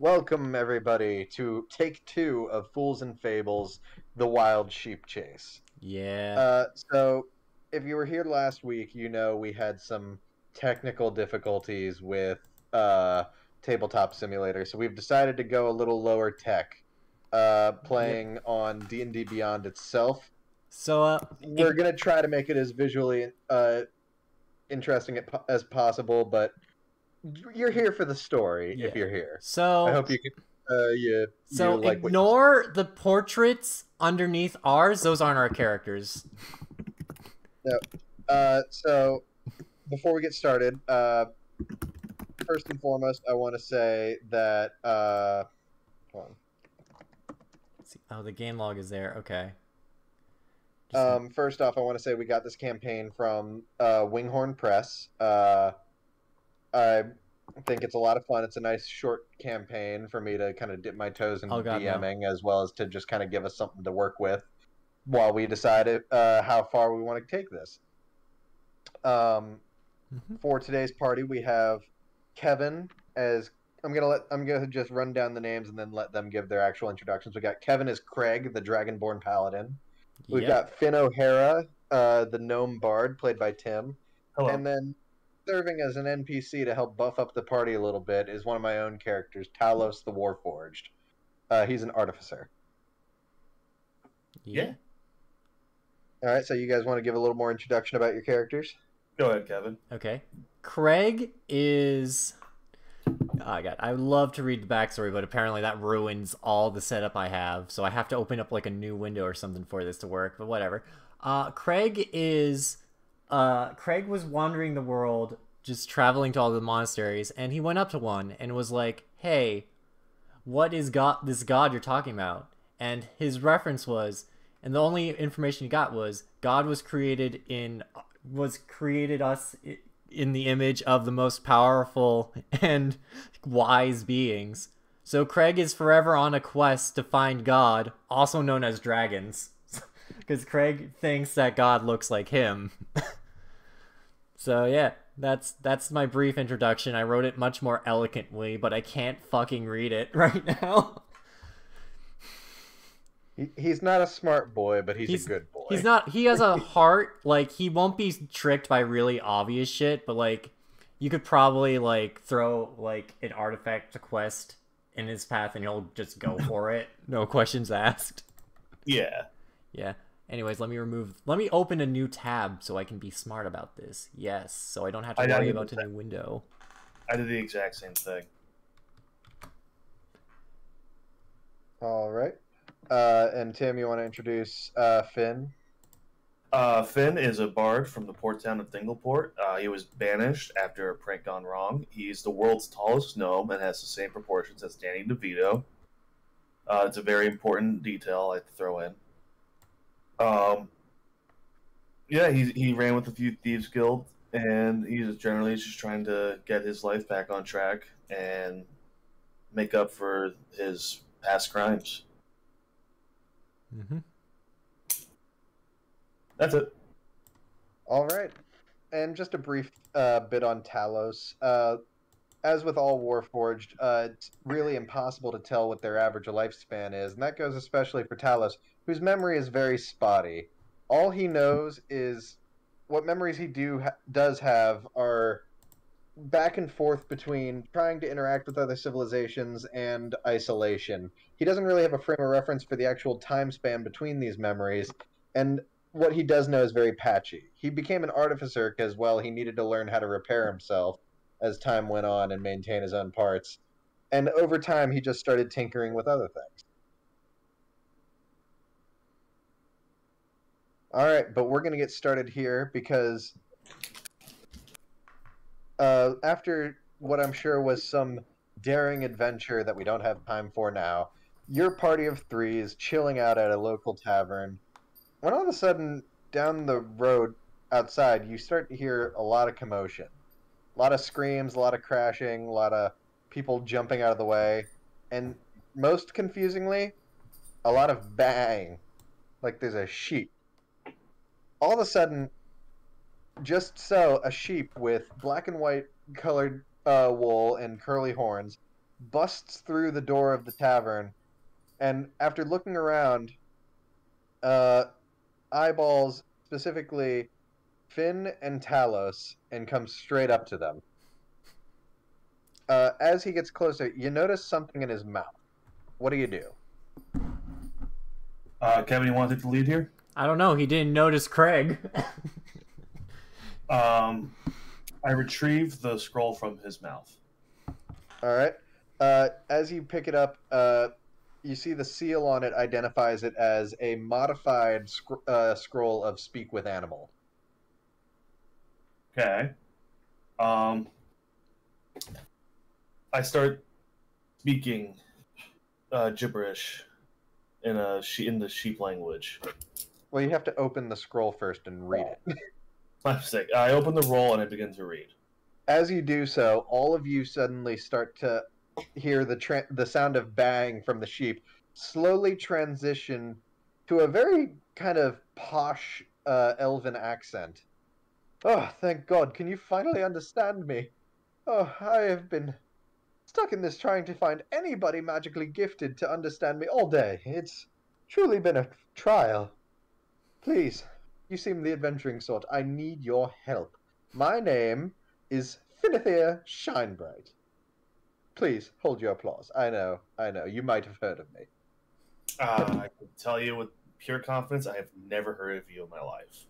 Welcome, everybody, to take two of Fools and Fables The Wild Sheep Chase. Yeah. Uh, so, if you were here last week, you know we had some technical difficulties with uh, Tabletop Simulator, so we've decided to go a little lower tech, uh, playing on D&D Beyond itself. so, uh, We're going to try to make it as visually uh, interesting as possible, but you're here for the story if you're here. so, I hope you can. Uh, you, so like ignore the portraits underneath ours. Those aren't our characters. Uh, so, before we get started, uh, first and foremost, I want to say that. Uh, hold See- Oh, the game log is there. Okay. Just-. Um, first off, I want to say we got this campaign from uh, Winghorn Press. Uh, I think it's a lot of fun. It's a nice short campaign for me to kind of dip my toes in Oh, God, no. DMing, as well as to just kind of give us something to work with while we decide uh, how far we want to take this. Um, Mhm. for today's party we have Kevin as I'm gonna let I'm gonna just run down the names and then let them give their actual introductions. We got Kevin as Craig, the Dragonborn Paladin. We've Yep. got Finn O'Hara, uh, the Gnome Bard, played by Tim, Hello. and then serving as an NPC to help buff up the party a little bit is one of my own characters, Talos the Warforged. Uh, he's an artificer. Yeah. All right, so you guys want to give a little more introduction about your characters? Go ahead, Kevin. Okay. Craig is. Oh god, I love to read the backstory, but apparently that ruins all the setup I have. So I have to open up like a new window or something for this to work. But whatever. Uh, Craig is. Uh, Craig was wandering the world, just traveling to all the monasteries, and he went up to one and was like, "Hey, what is God? This God you're talking about?" And his reference was, and the only information he got was God was created in was created us in the image of the most powerful and wise beings. So Craig is forever on a quest to find God, also known as dragons, because Craig thinks that God looks like him. so yeah, that's that's my brief introduction. I wrote it much more eloquently, but I can't fucking read it right now. He, he's not a smart boy, but he's, He's- a good boy. He's not. He has a heart. Like he won't be tricked by really obvious shit. But like, you could probably like throw like an artifact quest in his path, and he'll just go for it. No questions asked. Yeah. Yeah. Anyways, let me remove. Let me open a new tab so I can be smart about this. Yes, so I don't have to I- I worry about a new window. I did the exact same thing. All right. Uh, and Tim, you want to introduce uh, Finn? Uh, Finn is a bard from the port town of Thingleport. Uh, he was banished after a prank gone wrong. He's the world's tallest gnome and has the same proportions as Danny DeVito. Uh, it's a very important detail I throw in. Um, yeah, he, he ran with a few thieves guild, and he's generally just trying to get his life back on track and make up for his past crimes. Mm-hmm. That's it. All right. And just a brief uh, bit on Talos. Uh, as with all Warforged, uh, it's really impossible to tell what their average lifespan is, and that goes especially for Talos, whose memory is very spotty. All he knows is what memories he do ha- does have are back and forth between trying to interact with other civilizations and isolation. He doesn't really have a frame of reference for the actual time span between these memories, and what he does know is very patchy. He became an artificer because, well, he needed to learn how to repair himself as time went on and maintain his own parts. And over time, he just started tinkering with other things. All right, but we're going to get started here because uh, after what I'm sure was some daring adventure that we don't have time for now, your party of three is chilling out at a local tavern when all of a sudden down the road outside you start to hear a lot of commotion a lot of screams a lot of crashing a lot of people jumping out of the way. And most confusingly a lot of bang. Like there's a sheep. All of a sudden just so a sheep with black and white colored uh, wool and curly horns busts through the door of the tavern, and after looking around, uh, eyeballs specifically Finn and Talos and comes straight up to them. Uh, as he gets closer, you notice something in his mouth. What do you do? Uh, Kevin, you want to take the lead here? I don't know. He didn't notice Craig. Um, I retrieve the scroll from his mouth. All right. Uh, as you pick it up, uh, you see the seal on it identifies it as a modified sc- uh, scroll of Speak with Animal. Okay. Um, I start speaking uh, gibberish in a she- in the sheep language. Well, you have to open the scroll first and read it. My mistake. I open the roll and I begin to read. As you do so, all of you suddenly start to hear the the sound of bang from the sheep slowly transition to a very kind of posh uh, elven accent. Oh, thank God! Can you finally understand me? Oh, I have been stuck in this trying to find anybody magically gifted to understand me all day. It's truly been a trial. Please, you seem the adventuring sort. I need your help. My name is Finithir Shinebright. Please hold your applause. I know, I know, you might have heard of me. Uh, I can tell you with pure confidence, I have never heard of you in my life.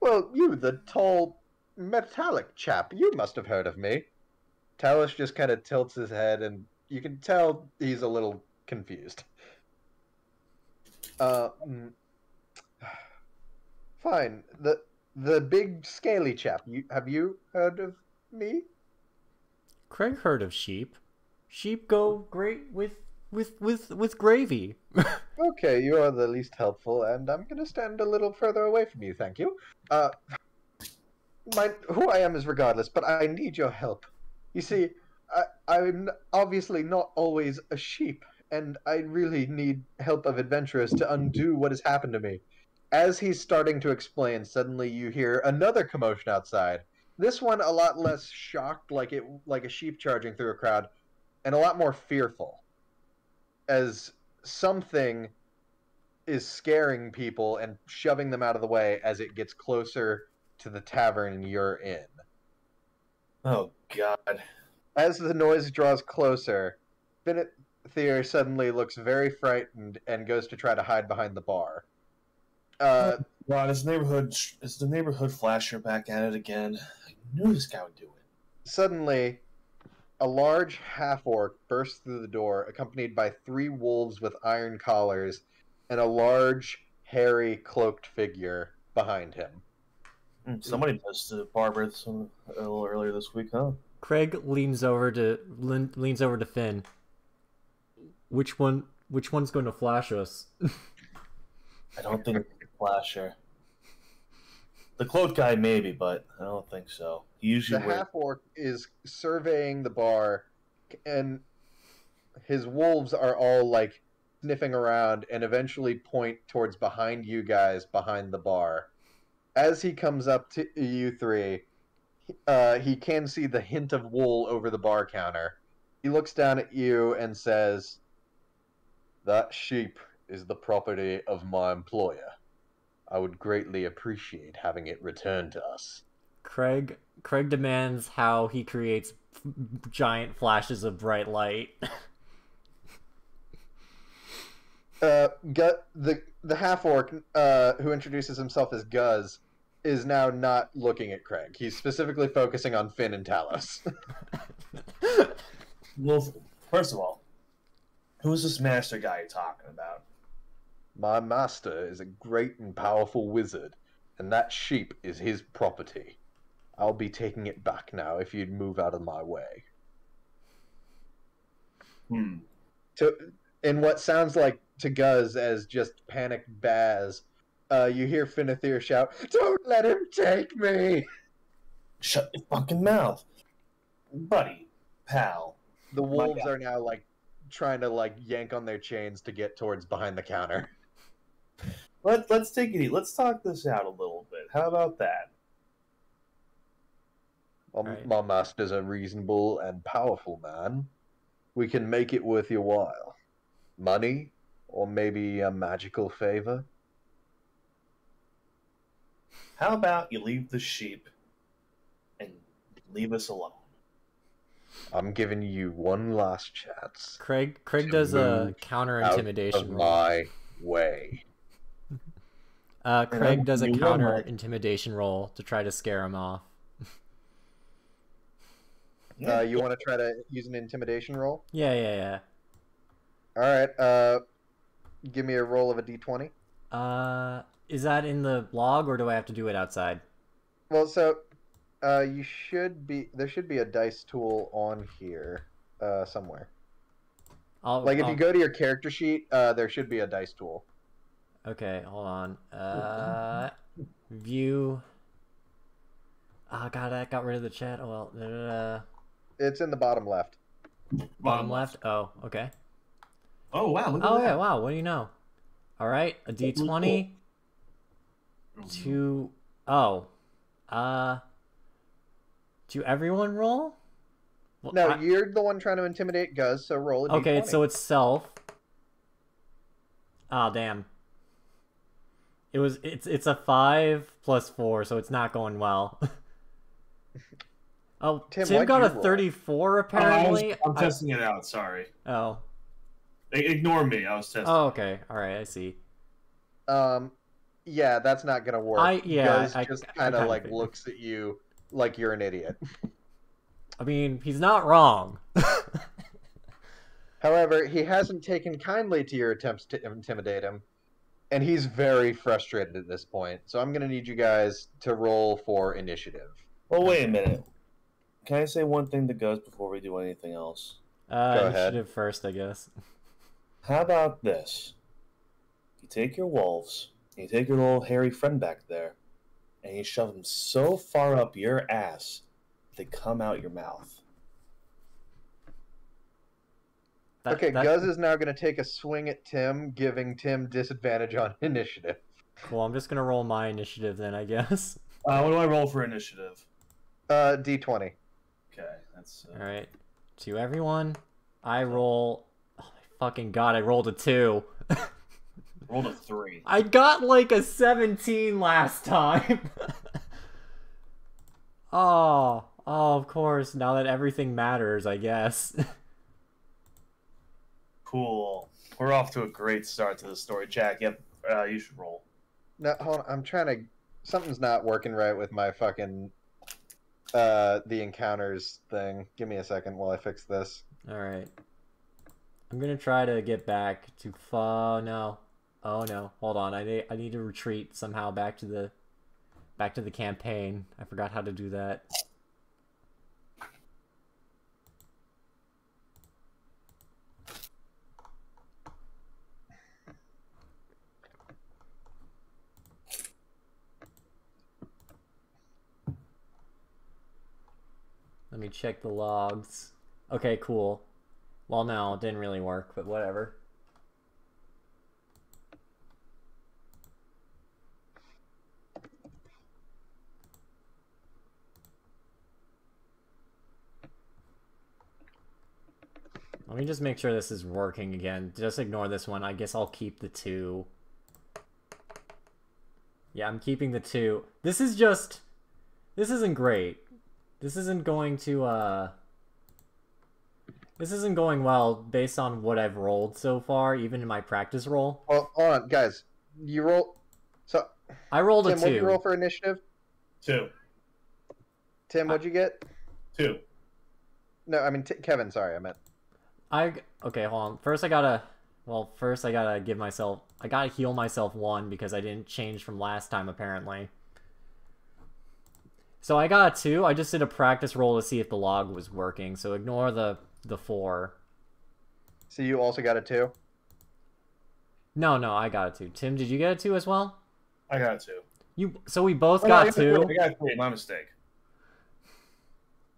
Well, you, the tall, metallic chap, you must have heard of me. Talos just kind of tilts his head, and you can tell he's a little confused. Uh, mm, fine. The the big scaly chap. You have you heard of me? Craig heard of sheep. Sheep go great with with with with gravy. Okay, you are the least helpful, and I'm gonna stand a little further away from you, thank you. Uh, my who I am is regardless, but I need your help. You see, I, I'm obviously not always a sheep, and I really need help of adventurers to undo what has happened to me. As he's starting to explain, suddenly you hear another commotion outside. This one a lot less shocked, like it like a sheep charging through a crowd, and a lot more fearful. As something is scaring people and shoving them out of the way as it gets closer to the tavern you're in. Oh God. As the noise draws closer, Bennett Finithir suddenly looks very frightened and goes to try to hide behind the bar. Uh, God, is the neighborhood is the neighborhood flasher back at it again? I knew this guy would do it. suddenly, a large half orc bursts through the door, accompanied by three wolves with iron collars and a large, hairy, cloaked figure behind him. Hmm, Somebody missed a barber some, a little earlier this week, huh? Craig leans over to lean, leans over to Finn. Which one? Which one's going to flash us? I don't think it's a flasher. The cloaked guy maybe, but I don't think so. He The usually wears half orc is surveying the bar, and his wolves are all like sniffing around and eventually point towards behind you guys behind the bar. As he comes up to you three, uh, he can see the hint of wool over the bar counter. He looks down at you and says, That sheep is the property of my employer. I would greatly appreciate having it returned to us. Craig Craig demands how he creates f- giant flashes of bright light. uh, Gu- the the half orc uh, who introduces himself as Guz is now not looking at Craig. He's specifically focusing on Finn and Talos. Well, first of all, who's this master guy you're talking about? My master is a great and powerful wizard, and that sheep is his property. I'll be taking it back now if you'd move out of my way. Hmm. To in what sounds like to Guz as just panicked Baz, uh, you hear Finithir shout, "Don't let him take me!" Shut your fucking mouth, buddy, pal. The wolves are now like trying to like yank on their chains to get towards behind the counter. Let Let's take it easy. Let's talk this out a little bit. How about that? Um, my, Right. my master's a reasonable and powerful man. we can make it worth your while. Money, or maybe a magical favor. How about you leave the sheep and leave us alone? I'm giving you one last chance. Craig Craig does a counter intimidation roll. my way. Uh, Craig does a counter not. intimidation roll to try to scare him off. Uh, you want to try to use an intimidation roll? Yeah, yeah, yeah. All right. Uh, give me a roll of a d20. Uh, is that in the blog or do I have to do it outside? Well, so uh, you should be there should be a dice tool on here uh, somewhere. I'll, Like if I'll- you go to your character sheet, uh, there should be a dice tool. Okay, hold on. Uh, view. Oh god, I got rid of the chat. Oh well. Uh, It's in the bottom left. bottom left. Oh, okay. Oh wow! Look at Oh that. yeah, wow. What do you know? All right, a D That's really twenty. To oh, uh, to everyone roll. Well, No, I- you're the one trying to intimidate Guz, so roll a okay, d20. so it's self. Ah, damn. It was it's it's a five plus four, so it's not going well. oh, Tim, Tim, what'd got you a roll? thirty-four Oh, I was, apparently. I'm I- testing it out. Sorry. oh, I- Ignore me. I was testing. oh, okay, all right, I see. Um, yeah, that's not gonna work. I- yeah, Guz I- just kind of kinda like figured. looks at you like you're an idiot. I mean, he's not wrong. However, he hasn't taken kindly to your attempts to intimidate him, and he's very frustrated at this point. So I'm gonna need you guys to roll for initiative. Well, wait a minute. Can I say one thing to Guz before we do anything else? Uh, Go ahead. initiative first, I guess. How about this? You take your wolves, and you take your little hairy friend back there, and you shove them so far up your ass they come out your mouth. That- okay, that- Guz is now gonna take a swing at Tim, giving Tim disadvantage on initiative. Cool. I'm just gonna roll my initiative then, I guess. Uh, what do I roll for initiative? Uh, D20. Okay, that's. Uh, All right. To everyone, I roll. Oh my fucking god! I rolled a two. Rolled a three. I got like a 17 last time. oh, oh, of course. Now that everything matters, I guess. Cool. We're off to a great start to the story. Jack, yep, uh, you should roll. No, hold on. I'm trying to. Something's not working right with my fucking. Uh, the encounters thing. Give me a second while I fix this. All right. I'm gonna try to get back to. Oh no. Oh no. Hold on. I need. I need to retreat somehow back to the. Back to the campaign. I forgot how to do that. Let me check the logs. Okay, cool. Well, no, it didn't really work, but whatever. Let me just make sure this is working again. Just ignore this one. I guess I'll keep the two. Yeah, I'm keeping the two. This is just... This isn't great. This isn't going to, uh... This isn't going well based on what I've rolled so far, even in my practice roll. Well, hold on, guys. You roll. So, I rolled a Tim, what'd you roll for initiative? Two. Tim, what'd you get? Two. No, I mean t- Kevin. Sorry, I meant. I okay, hold on. First, I gotta. Well, first I gotta give myself. I gotta heal myself one because I didn't change from last time apparently. So I got a two. I just did a practice roll to see if the log was working. So ignore the the four. So you also got a two. No, no, I got a two. Tim, did you get a two as well? I got a two. You. So we both Oh, no, I got a three. two. I got three. My mistake.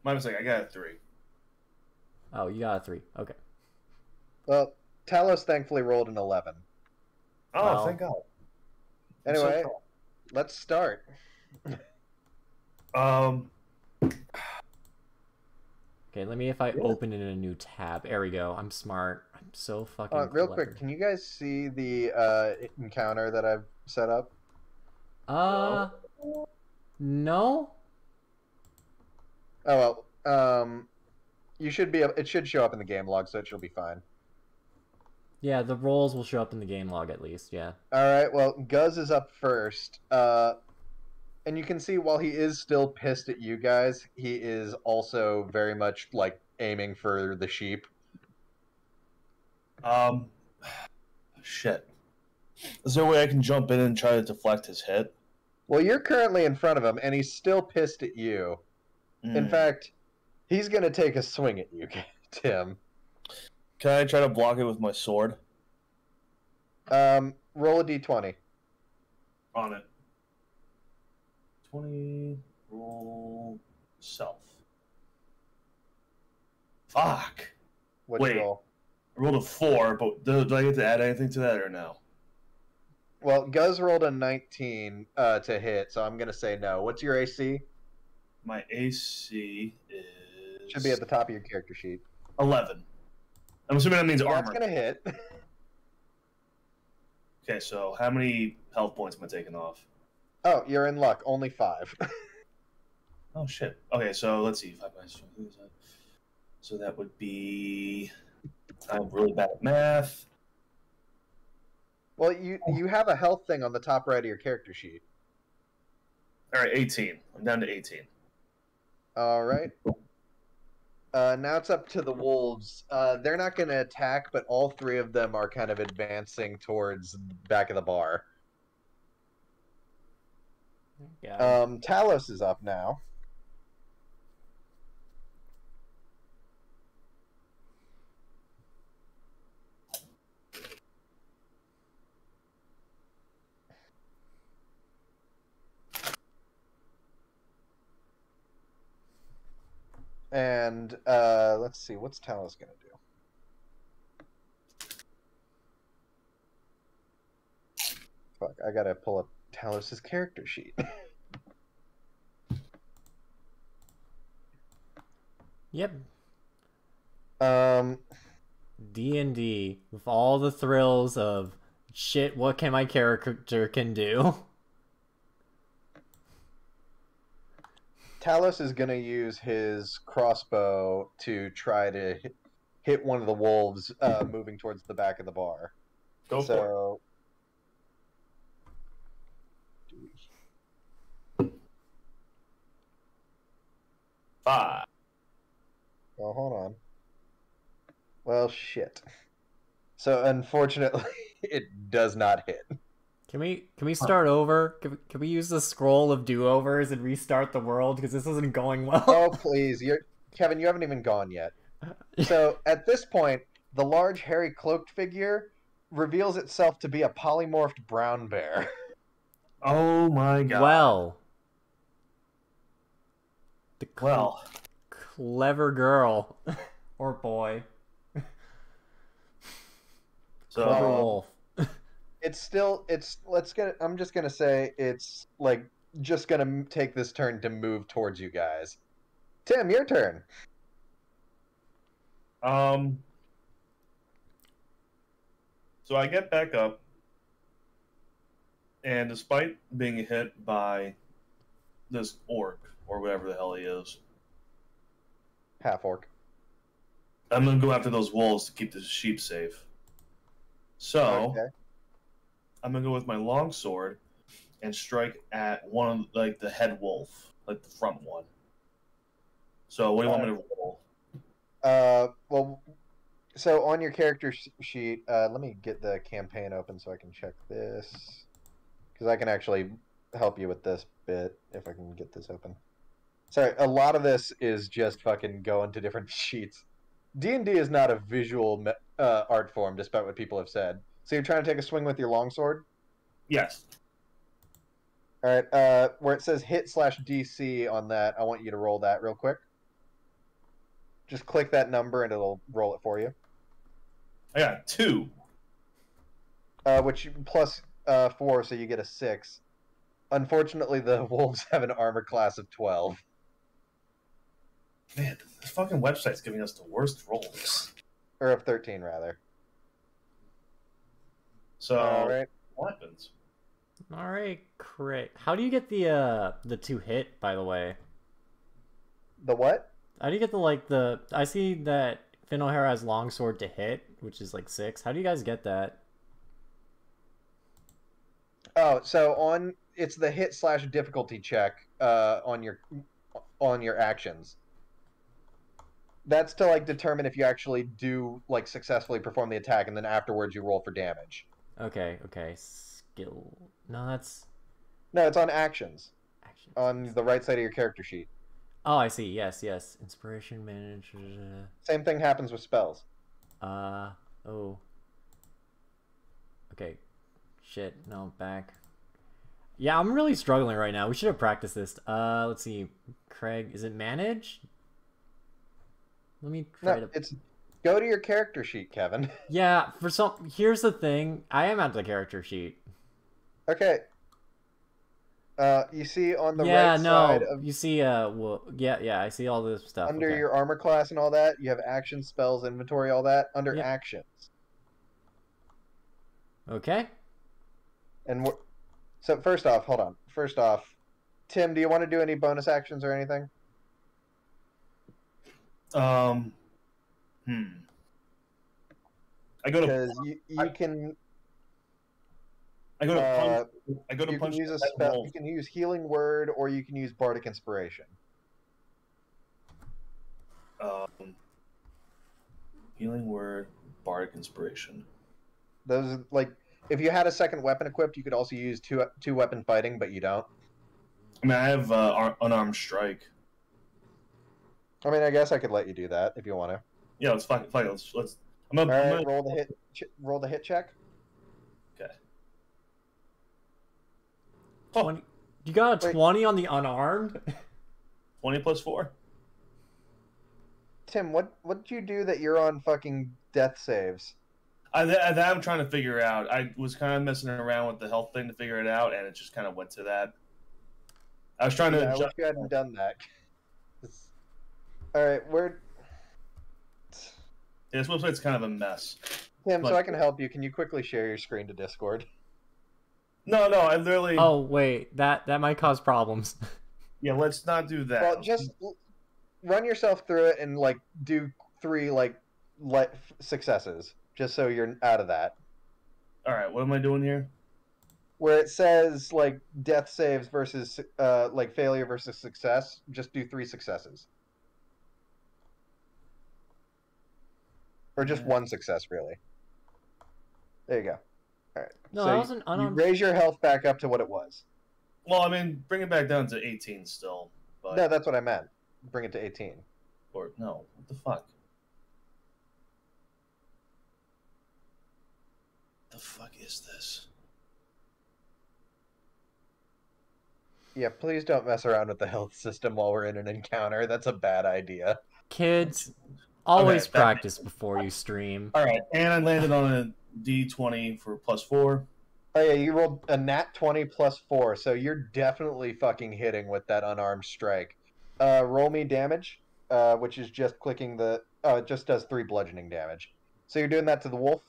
My mistake. I got a three. Oh, you got a three. Okay. Well, Talos thankfully rolled an eleven. Oh, Wow. thank God. I'm so Anyway, let's start. Um. Okay, let me if I Yeah. open it in a new tab. There we go. I'm smart. I'm so fucking. Uh, real clever. quick, can you guys see the uh, encounter that I've set up? Uh, no. Oh well, um, you should be. It should show up in the game log, so it should be fine. Yeah, the rolls will show up in the game log at least. Yeah. All right. Well, Guz is up first. Uh, and you can see while he is still pissed at you guys, he is also very much like aiming for the sheep. Um, shit. Is there a way I can jump in and try to deflect his hit? Well, you're currently in front of him, and he's still pissed at you. In Hmm. fact, he's gonna take a swing at you, Tim. can I try to block it with my sword? Um, roll a d20. On it. Twenty. Roll self. Fuck. What'd you Wait. roll? I rolled a four, but do, do I get to add anything to that or no? Well, Guz rolled a 19 uh, to hit, so I'm gonna say no. What's your AC? My AC is Should be at the top of your character sheet. eleven. I'm assuming that means That's armor. gonna hit. Okay, so how many health points am I taking off? Oh, you're in luck. Only five. Oh shit. Okay, so let's see. Five minus two, So that would be. I'm really bad at math. well, you you have a health thing on the top right of your character sheet. All right, 18. I'm down to 18. All right. Uh, now it's up to the wolves. Uh, they're not going to attack, but all three of them are kind of advancing towards the back of the bar. Yeah. Um, Talos is up now. And uh, let's see, what's Talos gonna do? Fuck, I gotta pull up Talos's character sheet. yep. Um, D and D with all the thrills of shit. What can my character can do? Talos is gonna use his crossbow to try to hit, hit one of the wolves uh, moving towards the back of the bar. Go for it. Five. Well, hold on. Well, shit. So, unfortunately, it does not hit. Can we can we start over? Can we, can we use the scroll of do overs and restart the world because this isn't going well? Oh, please, you're Kevin. You haven't even gone yet. So, at this point, the large, hairy, cloaked figure reveals itself to be a polymorphed brown bear. Oh my god. well. The cl- Well, clever girl. Or boy, so clever Um, wolf. it's still it's let's get i'm just gonna say it's like just gonna take this turn to move towards you guys. Tim your turn. Um so I get back up and despite being hit by this orc or whatever the hell he is, half orc I'm gonna go after those wolves to keep the sheep safe. So okay I'm gonna go with my longsword and strike at one of like the head wolf, like the front one. So what do you want me to roll? uh well so on your character sheet uh let me get the campaign open so i can check this because i can actually help you with this bit if i can get this open sorry a lot of this is just fucking going to different sheets d&d is not a visual uh, art form despite what people have said so you're trying to take a swing with your longsword Yes. all right uh where it says hit slash dc on that i want you to roll that real quick just click that number and it'll roll it for you I got two. uh, which plus uh, four, so you get a six. Unfortunately, the wolves have an armor class of twelve. Man, this fucking website's giving us the worst rolls. or of thirteen rather. So All right. weapons. All right, great. How do you get the uh the two hit? By the way, The what? how do you get the like the? I see that Finn O'Hara has longsword to hit, which is like six. How do you guys get that? Oh, so on it's the hit slash difficulty check uh, on your on your actions. That's to like determine if you actually do like successfully perform the attack, and then afterwards you roll for damage. Okay, okay. Skill. No, that's No, it's on actions action. on the right side of your character sheet. Oh, I see. Yes, yes. Inspiration manager. Same thing happens with spells. Uh oh. Okay. Shit. No, back. Yeah, I'm really struggling right now. We should have practiced this. Uh, let's see. Craig, is it manage? Let me try No, to. it's go to your character sheet, Kevin. Yeah, for some. Here's the thing. I am at the character sheet. okay. Uh, you see on the yeah, right no. side of You see, uh, well, yeah, yeah. I see all this stuff. under okay. your armor class and all that, you have action spells, inventory, all that. Under Yeah. actions, Okay. and so first off, hold on. First off, Tim, do you want to do any bonus actions or anything? Um, hmm. I go to Because you, you I- can I go to uh, punch. I go to you can use a spell. roll. You can use healing word, or you can use bardic inspiration. Um, healing word, bardic inspiration. Those are, like if you had a second weapon equipped, you could also use two two weapon fighting, but you don't. I mean, I have uh, unarmed strike. I mean, I guess I could let you do that if you want to. Yeah, let's fuck. fuck let's let's. I'm gonna, All I'm gonna- roll the hit. Ch- roll the hit check. Okay. Oh. 20. You got a Wait. 20 on the unarmed? Twenty plus four. Tim, what what did you do that you're on fucking death saves? I, that, that I'm trying to figure out. I was kind of messing around with the health thing to figure it out, and it just kind of went to that. I was trying to. Yeah, I wish you hadn't done that. All right, we're Yeah, this website's kind of a mess. Tim. So I can help you. Can you quickly share your screen to Discord? No, no, I literally. oh, wait. That that might cause problems. Yeah, let's not do that. Well, just run yourself through it and like do three like let successes, just so you're out of that. All right, what am I doing here? Where it says like death saves versus uh like failure versus success, just do three successes. Or just one success, really. There you go. All right. No, so that you- was an you unarmed. raise your health back up to what it was. Well, I mean, bring it back down to 18 still. But No, that's what I meant. Bring it to 18. or no, what the fuck? The fuck is this? Yeah, please don't mess around with the health system while we're in an encounter. That's a bad idea. Kids, always Okay, that- practice before you stream. All right, and I landed on a D20 for plus four. Oh yeah, you rolled a nat twenty plus four, so you're definitely fucking hitting with that unarmed strike. Uh, roll me damage, uh, which is just clicking the. Oh, it just does three bludgeoning damage. So you're doing that to the wolf.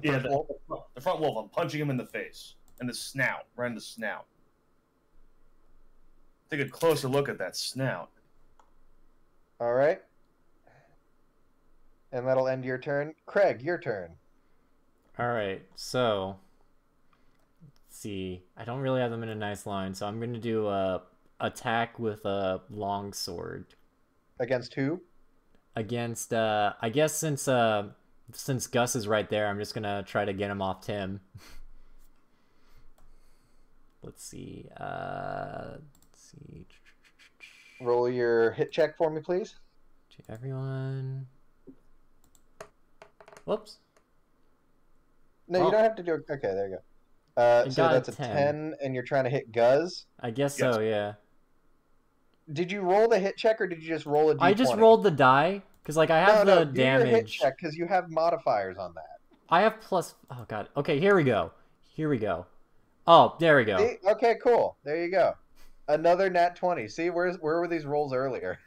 The Yeah, the, wolf? the front wolf. I'm punching him in the face and the snout, right in the snout. Take a closer look at that snout. All right. And that'll end your turn. Craig, your turn. All right, so let's see. I don't really have them in a nice line, so I'm gonna do a attack with a long sword Against who? against. Uh, I guess since uh since Guz is right there, I'm just gonna try to get him off Tim. let's see. Uh, let's see. Roll your hit check for me, please. To everyone. Whoops. No, Oh. you don't have to do it. Okay, there you go. Uh, so that's a 10. 10, and you're trying to hit Guz. I guess Yes. so. Yeah. Did you roll the hit check, or did you just roll a d20? I just rolled the die because like I have no, the no, do your hit damage. check because you have modifiers on that. I have plus. Oh god. Okay, here we go. Here we go. Oh, there we go. See? Okay, cool. There you go. Another nat 20. See, where's where were these rolls earlier?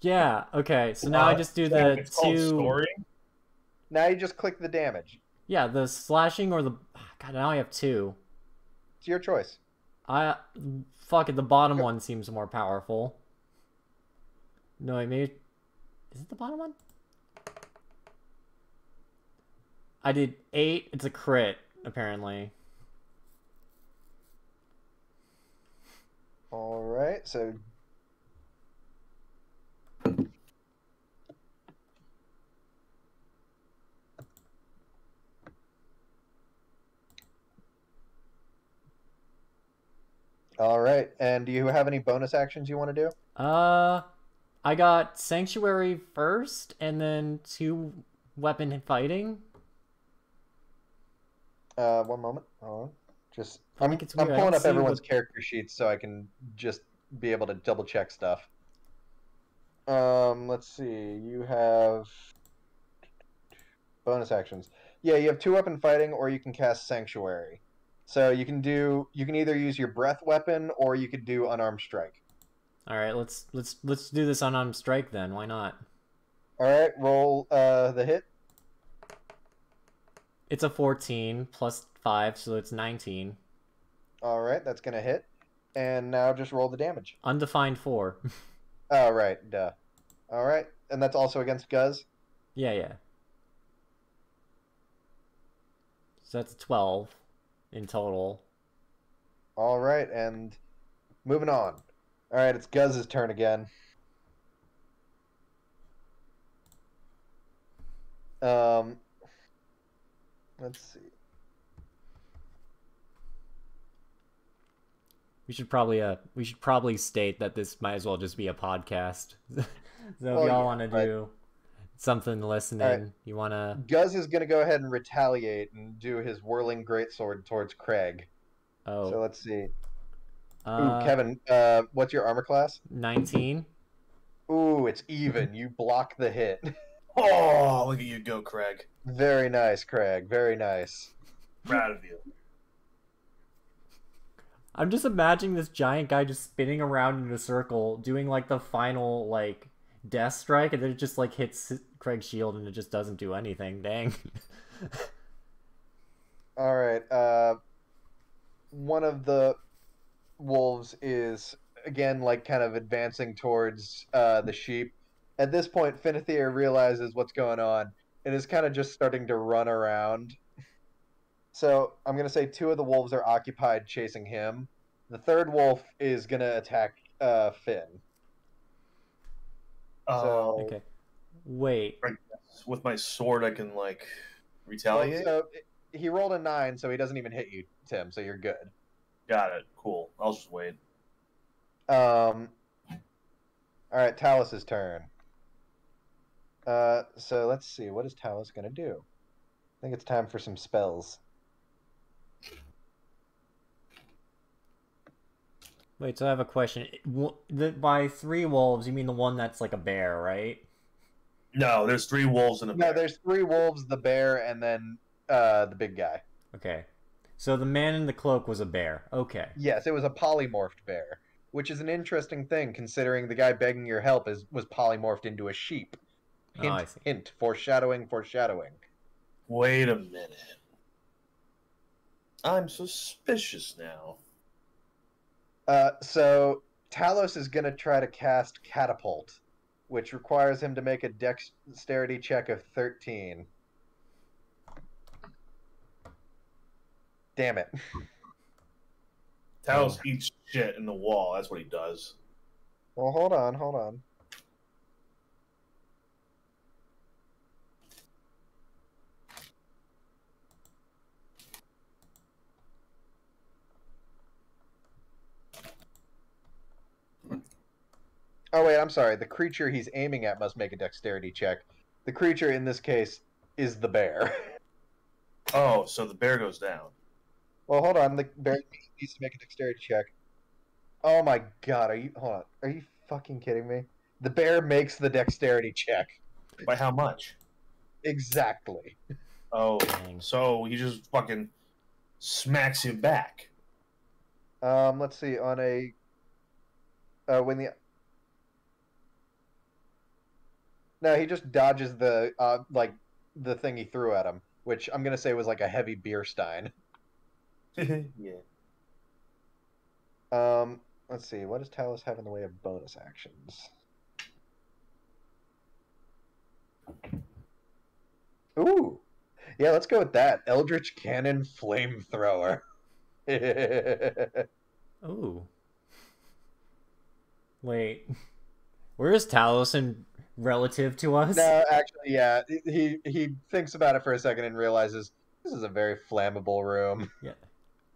Yeah. Okay. So now I Uh, just do the it's two. story. Now you just click the damage. Yeah, the slashing or the. God, now I have two. It's your choice. I fuck it. The bottom one seems more powerful. No, wait, maybe is it the bottom one? I did eight. It's a crit, apparently. All right. So All right. And do you have any bonus actions you want to do? Uh, I got sanctuary first, and then two weapon fighting. Uh, one moment. Hold on. Just I I'm, I'm pulling up everyone's what- character sheets so I can just be able to double check stuff. Um, let's see. You have bonus actions. Yeah, you have two weapon fighting, or you can cast sanctuary. So you can do you can either use your breath weapon or you could do unarmed strike. All right, let's let's let's do this unarmed strike then. Why not? All right, roll uh, the hit. It's a fourteen plus five, so it's nineteen. All right, that's gonna hit. And now just roll the damage. Undefined four. Oh right, duh. All right, and that's also against Guz. yeah, yeah. So that's twelve in total. All right, and moving on. All right, it's Guz's turn again. Um, let's see. We should probably uh we should probably state that this might as well just be a podcast. so if Well, y'all yeah, want to do something listening, Alright. you want to Guz is gonna go ahead and retaliate and do his whirling greatsword towards Craig. oh So let's see. Ooh, uh, Kevin, uh, what's your armor class? 19. Ooh, it's even. You block the hit. Oh, look at you go, Craig. Very nice, Craig. Very nice. Proud of you. I'm just imagining this giant guy just spinning around in a circle, doing like the final like death strike, and then it just like hits Craig's shield, and it just doesn't do anything. Dang. All right. Uh, one of the wolves is again like kind of advancing towards uh, the sheep. At this point, Finithir realizes what's going on and is kind of just starting to run around. So I'm gonna say two of the wolves are occupied chasing him. The third wolf is gonna attack uh, Finn. Uh, So- okay. Wait. with my sword, I can like Well, retaliate. so he rolled a nine, so he doesn't even hit you, Tim. So you're good. Got it. Cool. I'll just wait. Um. All right, Talos's turn. Uh, so let's see. What is Talos gonna do? I think it's time for some spells. Wait. So I have a question. The, by three wolves, you mean the one that's like a bear, right? No, there's three wolves in a No, there's three wolves, the bear, and then uh the big guy. Okay. So the man in the cloak was a bear. Okay. Yes, it was a polymorphed bear, which is an interesting thing considering the guy begging your help is was polymorphed into a sheep. Oh, Hint, I see. hint, foreshadowing, foreshadowing. Wait a minute. I'm suspicious now. Uh, so Talos is gonna try to cast catapult, which requires him to make a dexterity check of thirteen. Damn it! Talos eats shit in the wall. That's what he does. Well, hold on, hold on. Oh wait, I'm sorry. The creature he's aiming at must make a dexterity check. The creature in this case is the bear. Oh, so the bear goes down. well, hold on. The bear needs to make a dexterity check. Oh my god, are you hold on. Are you fucking kidding me? The bear makes the dexterity check. By how much? Exactly. Oh, so he just fucking smacks you back. Um, let's see. On a uh, when the No, he just dodges the uh, like the thing he threw at him, which I'm gonna say was like a heavy beer stein. yeah. Um, let's see. What does Talos have in the way of bonus actions? Ooh, yeah. Let's go with that. Eldritch Cannon Flamethrower. Ooh. Wait. Where is Talos in relative to us? no, actually, yeah. He he thinks about it for a second and realizes this is a very flammable room.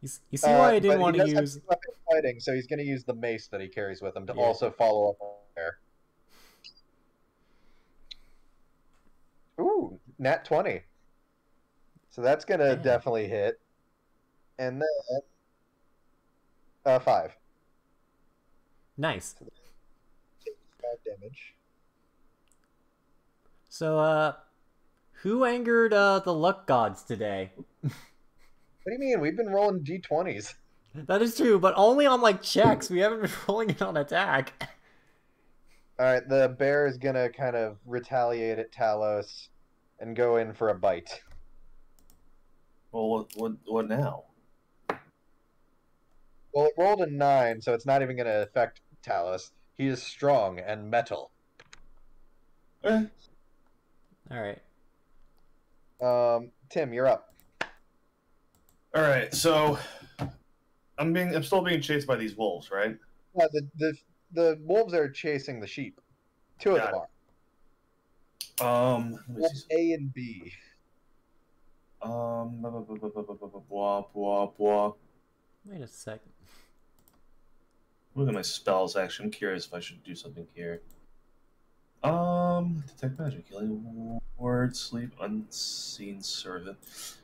You, s- you see why I Uh, didn't want to use. fighting, so he's going to use the mace that he carries with him to Yeah. also follow up on there. Ooh, nat twenty. So that's going to Yeah. definitely hit, and then uh, five. Nice. Five damage. So, uh, who angered uh, the luck gods today? What do you mean? We've been rolling d20s. That is true, but only on like checks. We haven't been rolling it on attack. All right, the bear is going to kind of retaliate at Talos and go in for a bite. Well, what, what, what now? Well, it rolled a nine, so it's not even going to affect Talos. He is strong and metal. Eh, all right. Um, Tim, you're up. All right, so I'm being I'm still being chased by these wolves, right? Yeah, the the, the wolves are chasing the sheep. Two Got of them it. are. Um, A and B. Um, blah, blah, blah, blah, Wait a second. Look at my spells. Actually, I'm curious if I should do something here. Um, detect magic, healing word, sleep, unseen servant.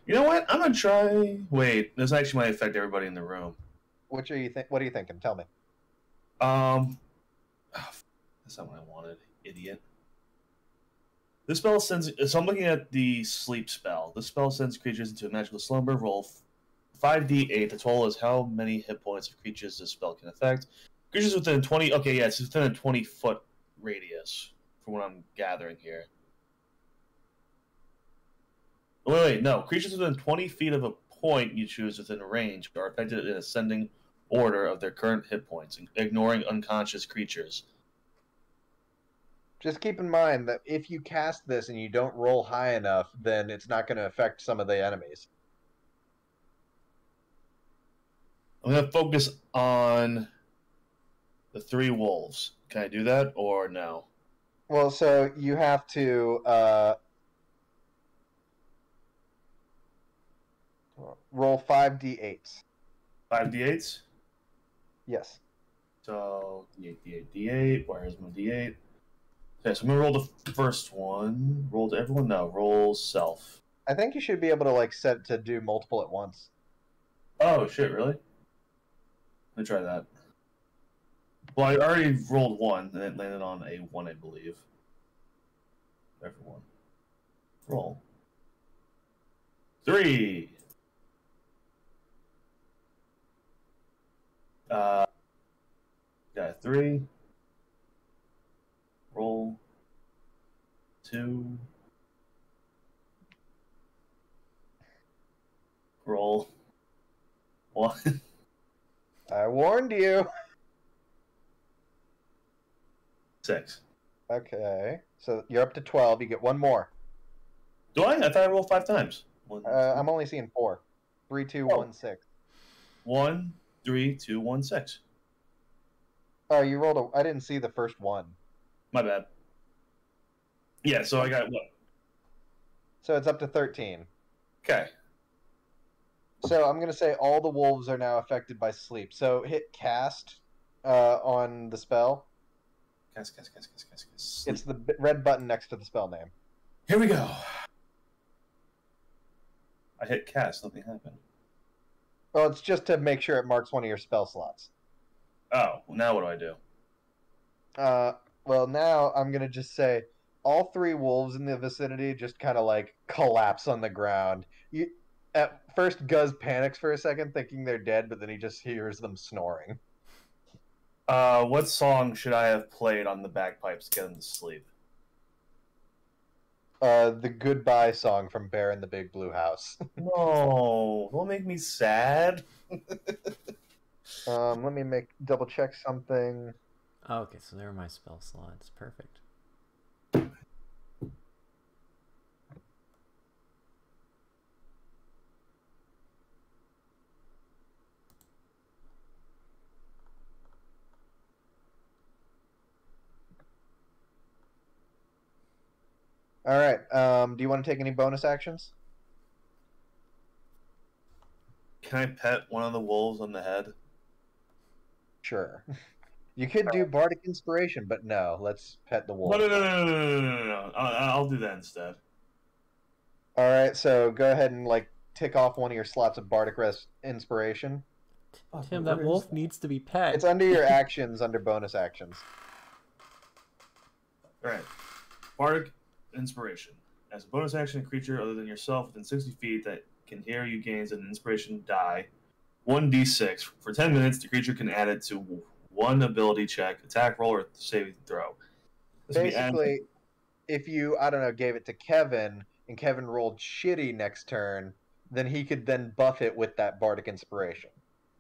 You know what? I'm gonna try. Wait, this actually might affect everybody in the room. Which are you think? What are you thinking? Tell me. Um, ah, that's not what I wanted, idiot. This spell sends. So I'm looking at the sleep spell. This spell sends creatures into a magical slumber. Roll five d8. The total is how many hit points of creatures this spell can affect. Creatures within 20. Okay, yeah, it's within a 20 foot radius, from what I'm gathering here. Oh, wait, wait, no. Creatures within 20 feet of a point you choose within range are affected in ascending order of their current hit points, ignoring unconscious creatures. Just keep in mind that if you cast this and you don't roll high enough, then it's not going to affect some of the enemies. I'm gonna focus on the three wolves. Can I do that or no? Well, so you have to uh, roll five d8s. Five d8s. Yes. So d8, d8, d8. Where's my d8? Okay, so I'm gonna roll the first one. Roll to everyone. No, roll self. I think you should be able to like set to do multiple at once. Oh shit! Really? Let me try that. Well, I already rolled one, and it landed on a one, I believe. Everyone, roll three. Uh, got a three. Roll two. Roll one. I warned you. Six. Okay. So you're up to 12. You get one more. Do I? I thought I rolled five times. One, Uh, I'm only seeing four. Three, two, Oh. one, six. one, three, two, one, six. Oh, you rolled a. I didn't see the first one. My bad. Yeah, so I got what? So it's up to 13. Okay. So I'm going to say all the wolves are now affected by sleep. So hit cast uh, on the spell. Cast, cast, cast, cast, cast, cast. It's the b- red button next to the spell name. Here we go. I hit cast, nothing happened. Well, it's just to make sure it marks one of your spell slots. Oh, well, now what do I do? Uh, well, now I'm going to just say all three wolves in the vicinity just kind of like collapse on the ground. You, at first, Guz panics for a second, thinking they're dead, but then he just hears them snoring. Uh, what song should I have played on the bagpipes to get them to sleep? Uh, the goodbye song from Bear in the Big Blue House. No, don't make me sad. um, let me make double check something. Oh, okay, so there are my spell slots. Perfect. All right. Um, do you want to take any bonus actions? Can I pet one of the wolves on the head? Sure. You could do bardic inspiration, but no. Let's pet the wolf. No, no, no, no, no, no, no, no. I'll, I'll do that instead. All right. So go ahead and like tick off one of your slots of bardic rest inspiration. Oh, Tim, that wolf needs to be pet. It's under your actions, under bonus actions. All right. Bardic Inspiration. As a bonus action, a creature other than yourself within 60 feet that can hear you gains an inspiration die, 1d6. For 10 minutes, the creature can add it to one ability check, attack roll, or saving throw. This will be added- Basically, if you I don't know gave it to Kevin and Kevin rolled shitty next turn, then he could then buff it with that bardic inspiration.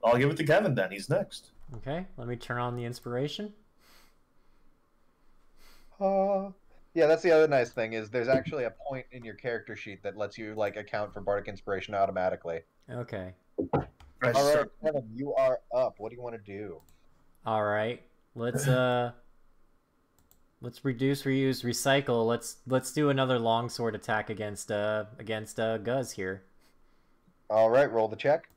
I'll give it to Kevin then. He's next. Okay, let me turn on the inspiration. Uh, yeah, that's the other nice thing is there's actually a point in your character sheet that lets you like account for bardic inspiration automatically. Okay. All right, Kevin, you are up. What do you want to do? All right. Let's uh let's reduce, reuse, recycle. Let's let's do another longsword attack against uh against uh Guz here. All right, roll the check.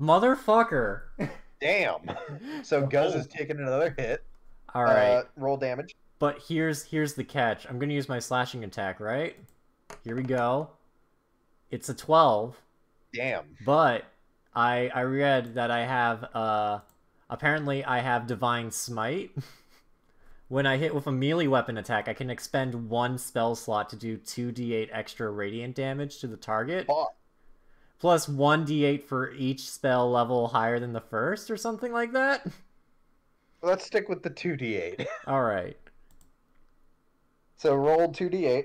Motherfucker. Damn. So Guz has taken another hit. All right. Uh, roll damage. But here's here's the catch. I'm gonna use my slashing attack, right? Here we go. It's a twelve, Damn. but I I read that I have uh apparently I have divine smite. when I hit with a melee weapon attack, I can expend one spell slot to do two d8 extra radiant damage to the target, Fuck. plus one d8 for each spell level higher than the first, or something like that. Let's stick with the 2d8. All right. So roll 2d8.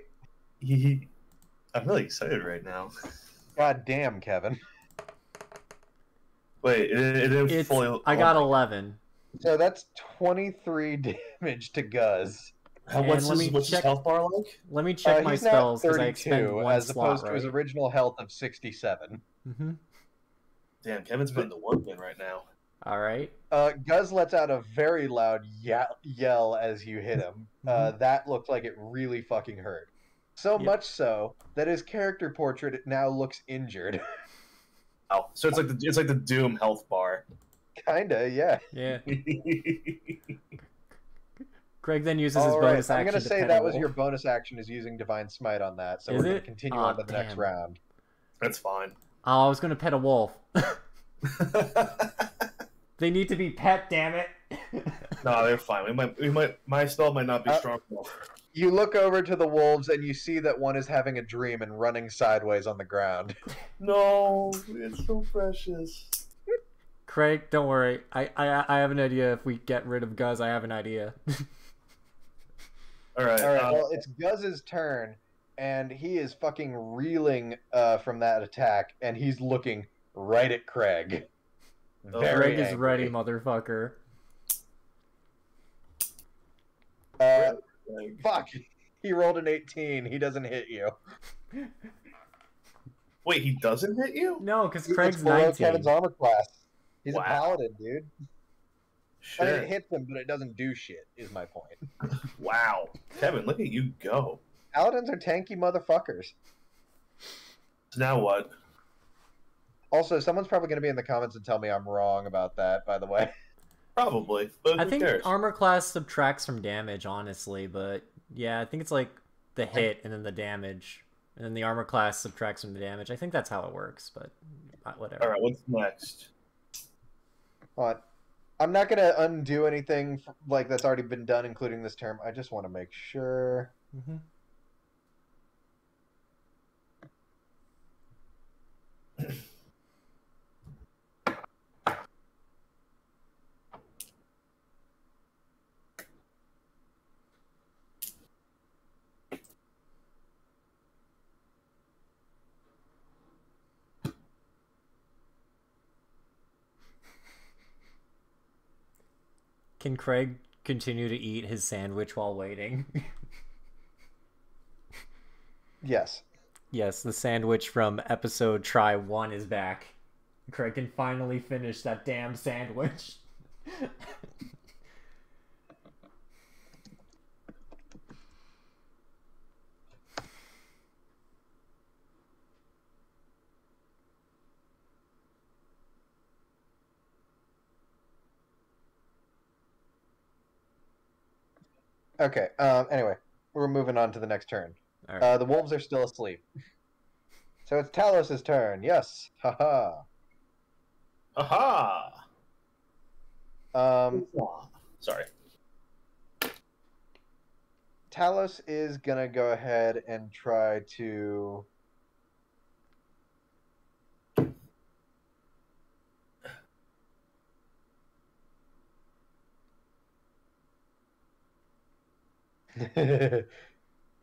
I'm really excited right now. God damn, Kevin. Wait, it, it didn't It's fully. I got eleven. So that's 23 damage to Guz. How, and what's let his, me what's his check- health bar like? Let me check Uh, my he's now spells at because I expend 32 one as slot, opposed to his original health of 67. Mm-hmm. Damn, Kevin's putting the work in right now. All right. Uh, Guz lets out a very loud yell, yell as you hit him. Uh, that looked like it really fucking hurt. So Yep. much so that his character portrait now looks injured. Oh, so it's like the it's like the Doom health bar. Kinda, yeah. Yeah. Greg then uses his All right, bonus I'm gonna to say that was your bonus action is using Divine Smite on that, so Is we're gonna continue Aw, on to the next round. That's fine. Oh, I was gonna pet a wolf. they need to be pet. Damn it. no, they're fine. We might we might my spell might not be Uh, strong enough. You look over to the wolves and you see that one is having a dream and running sideways on the ground. No, it's so precious. Craig, don't worry. I, I I have an idea. If we get rid of Guz, I have an idea. All right. All right, uh, well, it's Guz's turn, and he is fucking reeling uh, from that attack, and he's looking right at Craig. Very Greg is angry. ready, motherfucker. Uh, fuck. He rolled an 18. He doesn't hit you. wait, he doesn't hit you? No, because Craig's below 19. Kevin's armor class. He's Wow. a paladin, dude. I mean, it hits him, but it doesn't do shit. Is my point. Wow, Kevin, look at you go. Paladins are tanky motherfuckers. So now what? Also, someone's probably going to be in the comments and tell me I'm wrong about that. By the way, Probably, but I think cares? armor class subtracts from damage, honestly, but yeah, I think it's like the hit and then the damage, and then the armor class subtracts from the damage. I think that's how it works, but uh, whatever. All right, what's next? Hold. I'm not going to undo anything like that's already been done, including this term. I just want to make sure. Mhm. Can Craig continue to eat his sandwich while waiting? Yes. yes, the sandwich from episode Try 1 is back. Craig can finally finish that damn sandwich. Okay. Um. Anyway, we're moving on to the next turn. All right. Uh, the wolves are still asleep. So it's Talos' turn. Yes. Haha. Aha! Um. Sorry. Talos is gonna go ahead and try to.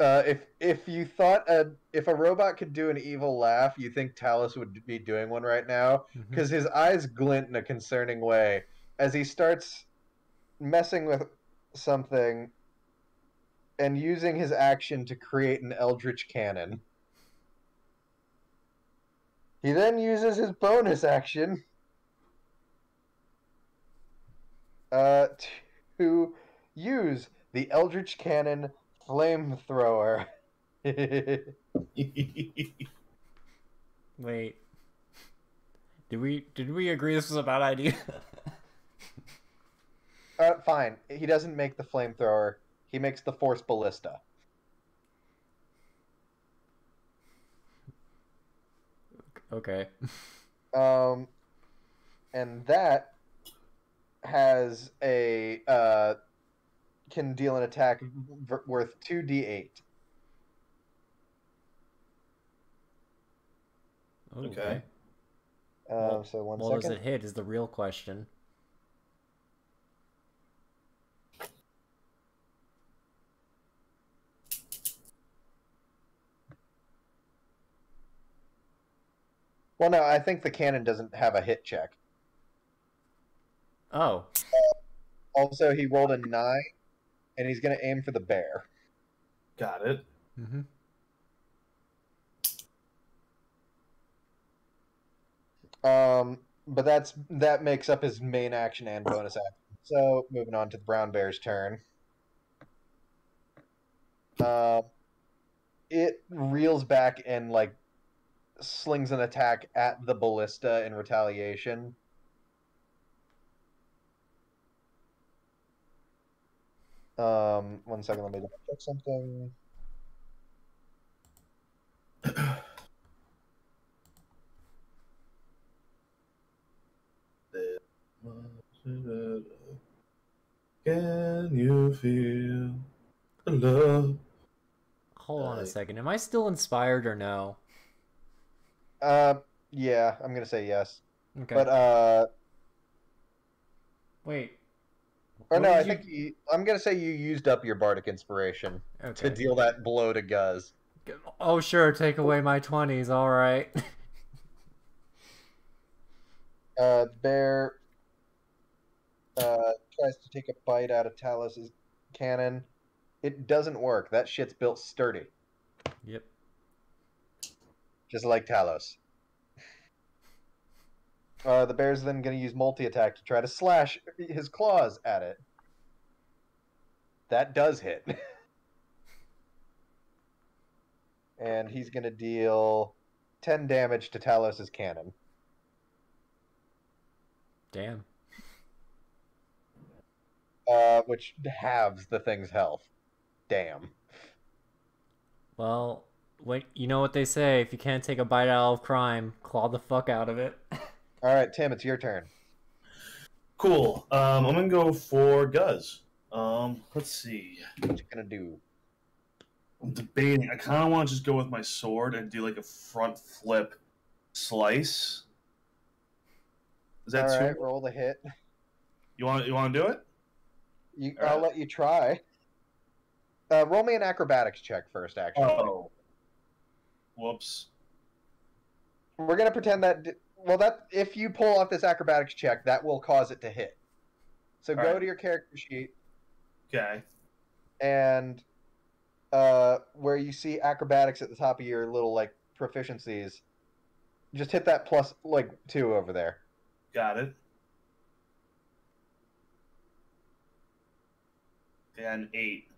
uh, if if you thought a, if a robot could do an evil laugh, you think Talos would be doing one right now? Because his eyes glint in a concerning way. As he starts messing with something and using his action to create an eldritch cannon. He then uses his bonus action uh, to use the eldritch cannon flamethrower. Wait. Did we did we agree this was a bad idea? uh, fine. He doesn't make the flamethrower. He makes the force ballista. okay. Um, and that has a uh, can deal an attack v- worth two d8. Okay. Um, Well- so one Well, second. does it hit is the real question. Well, no, I think the cannon doesn't have a hit check. Oh. Also, he rolled a nine, and he's going to aim for the bear. Got it. Mm-hmm. Um, but that's that makes up his main action and bonus action. So moving on to the brown bear's turn. Um, it reels back and like slings an attack at the ballista in retaliation. Um, one second, let me check something. Can you feel the love? Hold on a second. Am I still inspired or no? Uh, yeah, I'm gonna say yes, Okay. but uh, Wait. Or What no, I you- think you, I'm gonna say you used up your bardic inspiration to deal that blow to Guz. Oh sure, take away my twenties. All right. Uh, bear uh tries to take a bite out of Talos's cannon. It doesn't work. That shit's built sturdy, yep. just like Talos. Uh, the bear's then going to use multi attack to try to slash his claws at it. That does hit. and he's going to deal 10 damage to Talos's cannon. Damn. Uh, which halves the thing's health. Damn. Well, what you know what they say? If you can't take a bite out of crime, claw the fuck out of it. All right, Tim, it's your turn. Cool. Um, I'm gonna go for Guz. Um, let's see. What you gonna do? I'm debating. I kind of want to just go with my sword and do like a front flip slice. Is that All too? roll the hit. You want you want to do it? You, I'll right. let you try. Uh, roll me an acrobatics check first. Actually, Oh. Whoops. we're gonna pretend that. Well, that if you pull off this acrobatics check, that will cause it to hit. So go Alright. to your character sheet Okay. and uh, where you see acrobatics at the top of your little like proficiencies, just hit that plus like two over there. Got it. And eight.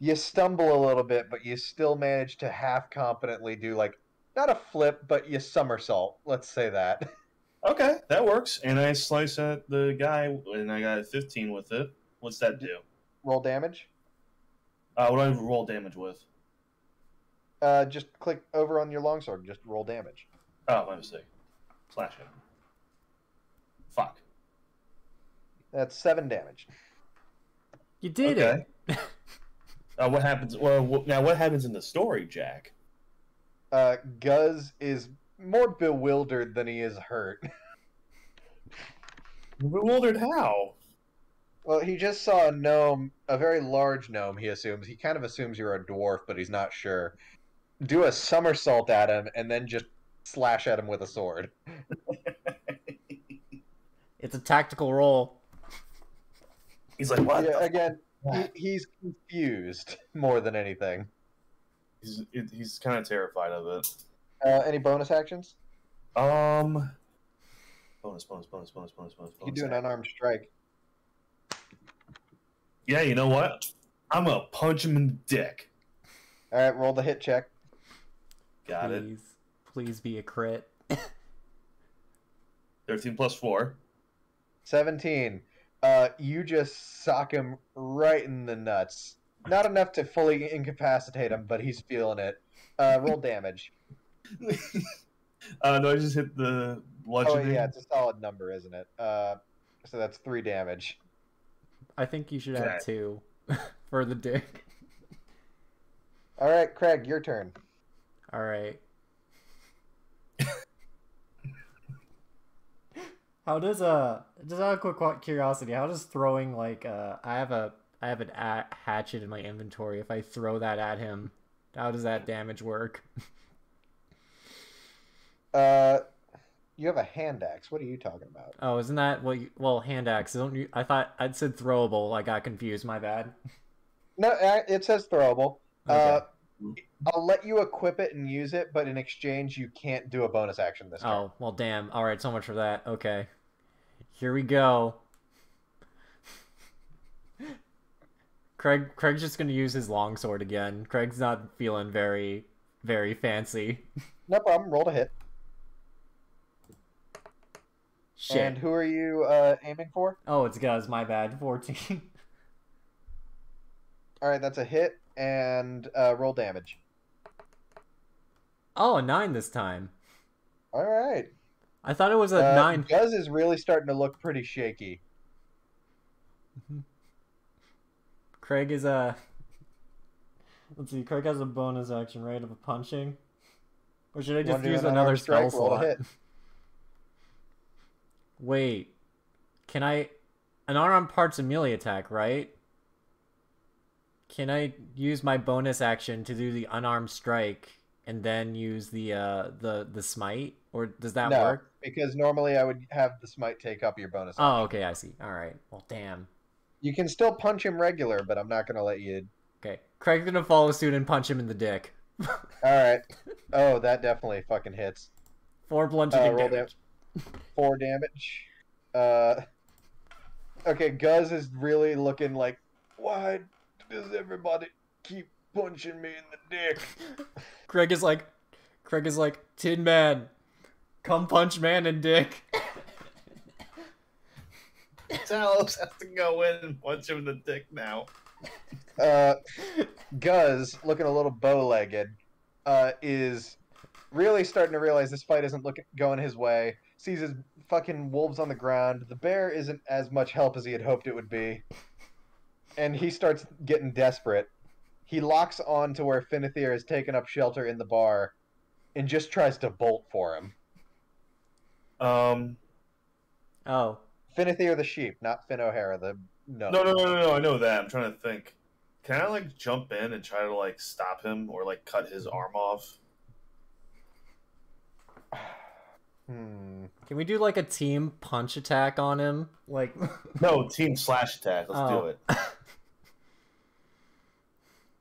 You stumble a little bit, but you still manage to half competently do like not a flip, but you somersault. Let's say that. Okay, that works. And I slice at the guy, and I got a 15 with it. What's that do? Roll damage. Uh, what do I roll damage with? Uh, just click over on your longsword. Just roll damage. Oh, my mistake. Slash it. Fuck. That's seven damage. You did okay. it. Uh, what happens? Well, wh- now what happens in the story, Jack? Uh, Guz is more bewildered than he is hurt. Bewildered how? Well, he just saw a gnome, a very large gnome, he assumes. He kind of assumes you're a dwarf, but he's not sure. Do a somersault at him and then just slash at him with a sword. It's a tactical roll. He's like, what? yeah, again, he, he's confused more than anything. He's, he's kind of terrified of it. Uh, any bonus actions? Um, bonus, bonus, bonus, bonus, bonus, bonus. You can do an unarmed strike. Yeah, you know what? I'm gonna punch him in the dick. All right, roll the hit check. Got it. please, please be a crit. 13 plus four. 17. Uh, you just sock him right in the nuts. Not enough to fully incapacitate him, but he's feeling it. Uh, roll damage. uh, no, I just hit the Oh, yeah, it's a solid number, isn't it? Uh, so that's three damage. I think you should Okay. add two for the dick. All right, Craig, your turn. All right. how does uh just out of quick curiosity, how does throwing like uh I have a I have an a- hatchet in my inventory. If I throw that at him, how does that damage work? Uh, you have a hand axe. What are you talking about? Oh, isn't that what? You, well, hand axe. Don't you? I thought I'd said throwable. I got confused. My bad. No, uh, it says throwable. Okay. Uh, I'll let you equip it and use it, but in exchange, you can't do a bonus action this turn. Oh well, damn. All right, so much for that. Okay, here we go. Craig, Craig's just gonna use his longsword again. Craig's not feeling very, very fancy. No problem. Roll to hit. Shit. And who are you uh, aiming for? Oh, it's Guz. My bad. Fourteen. All right, that's a hit, and uh, roll damage. oh, a nine this time. All right. I thought it was a Uh, nine. Guz is really starting to look pretty shaky. Craig is a. Let's see. Craig has a bonus action, right, of a punching. Or should I just use another spell strike? Roll to slot? hit. Wait, can I? An unarmed part's a melee attack, right? Can I use my bonus action to do the unarmed strike and then use the uh the the smite, or does that no, work? because normally I would have the smite take up your bonus. Oh, okay, I see. All right. Well, damn. You can still punch him regular, but I'm not going to let you. Okay, Craig's gonna follow suit and punch him in the dick. All right. Oh, that definitely fucking hits. Four bludgeoning Uh, roll damage. Four damage. Uh, okay, Guz is really looking like, why does everybody keep punching me in the dick? Craig is like, Craig is like, Tin Man, come punch man and dick. Talos has to go in and punch him in the dick now. Uh, Guz, looking a little bow-legged, uh, is really starting to realize this fight isn't looking going his way. Sees his fucking wolves on the ground. The bear isn't as much help as he had hoped it would be, and he starts getting desperate. He locks on to where Finethir has taken up shelter in the bar, and just tries to bolt for him. Um, Oh, Finethir the sheep, not Finn O'Hara the no. no, no, no, no, no. I know that. I'm trying to think. Can I like jump in and try to like stop him or like cut his arm off? Hmm. Can we do like a team punch attack on him? Like, No, team slash attack. Let's Oh. do it.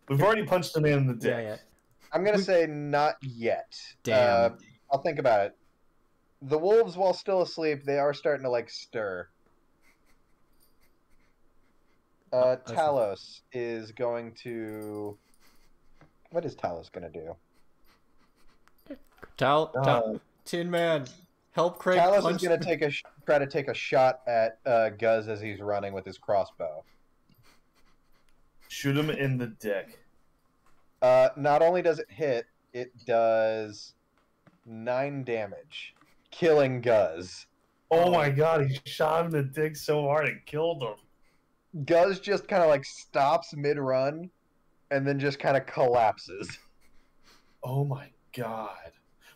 We've already punched the man in the dick. yeah, yeah. I'm gonna We- say not yet. Damn. Uh, I'll think about it. The wolves, while still asleep, they are starting to like stir. Oh, Uh, that's- Talos is going to. What is Talos gonna do? Tal, Tal, Uh, Tin Man, help Craig Talos punch. is gonna take a sh- try to take a shot at uh, Guz as he's running with his crossbow. shoot him in the dick. Uh, not only does it hit, it does nine damage, killing Guz. Oh my god, he shot him in the dick so hard it killed him. Guz just kind of like stops mid run, and then just kind of collapses. Oh my god.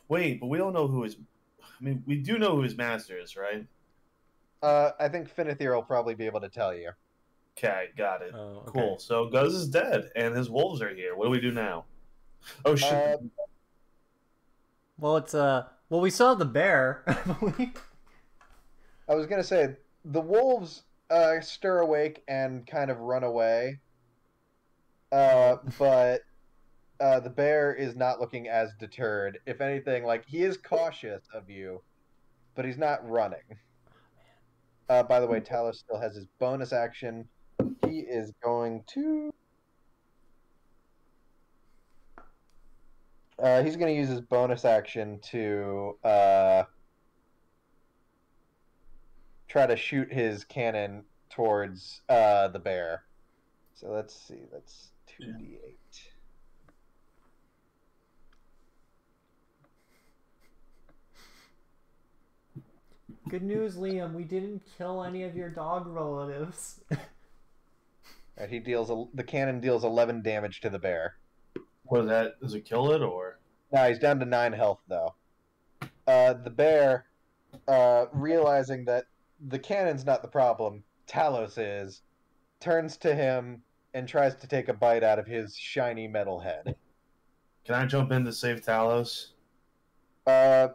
Wait, but we don't know who his. I mean, we do know who his master is, right? Uh, I think Finethir will probably be able to tell you. Okay, got it. Oh, okay. Cool. So Guz is dead, and his wolves are here. What do we do now? Oh shit! Uh, Well, it's uh. Well, we saw the bear. I was gonna say the wolves uh, stir awake and kind of run away, uh, but uh, the bear is not looking as deterred. If anything, like he is cautious of you, but he's not running. Uh, by the way, Talos still has his bonus action. He is going to. Uh, he's going to use his bonus action to uh, try to shoot his cannon towards uh, the bear. So let's see. That's two d eight. Good news, Liam. We didn't kill any of your dog relatives. And he deals a, the cannon deals eleven damage to the bear. What is that? Does it kill it or? Now he's down to nine health though. Uh, the bear, uh, realizing that the cannon's not the problem, Talos is, turns to him and tries to take a bite out of his shiny metal head. Can I jump in to save Talos? Uh,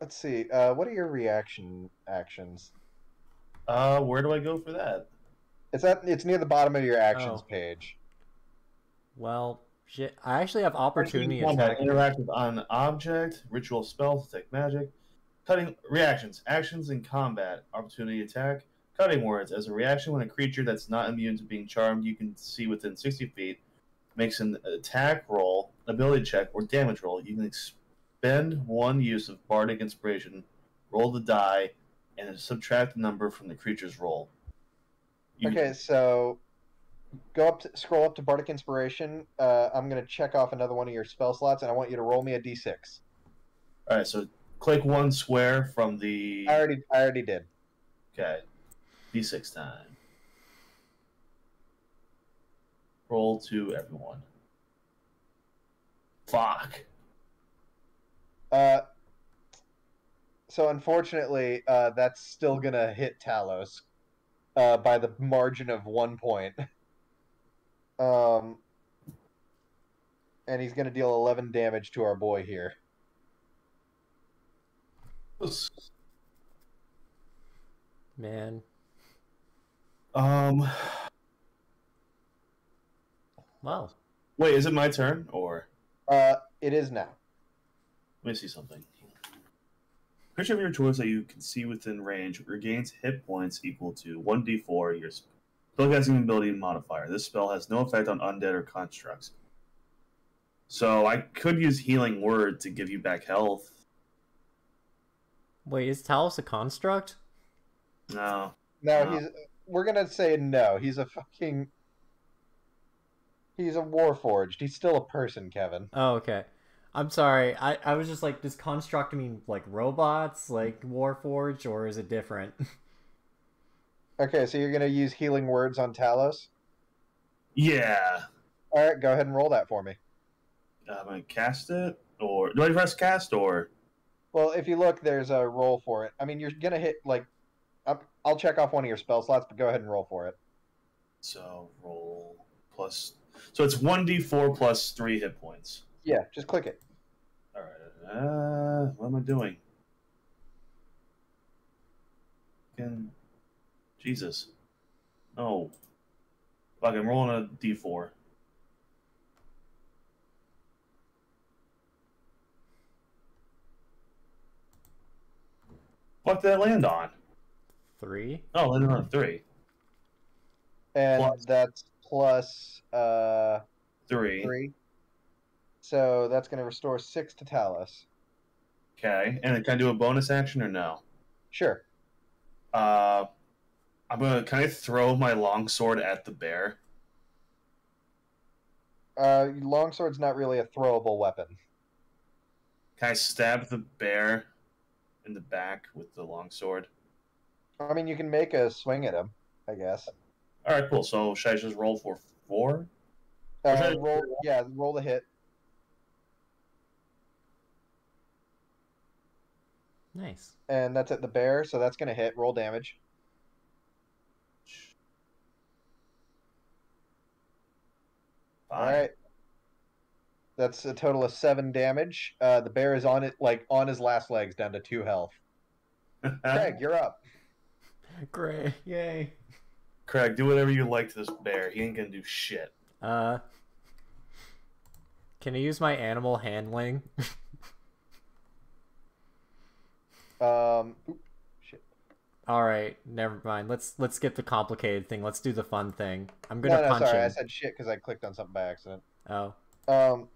let's see. Uh, what are your reaction actions? Uh, where do I go for that? It's at it's near the bottom of your actions Oh. page. Well, shit. I actually have opportunity Combat, attack. Interact with an object, ritual spell, detect magic, cutting reactions, actions in combat, opportunity attack, cutting words. As a reaction, when a creature that's not immune to being charmed, you can see within sixty feet, makes an attack roll, ability check, or damage roll. You can expend one use of bardic inspiration, roll the die, and subtract the number from the creature's roll. You- Okay, so go up, to, scroll up to Bardic Inspiration. Uh, I'm gonna check off another one of your spell slots, and I want you to roll me a d6. All right, so click one square from the. I already, I already did. Okay. D6 time. Roll to everyone. Fuck. Uh, so unfortunately, uh, that's still gonna hit Talos, uh, by the margin of one point. Um, and he's gonna deal 11 damage to our boy here. Man. Um. Wow. Wait, is it my turn or Uh, it is now. let me see something? Creature of your choice that you can see within range regains hit points equal to one d4 your spellcasting ability modifier. This spell has no effect on undead or constructs. So I could use healing word to give you back health. Wait, is Talos a construct? No. No, No. he's. We're gonna say no. He's a fucking. He's a warforged. He's still a person, Kevin. Oh, okay. I'm sorry. I, I was just like, does construct mean like robots, like Warforged, or is it different? Okay, so you're gonna use healing words on Talos. Yeah. All right, go ahead and roll that for me. I'm gonna cast it, or do I press cast, or Well, if you look, there's a roll for it. I mean, you're gonna hit like. I'll- I'll check off one of your spell slots, but go ahead and roll for it. so roll plus. So it's one d4 plus three hit points. Yeah, just click it. All right, Uh, what am I doing? Fucking Jesus. No. Fuck, I'm rolling a d4. What did I land on? Three. Oh, landed on three. And Plus. that's plus uh, Three. three. So that's going to restore six to Talos. Okay. And can I do a bonus action or no? Sure. Uh, I'm gonna. Can I throw my longsword at the bear? Uh, longsword's not really a throwable weapon. Can I stab the bear in the back with the longsword? I mean, you can make a swing at him, I guess. All right, cool. So should I just roll for four? Uh, roll, yeah, roll the hit. Nice. and that's at the bear, so that's going to hit. Roll damage. All Five. right. That's a total of seven damage. Uh, the bear is on it, like on his last legs, down to two health. Craig, you're up. Great. Yay. Craig, do whatever you like to this bear. He ain't gonna do shit. Uh. Can I use my animal handling? Um, oop, shit. All right, never mind. Let's let's skip the complicated thing. Let's do the fun thing. I'm gonna no, punch sorry, I said shit because I clicked on something by accident. Oh. Um,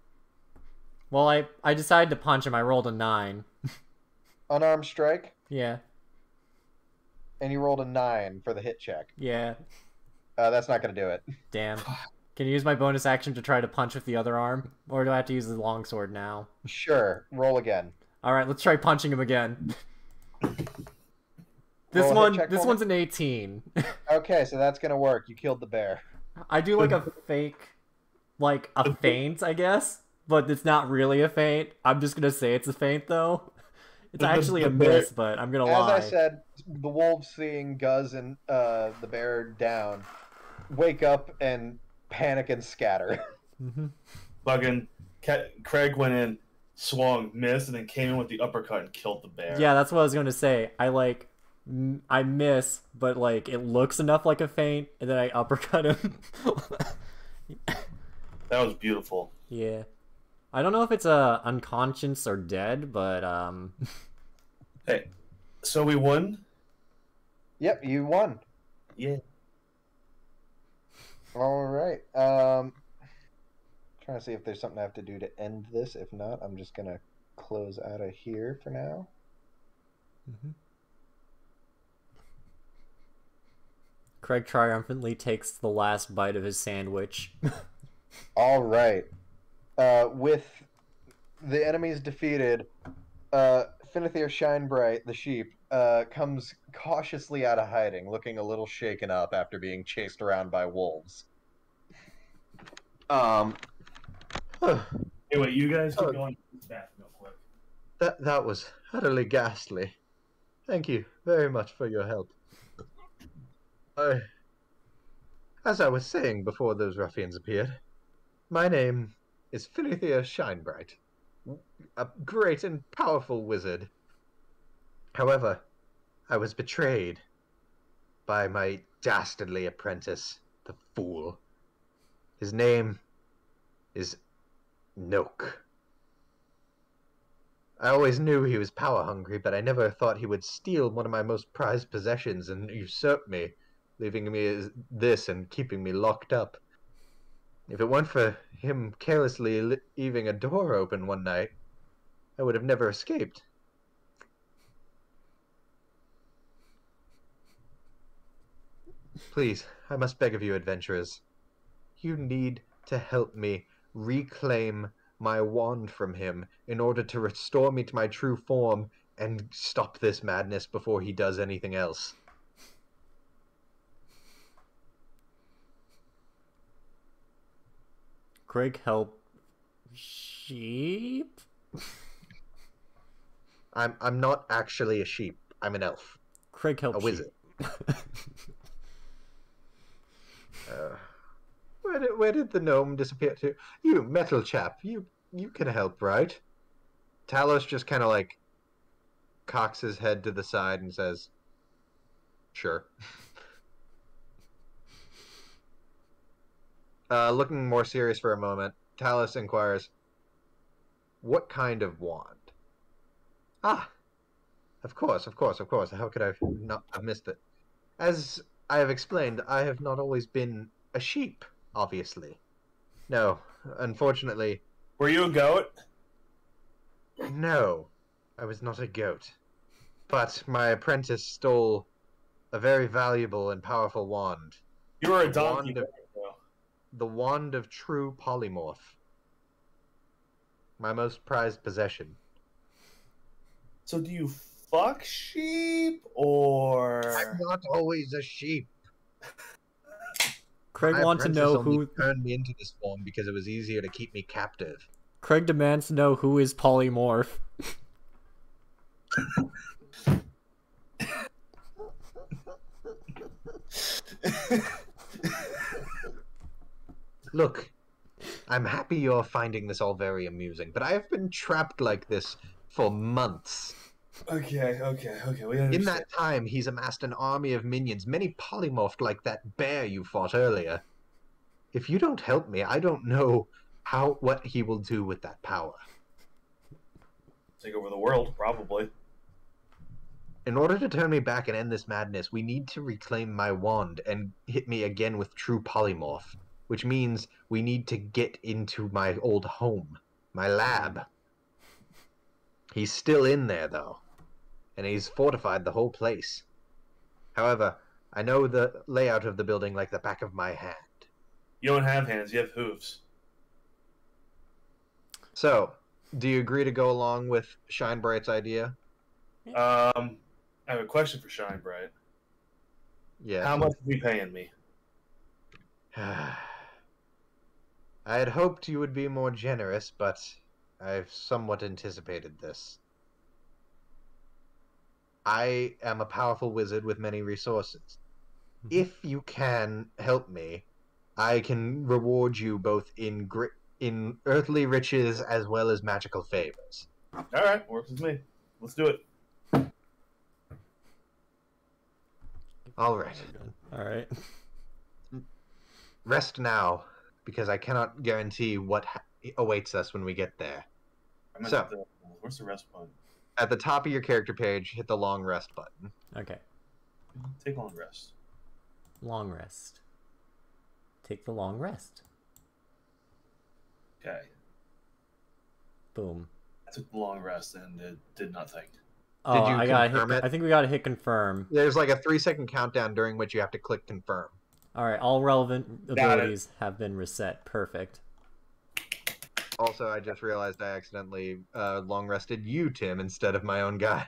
Well, I I decided to punch him. I rolled a nine. unarmed strike, Yeah. and you rolled a nine for the hit check. Yeah. Uh, that's not going to do it. Damn. Can you use my bonus action to try to punch with the other arm, or do I have to use the longsword now? Sure, roll again. All right, let's try punching him again. This Roll one, this for one's an 18. Okay, so that's going to work. You killed the bear. I do like a fake, like a feint, I guess, but it's not really a feint. I'm just gonna say it's a feint though. It's The- the- actually a the miss, but I'm gonna As lie. I said, the wolves seeing Guz and uh, the bear down, wake up and panic and scatter. Mhm. Fucking Ca- Craig went in, swung, missed, and then came in with the uppercut and killed the bear. Yeah, that's what I was gonna say. I like, m- I miss, but like it looks enough like a feint, and then I uppercut him. that was beautiful. yeah, I don't know if it's uh, unconscious or dead, but um, Hey, so we won. yep, you won. Yeah. All right. Um, trying to see if there's something I have to do to end this. If not, I'm just gonna close out of here for now. Craig triumphantly takes the last bite of his sandwich. All right. Uh, with the enemies defeated, uh, Finethir Shinebright, the sheep, uh, comes cautiously out of hiding, looking a little shaken up after being chased around by wolves. Um, Anyway, you guys keep Oh. going back real quick. that that was utterly ghastly. Thank you very much for your help. I, as I was saying before those ruffians appeared, my name is Finethir Shinebright, a great and powerful wizard. However, I was betrayed by my dastardly apprentice, the fool. His name is Noke. I always knew he was power hungry, but I never thought he would steal one of my most prized possessions and usurp me, leaving me this and keeping me locked up. If it weren't for him carelessly leaving a door open one night, I would have never escaped. Please, I must beg of you, adventurers. You need to help me reclaim my wand from him in order to restore me to my true form and stop this madness before he does anything else. Craig help sheep. I'm I'm not actually a sheep. I'm an elf, Craig help a wizard. Uh, where did where did the gnome disappear to? You metal chap, you you can help, right? Talos just kind of like cocks his head to the side and says, "Sure." uh, looking more serious for a moment, Talos inquires, "What kind of wand?" Ah, of course, of course, of course. How could I have not have missed it? As I have explained, I have not always been a sheep, obviously. No, unfortunately, Were you a goat? no, I was not a goat. But my apprentice stole a very valuable and powerful wand. You were a donkey. wand of-. The wand of true polymorph. My most prized possession. So do you fuck sheep or? I'm not always a sheep. Craig My wants to know only who. turned me into this form because it was easier to keep me captive. Craig demands to know who is polymorph. Look, I'm happy you're finding this all very amusing, but I have been trapped like this for months. okay, okay, okay. We In that time, he's amassed an army of minions, many polymorphed like that bear you fought earlier. If you don't help me, I don't know how what he will do with that power. Take over the world, probably. In order to turn me back and end this madness, we need to reclaim my wand and hit me again with true polymorph, which means we need to get into my old home, my lab. He's still in there, though, and he's fortified the whole place. However, I know the layout of the building like the back of my hand. You don't have hands. You have hooves. So, do you agree to go along with Shine Bright's idea? Um, I have a question for Shine Bright. Yes. How much are you paying me? I had hoped you would be more generous, but I've somewhat anticipated this. I am a powerful wizard with many resources. Mm-hmm. If you can help me, I can reward you both in gri- in earthly riches as well as magical favors. All right, works with me. Let's do it. All right. All right. Rest now, because I cannot guarantee what ha- awaits us when we get there. I'm So- at the, where's the rest button? At the top of your character page, hit the long rest button. Okay. Take long rest. Long rest. Take the long rest. Okay. Boom. I took the long rest and it did nothing. Oh, you I gotta hit. it? I think we gotta hit confirm. There's like a three second countdown during which you have to click confirm. All right. All relevant Got it. abilities have been reset. Perfect. Also, I just realized I accidentally uh, long rested you, Tim, instead of my own guy.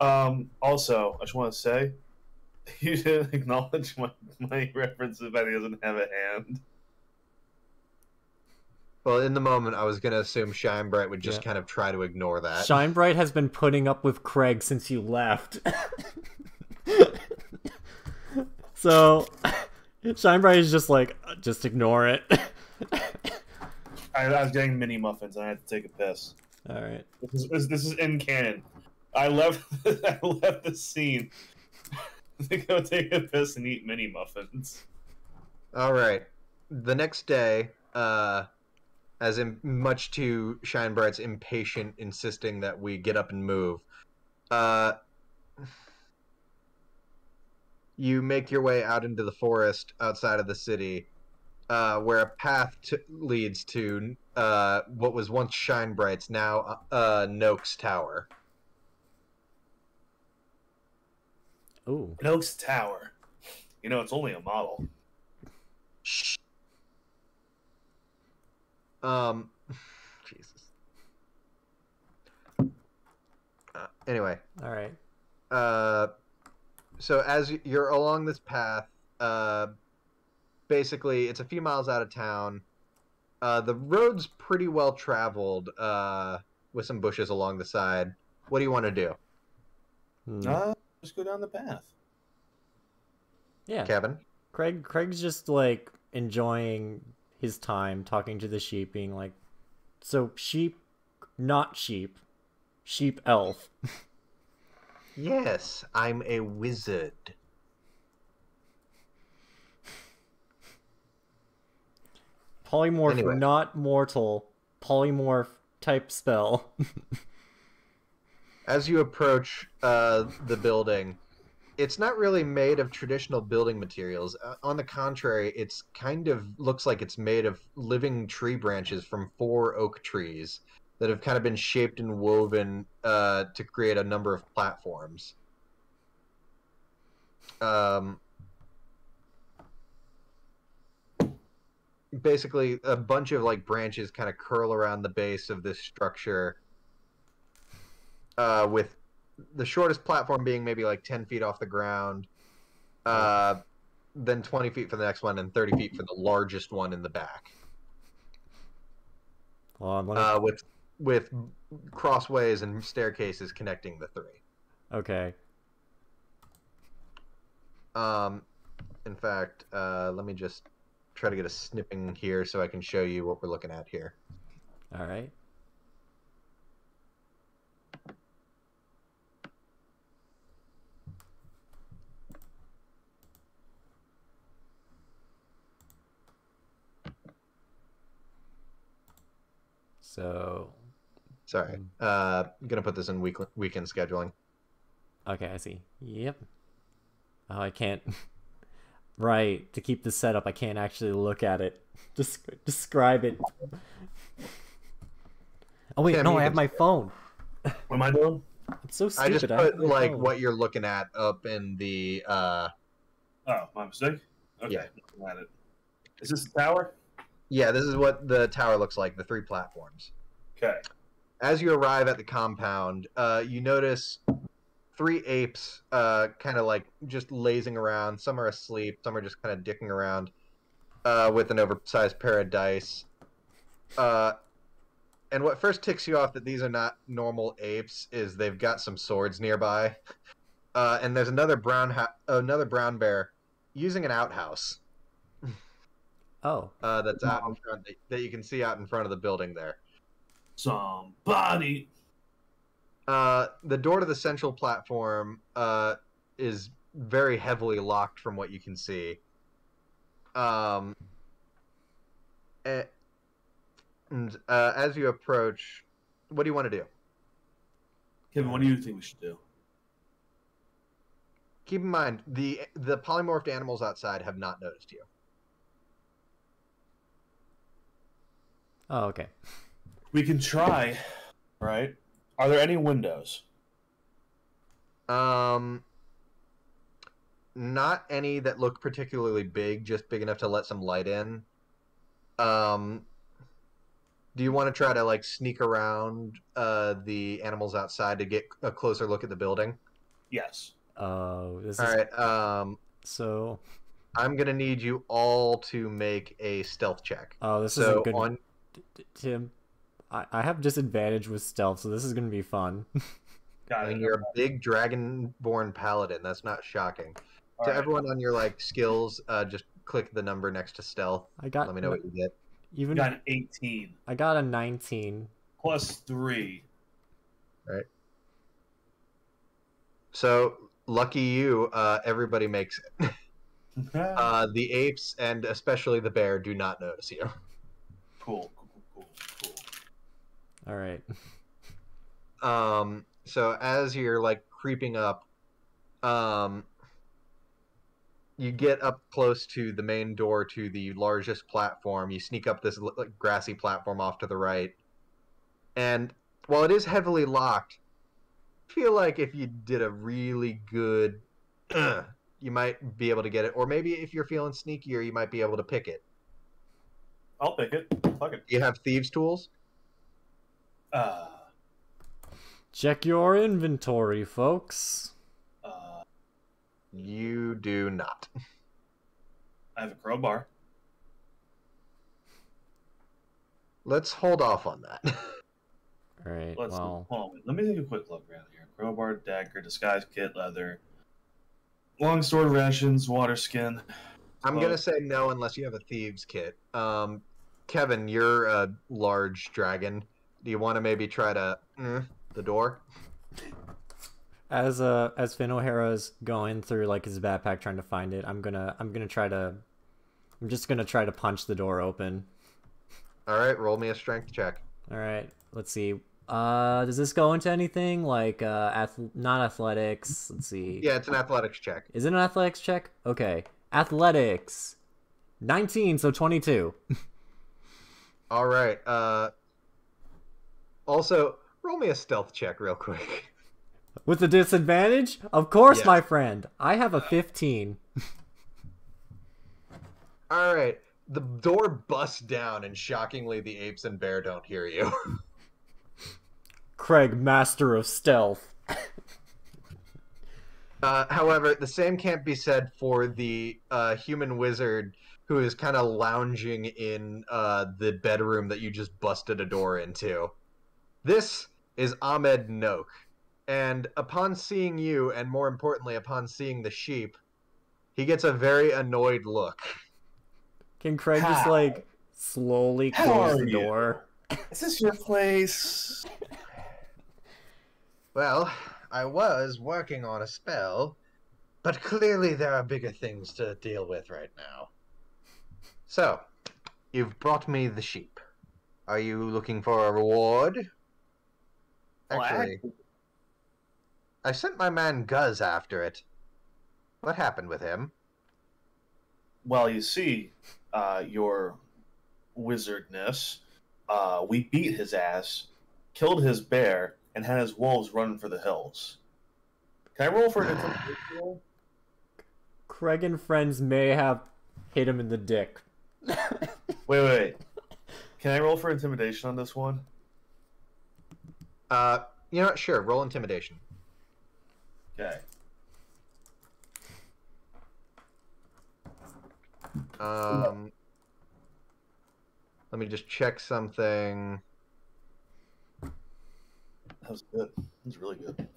Um. Also, I just want to say, you didn't acknowledge my my reference if he doesn't have a hand. Well, in the moment, I was gonna assume Shine Bright would just Yeah. kind of try to ignore that. Shine Bright has been putting up with Craig since you left. so, Shine Bright is just like, "Uh, just ignore it. I, I was getting mini muffins and I had to take a piss. All right. This is this, this is in canon. I left I left the scene to go take a piss and eat mini muffins. All right. The next day, uh, as in much to Shine Bright's impatient insisting that we get up and move, uh, you make your way out into the forest outside of the city, uh, where a path to, leads to uh, what was once Shine Bright's, now uh, Noke's Tower. Ooh. Noke's Tower. You know, it's only a model. Shh. Um, Jesus. Uh, anyway, All right. uh, so as you're along this path, uh, basically it's a few miles out of town. Uh, the road's pretty well traveled, uh, with some bushes along the side. What do you want to do, Hmm. Uh, just go down the path. yeah. Kevin? Craig. Craig's just like enjoying his time talking to the sheep, being like, "So sheep, not sheep. Sheep elf. Yes, I'm a wizard. Polymorph, Anyway. not mortal. Polymorph type spell. As you approach uh, the building, it's not really made of traditional building materials. Uh, on the contrary, it's kind of looks like it's made of living tree branches from four oak trees that have kind of been shaped and woven uh, to create a number of platforms. Um, basically, a bunch of like branches kind of curl around the base of this structure uh, with the shortest platform being maybe like 10 feet off the ground, uh, then 20 feet for the next one, and 30 feet for the largest one in the back, Hold on, me- uh, with with crossways and staircases connecting the three. okay. Um, in fact, uh, let me just try to get a snipping here so I can show you what we're looking at here. All right. So, Sorry, uh, I'm gonna put this in week weekend scheduling. okay, I see. Yep. Oh, I can't. right, to keep the setup, I can't actually look at it. Just describe it. Oh wait, Tim, no, I have can- my phone. What am I doing? It's so I just put my like phone. what you're looking at up in the uh, Oh, my mistake. Okay, Yeah. at it. Is this the tower? yeah. This is what the tower looks like. The three platforms. Okay. As you arrive at the compound, uh, you notice three apes uh, kind of like just lazing around. Some are asleep, some are just kind of dicking around uh, with an oversized pair of dice. Uh, and what first ticks you off that these are not normal apes is they've got some swords nearby. Uh, and there's another brown ha- another brown bear using an outhouse Oh, uh, that's out in front that, that you can see out in front of the building there. Somebody. Uh, the door to the central platform uh, is very heavily locked from what you can see. Um, eh, and uh, as you approach, what do you want to do? Kevin, what do you think we should do? Keep in mind the the polymorphed animals outside have not noticed you. oh, okay. We can try, right? Are there any windows? Um, not any that look particularly big, just big enough to let some light in. Um, do you want to try to like sneak around uh, the animals outside to get a closer look at the building? Yes. Oh, this All is right. Um, so. I'm gonna need you all to make a stealth check. Oh, this so is a good on T- T- Tim. I, I have disadvantage with stealth, so this is gonna be fun. Got it. mean, you're a big dragonborn paladin. That's not shocking. All to right. everyone on your like skills, uh, just click the number next to stealth. I got Let me know what you get. even got an 18 I got a 19. plus 3. Right. So lucky you, uh, everybody makes it. Uh, the apes and especially the bear do not notice you. cool. All right. Um, so as you're like creeping up, um, you get up close to the main door to the largest platform. You sneak up this like, grassy platform off to the right, and while it is heavily locked, I feel like if you did a really good, you might be able to get it. Or maybe if you're feeling sneakier, you might be able to pick it. I'll pick it. Fuck it. You have thieves' tools? Uh, Check your inventory, folks. uh, You do not. I have a crowbar. Let's hold off on that. All right. Let's well, hold on. wait, Let me take a quick look around here. Crowbar, dagger, disguise kit, leather, long sword rations, water skin. I'm Well- gonna say no unless you have a thieves kit. Um, Kevin, you're a large dragon. Do you want to maybe try to mm, the door? As uh as Finethir's going through like his backpack trying to find it, I'm gonna I'm gonna try to I'm just gonna try to punch the door open. All right, roll me a strength check. All right, let's see. Uh, does this go into anything like uh, ath- not athletics? Let's see. Yeah, it's an athletics check. Is it an athletics check? Okay, athletics. Nineteen, so twenty-two. All right. Uh, also, roll me a stealth check real quick. With the disadvantage? Of course, Yeah. my friend. I have a fifteen. All right. The door busts down, and shockingly, the apes and bear don't hear you. Craig, master of stealth. Uh, however, the same can't be said for the uh, human wizard who is kind of lounging in uh, the bedroom that you just busted a door into. This is Ahmed Noke, and upon seeing you, and more importantly, upon seeing the sheep, he gets a very annoyed look. Can Craig just like slowly How close are the you? door? Is this your place? Well, I was working on a spell, but clearly there are bigger things to deal with right now. So, you've brought me the sheep. Are you looking for a reward? Well, Actually, I sent my man Guz after it. What happened with him? Well, you see, uh, your wizardness, uh, we beat his ass, killed his bear, and had his wolves running for the hills. Can I roll for an intimidation roll? Craig and friends may have hit him in the dick. Wait, wait, wait. Can I roll for intimidation on this one? Uh, you know what? Sure, roll intimidation. Okay. Um, let me just check something. That was good. That was really good.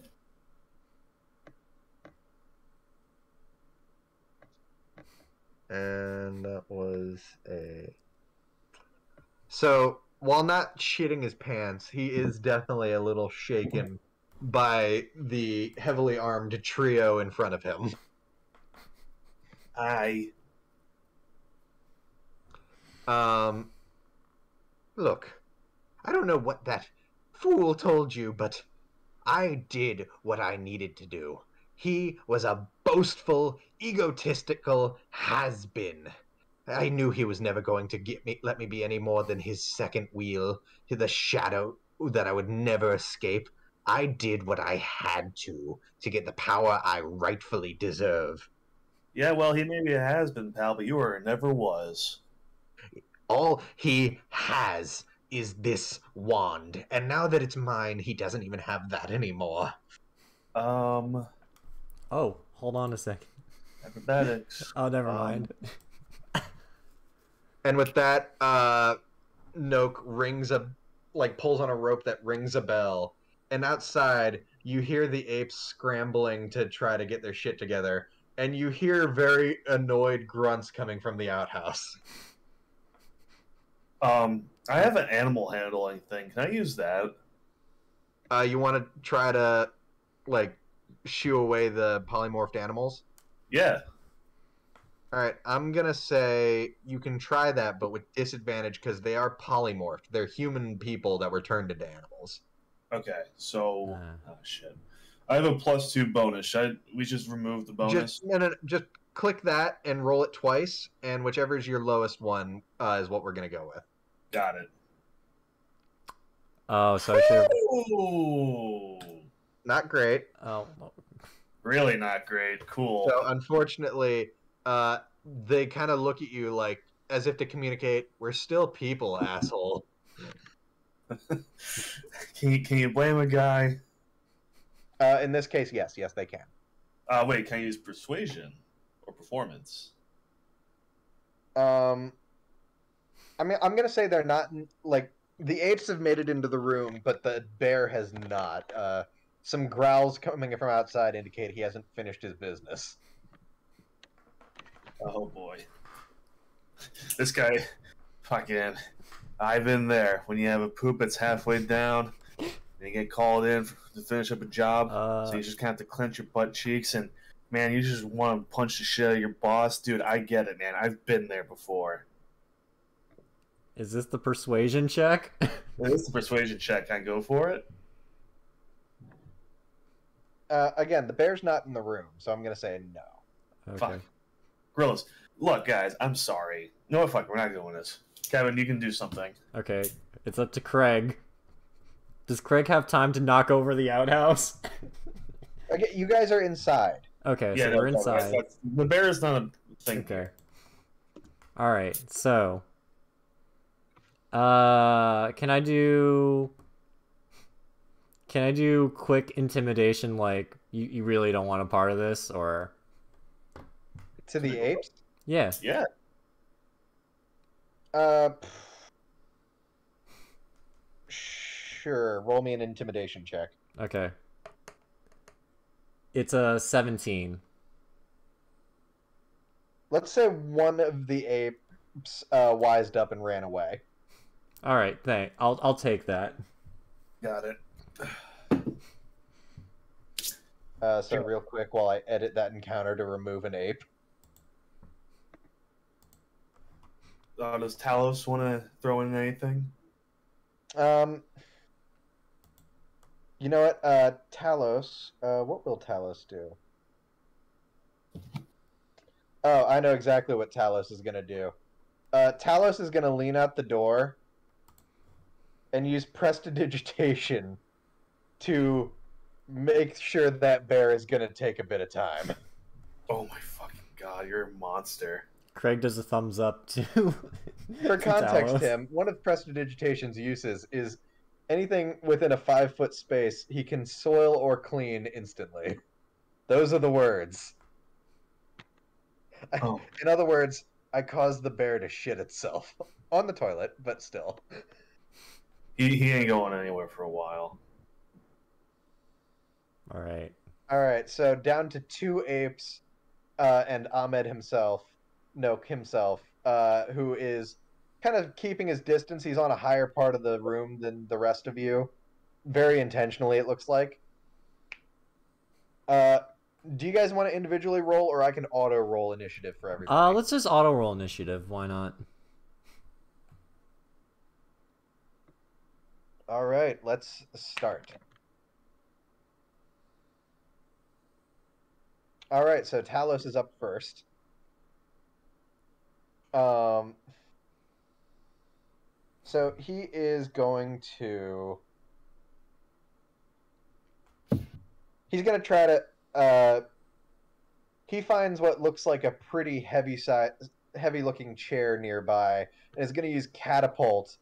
and that was a. So while not shitting his pants, he is definitely a little shaken by the heavily armed trio in front of him. I. Um, look, I don't know what that fool told you, but I did what I needed to do. He was a boastful, egotistical has been. I knew he was never going to get me, let me be any more than his second wheel, to the shadow that I would never escape. I did what I had to to get the power I rightfully deserve. Yeah, well, he maybe has been, pal, but you were never was. All he has is this wand, and now that it's mine, he doesn't even have that anymore. Um, Oh, hold on a second. acrobatics. Oh, never Um, mind. And with that, uh, Noke rings a like pulls on a rope that rings a bell, and outside you hear the apes scrambling to try to get their shit together, and you hear very annoyed grunts coming from the outhouse. Um, I have an animal handling thing. Can I use that? Uh, you want to try to like shoo away the polymorphed animals? Yeah. All right, I'm gonna say you can try that, but with disadvantage because they are polymorphed. They're human people that were turned into animals. Okay. So, Ah. oh shit. I have a plus two bonus. Should I, we just remove the bonus? Just no, no, no, just click that and roll it twice, and whichever is your lowest one uh, is what we're gonna go with. Got it. Oh, so I should. Not great. Oh. Really not great. Cool. So unfortunately, uh, they kind of look at you like as if to communicate, "We're still people, asshole." can you can you blame a guy? Uh, in this case, yes, yes, they can. Uh, wait, can I use persuasion or performance? Um, I mean, I'm gonna say they're not like the apes have made it into the room, but the bear has not. Uh, some growls coming from outside indicate he hasn't finished his business. Oh boy. This guy, fucking. I've been there when you have a poop that's halfway down and you get called in to finish up a job. Uh, so you just kind of have to clench your butt cheeks and man, you just want to punch the shit out of your boss, dude. I get it, man. I've been there before. is this the persuasion check? This is the persuasion check. Can I go for it? Uh, again, the bear's not in the room, so I'm gonna say no. okay. Fuck. Grills. Look, guys, I'm sorry. No, fuck, we're not doing this. Kevin, you can do something. Okay. It's up to Craig. Does Craig have time to knock over the outhouse? Okay, you guys are inside. okay, yeah, so we're inside. that's- The bear is not a thing. Okay. All right. So, uh, can I do? Can I do quick intimidation? Like you, you really don't want a part of this, or To the apes. yeah. Yeah. Uh, sure. Roll me an intimidation check. Okay. It's a seventeen. Let's say one of the apes uh, wised up and ran away. All right. Thank. I'll I'll take that. Got it. Uh, so real quick, while I edit that encounter to remove an ape. Uh, does Talos want to throw in anything? Um, you know what? Uh, Talos. Uh, what will Talos do? Oh, I know exactly what Talos is gonna do. Uh, Talos is gonna lean out the door and use prestidigitation to make sure that bear is gonna take a bit of time. Oh my fucking god, you're a monster. Craig does a thumbs up to. For context, Talos. Tim, one of prestidigitation's uses is anything within a five foot space he can soil or clean instantly. Those are the words. Oh. In other words, I caused the bear to shit itself on the toilet, but still. He, he ain't going anywhere for a while. All right. All right, so down to two apes, uh, and Ahmed himself, Noke himself, uh, who is kind of keeping his distance. He's on a higher part of the room than the rest of you, very intentionally. It looks like. Uh, do you guys want to individually roll, or I can auto roll initiative for everybody? Uh, let's just auto roll initiative. Why not? All right, let's start. All right, so Talos is up first. Um, so he is going to. He's going to try to. Uh, he finds what looks like a pretty heavy size, heavy-looking chair nearby, and is going to use catapult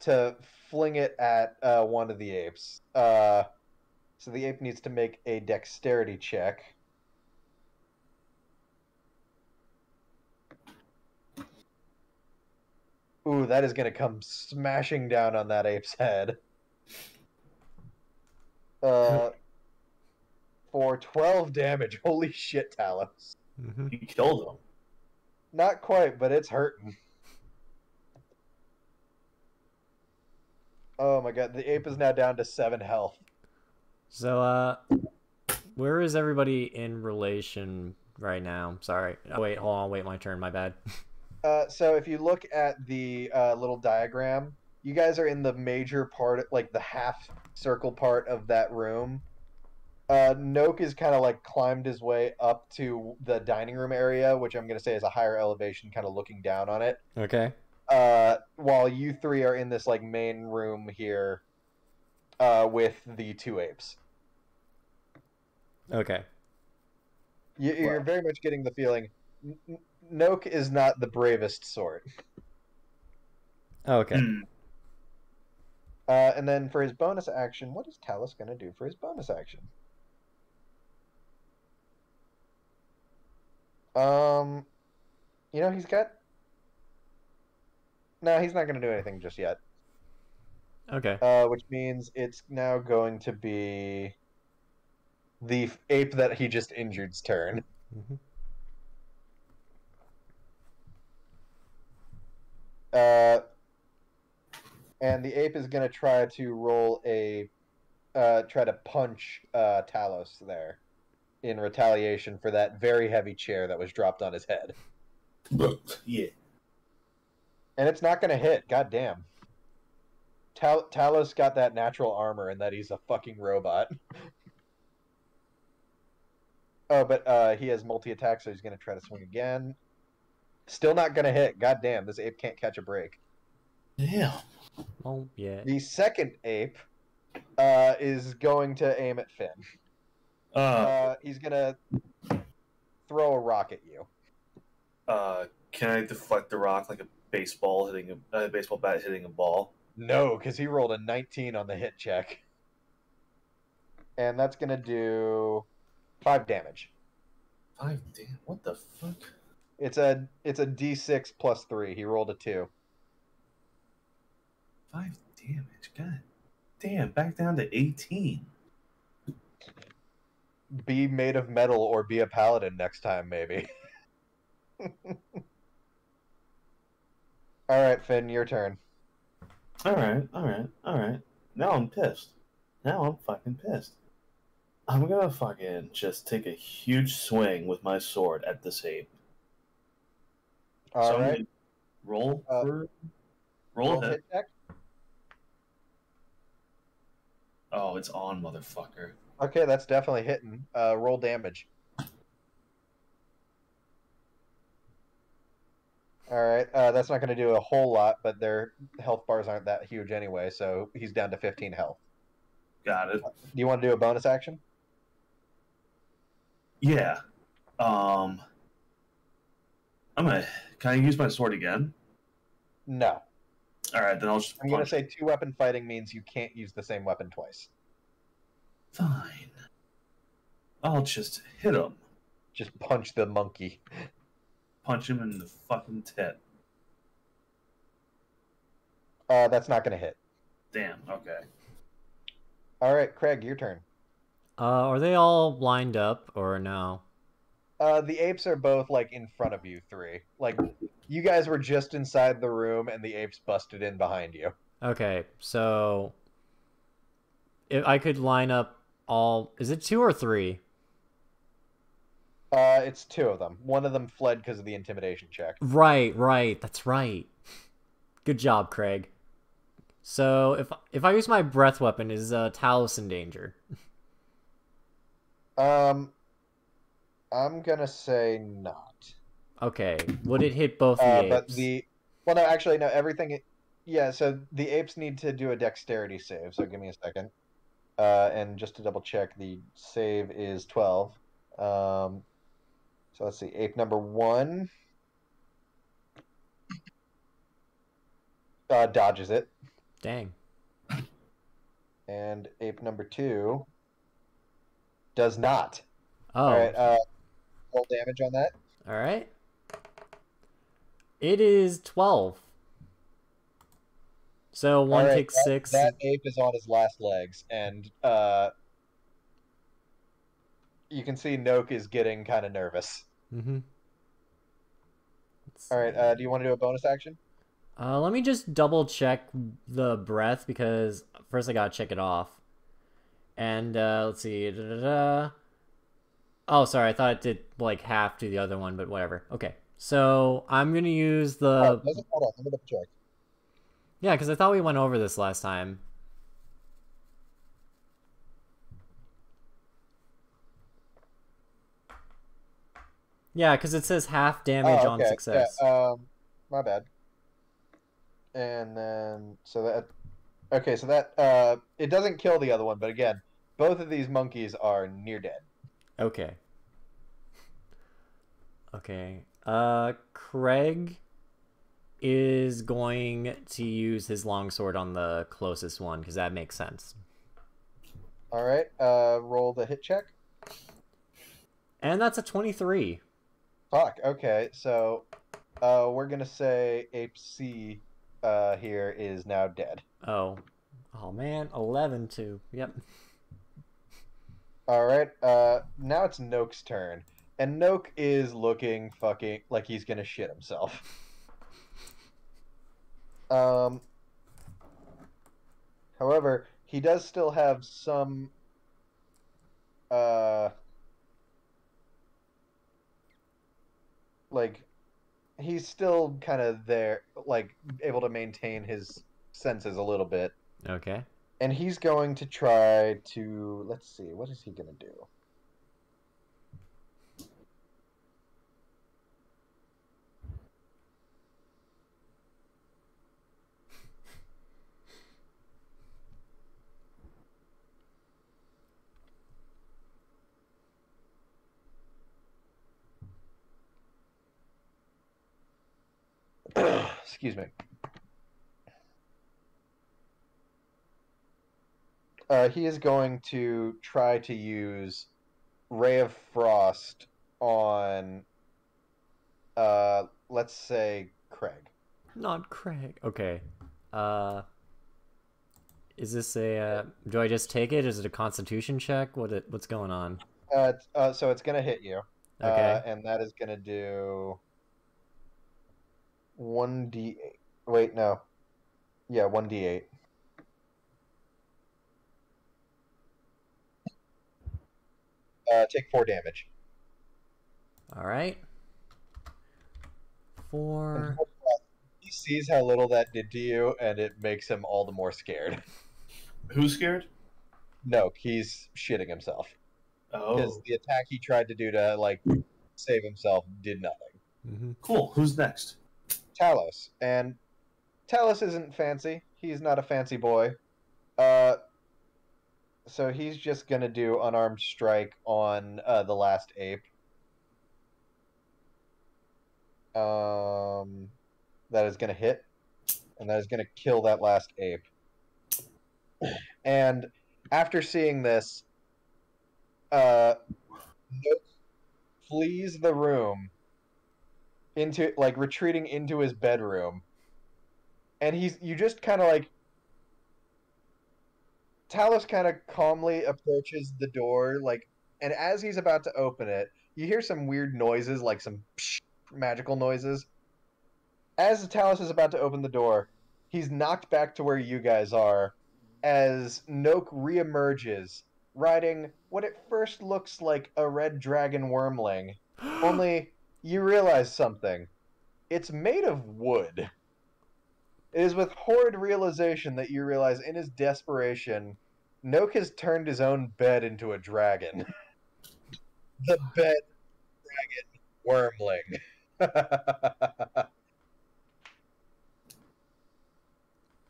to fling it at uh, one of the apes. Uh, so the ape needs to make a dexterity check. Ooh, that is going to come smashing down on that ape's head. Uh, for 12 damage. Holy shit, Talos. Mm-hmm. He killed him. Not quite, but it's hurting. Oh my god, the ape is now down to 7 health. So, uh, where is everybody in relation right now? Sorry. Oh, wait, hold on. Wait, my turn. My bad. Uh, so if you look at the uh, little diagram, you guys are in the major part, like the half circle part of that room. Uh, Noke is kind of like climbed his way up to the dining room area, which I'm going to say is a higher elevation, kind of looking down on it. Okay. Uh, while you three are in this like main room here uh, with the two apes. Okay. You, you're Wow. very much getting the feeling N- N- is not the bravest sort. Okay. Hmm. Uh, and then for his bonus action, what is Talos going to do for his bonus action? Um, you know, he's got. No, he's not going to do anything just yet. Okay. Uh, which means it's now going to be the ape that he just injured's turn. Mhm. Uh, and the ape is going to try to roll a uh, try to punch uh, Talos there in retaliation for that very heavy chair that was dropped on his head. yeah. And it's not going to hit. God damn. Tal- Talos got that natural armor and that he's a fucking robot. oh, but uh, he has multi attack, so he's going to try to swing again. Still not going to hit. God damn, this ape can't catch a break. Damn. Oh yeah. The second ape uh, is going to aim at Finn. Uh, Uh, he's going to throw a rock at you. uh, can I deflect the rock like a baseball hitting a uh, baseball bat hitting a ball? No, because he rolled a 19 on the hit check. And that's going to do five damage. Five. Damn. What the fuck? It's a it's a d6 plus three. He rolled a two. Five damage. God damn. Back down to eighteen. Be made of metal or be a paladin next time, maybe. All right, Finn, your turn. All right. All right. All right. Now I'm pissed. Now I'm fucking pissed. I'm gonna fucking just take a huge swing with my sword at this ape. All So right, Roll Uh, for. Roll, roll hit. hit check. Oh, it's on, motherfucker. Okay, that's definitely hitting. Uh, roll damage. All right, uh, that's not going to do a whole lot, but their health bars aren't that huge anyway, so he's down to 15 health. Got it. Do you want to do a bonus action? Yeah. Um. I'm gonna. Can I use my sword again? No. All right, then I'll just. I'm going to say two weapon fighting means you can't use the same weapon twice. Fine. I'll just hit him. Just punch the monkey. Punch him in the fucking tit. Uh, that's not going to hit. Damn. Okay. All right, Craig, your turn. Uh, are they all lined up or no? Uh, the apes are both like in front of you three. Like you guys were just inside the room, and the apes busted in behind you. Okay, so if I could line up all, is it two or three? Uh, it's two of them. One of them fled because of the intimidation check. Right, right, that's right. Good job, Craig. So if if I use my breath weapon, is uh, Talos in danger? Um, I'm gonna say not. Okay, would it hit both the Uh, apes? but the well, no, actually, no. Everything, yeah. So the apes need to do a dexterity save. So give me a second. Uh, and just to double check, the save is twelve. Um, so let's see. Ape number one uh, dodges it, Dang. and ape number two does not. Oh, All right. Uh, roll damage on that. all right. It is twelve. So one right, takes that- six. That ape is on his last legs, and uh, you can see Noke is getting kind of nervous. Mm-hmm. All right, uh, do you want to do a bonus action? Uh, let me just double check the breath because first I gotta check it off. And uh, let's see. Da, da, da. Oh, sorry. I thought it did like half to the other one, but whatever. Okay. So I'm gonna use the oh, it? Hold on, let me double check. yeah, because I thought we went over this last time. Yeah, because it says half damage Oh, on success. Yeah, um, my bad. And then so that okay, so that uh, it doesn't kill the other one, but again, both of these monkeys are near dead. Okay. Okay. Uh, Craig is going to use his longsword on the closest one because that makes sense. All right, uh, roll the hit check. And that's a 23. Fuck. Okay, so uh, we're gonna say Ape C uh, here is now dead. Oh. Oh man, 11 too. Yep. All right. Uh, now it's Noke's turn, and Noke is looking fucking like he's gonna shit himself. Um, However, he does still have some uh like he's still kind of there like able to maintain his senses a little bit Okay. And he's going to try to let's see what is he going to do? Excuse me uh, he is going to try to use Ray of Frost on, uh, let's say Craig. Not Craig. Okay. Uh. Is this a? Uh, do I just take it? Is it a Constitution check? What? It, what's going on? Uh, uh, so it's going to hit you, Okay. uh, and that is going to do one d. Wait, no, yeah, one d eight. Uh, take four damage. All right. Four. He sees how little that did to you, and it makes him all the more scared. Who's scared? No, he's shitting himself Oh. because the attack he tried to do to like save himself did nothing. Mm-hmm. cool. Who's next? Talos, and Talos isn't fancy. He's not a fancy boy. Uh, so he's just gonna do unarmed strike on uh, the last ape. Um, that is gonna hit, and that is gonna kill that last ape. And after seeing this, uh, flees the room into like retreating into his bedroom and he's you just kind of like Talos kind of calmly approaches the door like and as he's about to open it you hear some weird noises like some psh, magical noises as Talos is about to open the door he's knocked back to where you guys are as Noke reemerges riding what at first looks like a red dragon wyrmling only you realize something. It's made of wood. It is with horrid realization that you realize in his desperation, Noke has turned his own bed into a dragon. the bed dragon wyrmling.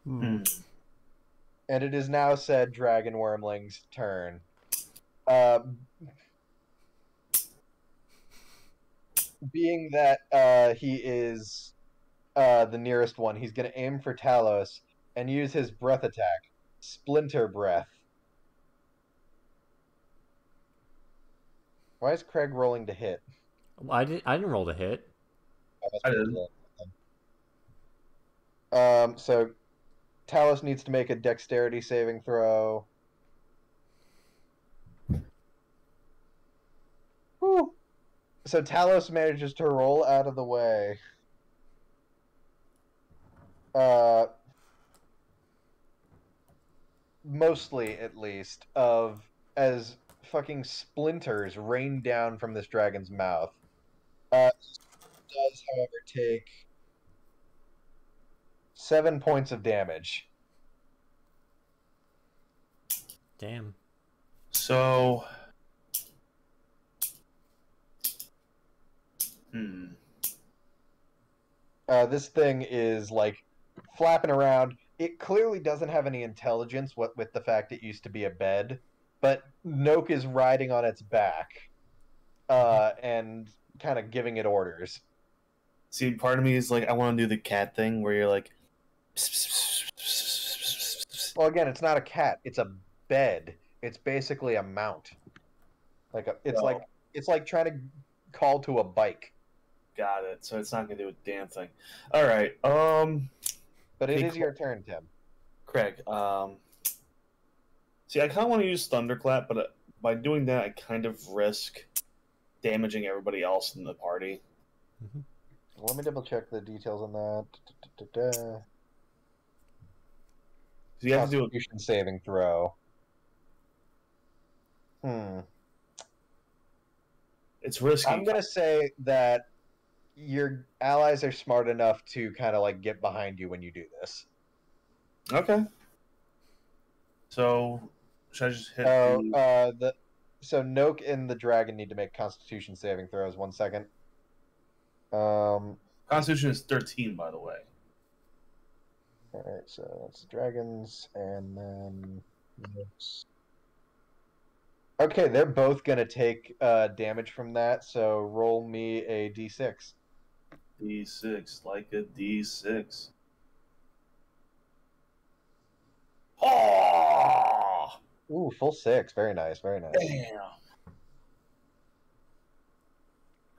Hmm. and it is now said dragon wyrmling's turn. Uh, being that uh, he is uh, the nearest one, he's going to aim for Talos and use his breath attack, Splinter Breath. Why is Craig rolling to hit? I didn't. I didn't roll to hit. Oh, I did. he's rolling. Um, so Talos needs to make a dexterity saving throw. Whew. So Talos manages to roll out of the way. Uh, mostly, at least, of as fucking splinters rain down from this dragon's mouth. Uh, does, however, take seven points of damage. Damn. So. Hmm. Uh, this thing is like flapping around. It clearly doesn't have any intelligence. What with the fact it used to be a bed, but Noke is riding on its back, uh, and kind of giving it orders. See, part of me is like, I want to do the cat thing where you're like. Well, again, it's not a cat; it's a bed. It's basically a mount. Like a, it's Oh. like it's like trying to call to a bike, Got it. So it's not gonna do a damn thing. All right. Um, but it Hey, is your turn, Tim. Craig. Um. See, I kind of want to use Thunderclap, but uh, by doing that, I kind of risk damaging everybody else in the party. Let me double check the details on that. Da-da-da-da. So you have to do a saving throw. Hmm. It's risky. I'm gonna say that your allies are smart enough to kind of like get behind you when you do this. Okay. So, should I just hit? Oh, the- uh, the so Noke and the dragon need to make Constitution saving throws. One second. Um. Constitution is 13, by the way. All right, so it's dragons and then. Okay, they're both gonna take uh, damage from that. So roll me a d6. D6, like a D6. Oh! Ooh, full six. Very nice. Very nice. Damn.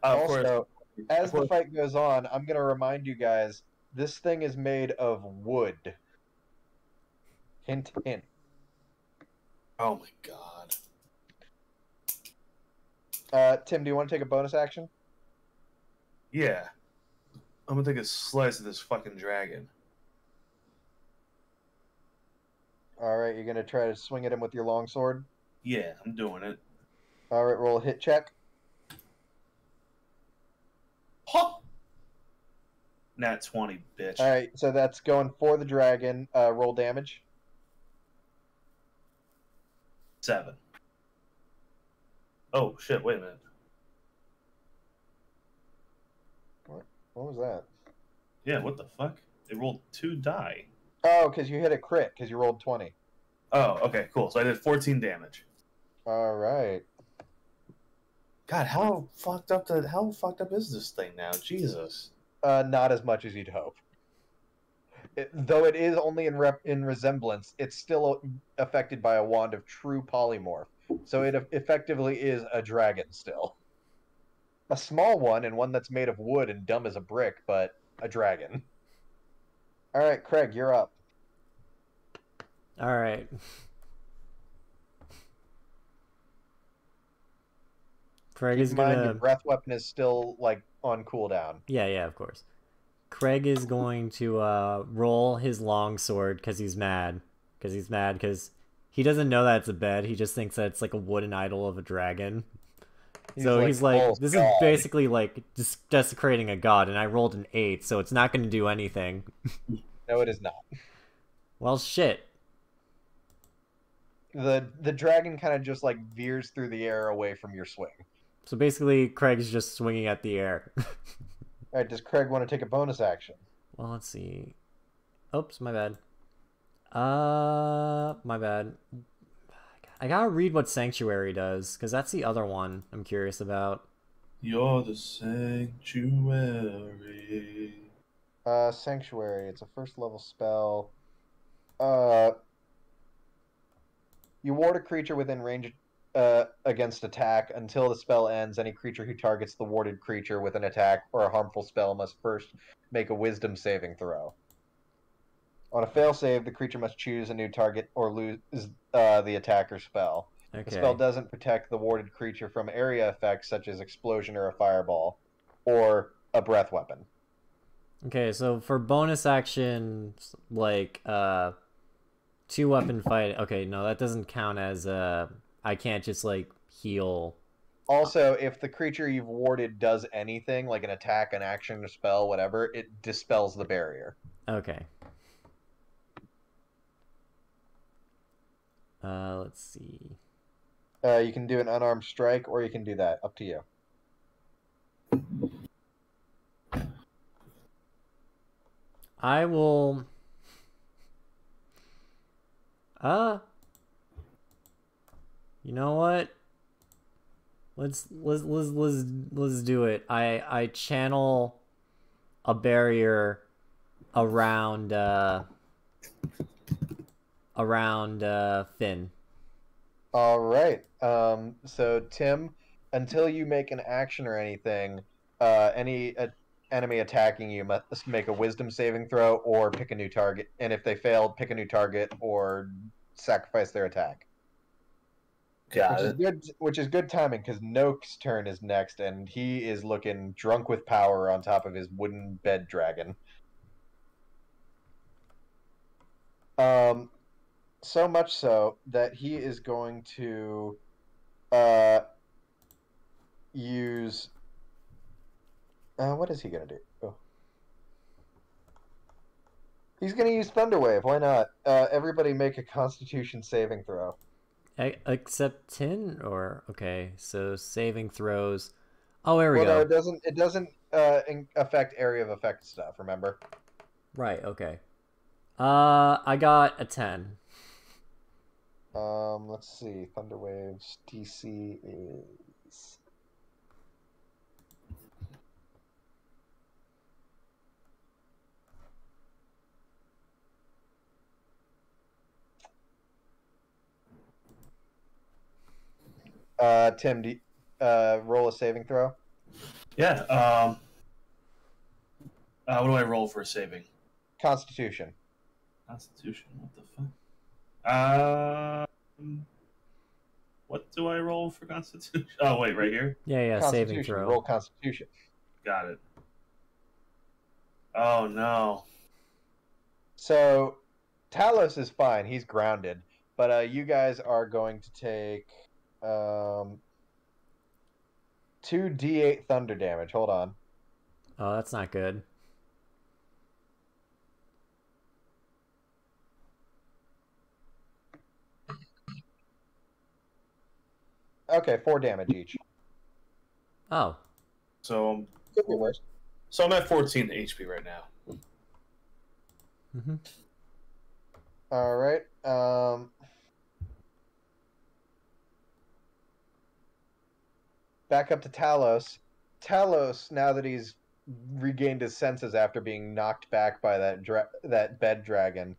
Uh, of course, also, as the fight goes on, I'm gonna remind you guys this thing is made of wood. Hint, hint. oh my god. Uh, Tim, do you want to take a bonus action? Yeah. I'm gonna take a slice of this fucking dragon. All right, you're gonna try to swing at him with your longsword. Yeah, I'm doing it. All right, roll a hit check. Huh! Nat 20, bitch. All right, so that's going for the dragon. Uh, roll damage. Seven. Oh, shit, wait a minute. What was that? Yeah, what the fuck? It rolled two die. Oh, because you hit a crit because you rolled twenty. Oh, okay, cool. So I did 14 damage. All right. God, how fucked up the how fucked up is this thing now? Jesus. Uh, not as much as you'd hope. It, though it is only in rep, in resemblance, it's still affected by a wand of true polymorph. So it effectively is a dragon still. A small one and one that's made of wood and dumb as a brick, but a dragon. All right, Craig, you're up. All right. Craig Keep is mind your breath weapon is still like on cooldown. Yeah, yeah, of course. Craig is going to uh, roll his long sword because he's mad. Because he's mad because he doesn't know that it's a bed. He just thinks that it's like a wooden idol of a dragon. So he's like, "Oh, this God." is basically like just desecrating a god, and I rolled an eight, so it's not going to do anything. No, it is not. Well, shit. The the dragon kind of just like veers through the air away from your swing. So basically, Craig's just swinging at the air. All right, does Craig want to take a bonus action? Well, let's see. Oops, my bad. Uh, my bad. I gotta read what Sanctuary does, because that's the other one I'm curious about. You're the sanctuary. Uh, Sanctuary. It's a first level spell. Uh, you ward a creature within range uh, against attack until the spell ends. Any creature who targets the warded creature with an attack or a harmful spell must first make a Wisdom saving throw. On a fail save, the creature must choose a new target or lose uh, the attacker's spell. The spell doesn't protect the warded creature from area effects such as explosion or a fireball, or a breath weapon. Okay, so for bonus actions, like, uh, two weapon fight. Okay, no, that doesn't count as, uh, I can't just, like, heal. Also, if the creature you've warded does anything, like an attack, an action, a spell, whatever, it dispels the barrier. Okay. Uh, let's see. Uh, you can do an unarmed strike, or you can do that. Up to you. I will. Uh. You know what? Let's let's let's let's let's do it. I I channel a barrier around uh around uh Finn. All right. Um, so Tim, until you make an action or anything, uh, any uh, enemy attacking you must make a Wisdom saving throw or pick a new target. And if they failed, pick a new target or sacrifice their attack. Got which it. is good. Which is good timing because Noke's turn is next, and he is looking drunk with power on top of his wooden bed dragon. Um, so much so that he is going to uh, use. Uh, what is he going to do? Oh. He's going to use Thunderwave. Why not? Uh, everybody make a Constitution saving throw. Except ten or okay, so saving throws. Oh, there we well, go. no, it doesn't. It doesn't uh, affect area of effect stuff. Remember? Right. Okay. Uh, I got a ten. Um, let's see. Thunderwave's DC is. Uh, Tim, do you, uh, roll a saving throw. Yeah. Um. Uh, what do I roll for a saving? Constitution. Constitution. What the fuck? Um. What do I roll for Constitution? Oh wait, right here. Yeah, yeah, saving Constitution. throw. Roll Constitution. Got it. Oh no. So, Talos is fine. He's grounded. But uh, you guys are going to take um, 2d8 thunder damage. Hold on. Oh, that's not good. Okay, 4 damage each. Oh, So um, Could be worse. so I'm at 14 HP right now. hmm All right. Um, back up to Talos. Talos, now that he's regained his senses after being knocked back by that dra- that bed dragon,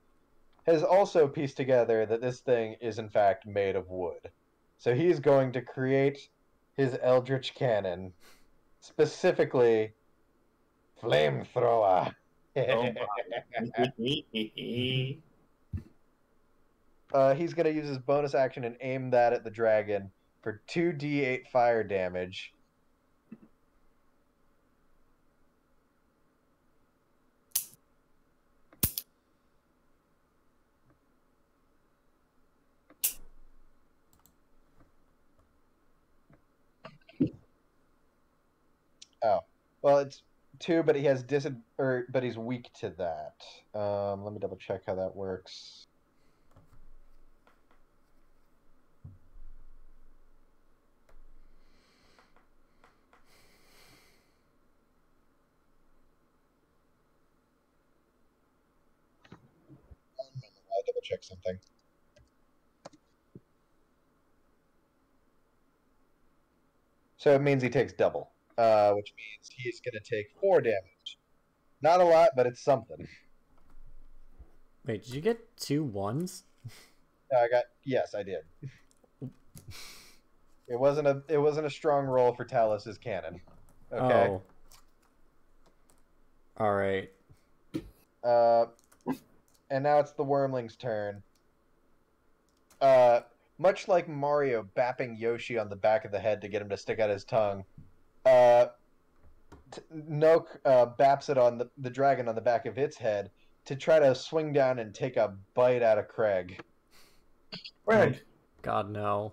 has also pieced together that this thing is in fact made of wood. So he's going to create his Eldritch cannon, specifically flamethrower. Oh Uh, he's going to use his bonus action and aim that at the dragon for 2d8 fire damage. Oh, well, it's two, but he has dis or but he's weak to that. Um, let me double check how that works. I'll double check something. So it means he takes double, uh, which means he's going to take four damage. Not a lot, but it's something. wait, did you get two ones? I got yes, I did. It wasn't a it wasn't a strong roll for Talos's cannon. Okay. Oh. All right. Uh, and now it's the Wyrmling's turn. Uh, much like Mario bapping Yoshi on the back of the head to get him to stick out his tongue, uh, t- Noke uh, baps it on the, the dragon on the back of its head to try to swing down and take a bite out of Craig. Craig. God no.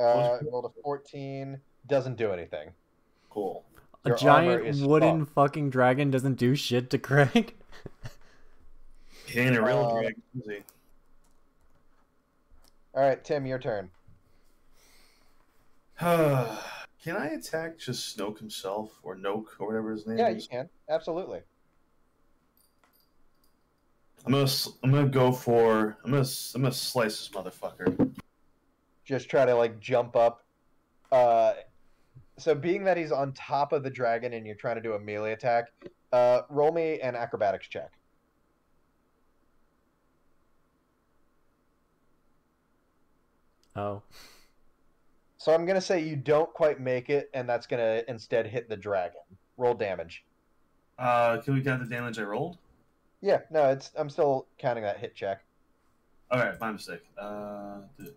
Uh, rolled a 14, doesn't do anything. Cool. A Your armor giant is wooden fucking dragon doesn't do shit to Craig. He ain't a real Uh, dragon, is he? All right, Tim, your turn. Can I attack just Snoke himself or Noke or whatever his name Yeah, you is? can. Absolutely. I'm gonna s- I'm gonna go for I'm gonna s- I'm gonna slice this motherfucker. just try to like jump up. Uh, so being that he's on top of the dragon and you're trying to do a melee attack, uh, roll me an acrobatics check. Oh. So I'm gonna say you don't quite make it, and that's gonna instead hit the dragon. Roll damage. Uh, can we count the damage I rolled? Yeah, no, it's I'm still counting that hit check. All right, my mistake. Uh, dude.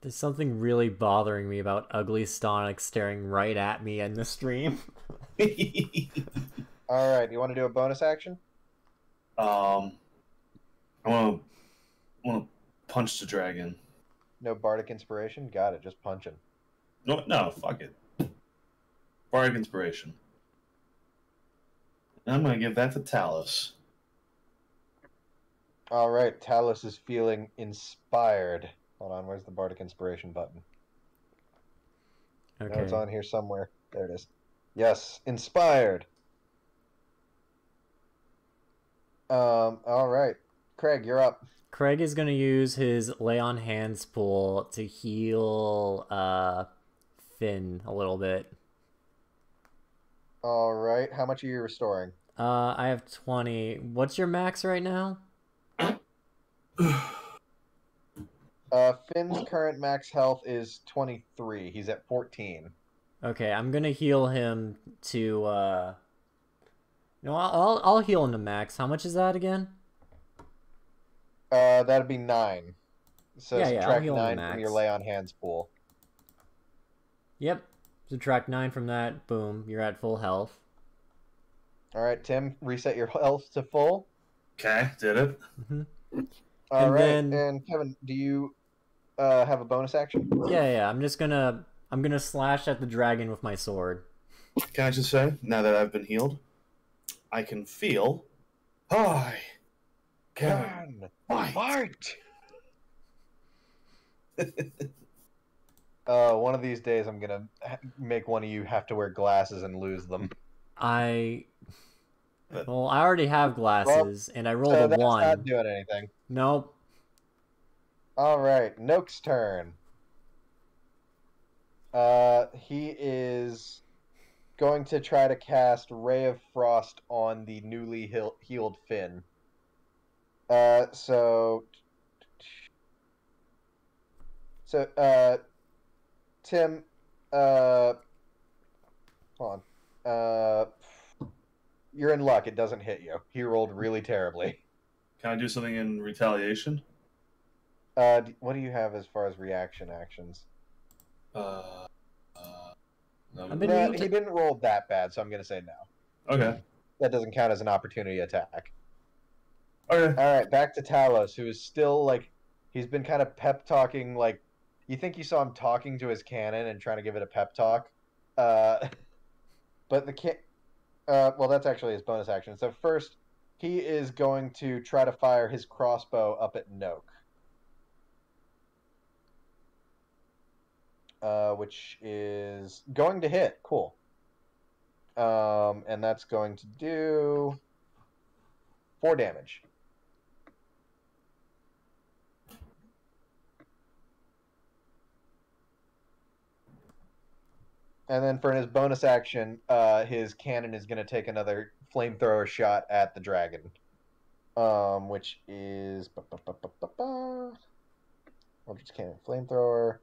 There's something really bothering me about Ugly Stonic staring right at me in the stream. All right, you want to do a bonus action? um, I want to want to punch the dragon. No bardic inspiration. Got it. Just punching. No, no, fuck it. Bardic inspiration. And I'm gonna give that to Talos. All right. Talos is feeling inspired. Hold on. Where's the bardic inspiration button? Okay. No, it's on here somewhere. There it is. Yes, inspired. Um. All right, Craig, you're up. Craig is going to use his lay on hands pool to heal uh, Finn a little bit. All right. How much are you restoring? Uh, I have 20. What's your max right now? Uh, Finn's current max health is 23. He's at 14. Okay, I'm going to heal him to. Uh... No, I'll, I'll, I'll heal him to max. How much is that again? Uh, that'd be nine. So Yeah, yeah, I'll subtract heal nine from your lay on hands pool. Yep. Subtract 9 from that. Boom. You're at full health. All right, Tim, reset your health to full. Okay, did it. hmm All And right, then- and Kevin, do you uh, have a bonus action? Yeah, yeah. I'm just gonna. I'm gonna slash at the dragon with my sword. Can I just say, now that I've been healed, I can feel. Hi, Kevin. Kevin, Fight. fight! Uh, one of these days, I'm gonna make one of you have to wear glasses and lose them. I. Well, I already have glasses, and I rolled So a that's one. not doing anything. Nope. All right, Noke's turn. Uh, he is going to try to cast Ray of Frost on the newly healed Finn. Uh, so, so uh, Tim, uh, hold on. Uh, you're in luck. It doesn't hit you. He rolled really terribly. Can I do something in retaliation? Uh, what do you have as far as reaction actions? Uh, uh, no. I've been No, meaning he didn't roll that bad, so I'm gonna say no. Okay. That doesn't count as an opportunity attack. All right, back to Talos, who is still like he's been kind of pep talking. Like you think you saw him talking to his cannon and trying to give it a pep talk, uh, but the can. Uh, well, that's actually his bonus action. So first, he is going to try to fire his crossbow up at Noke. Uh, which is going to hit. Cool. Um, and that's going to do four damage. And then for his bonus action, uh, his cannon is going to take another flamethrower shot at the dragon, um, which is. Eldritch cannon flamethrower.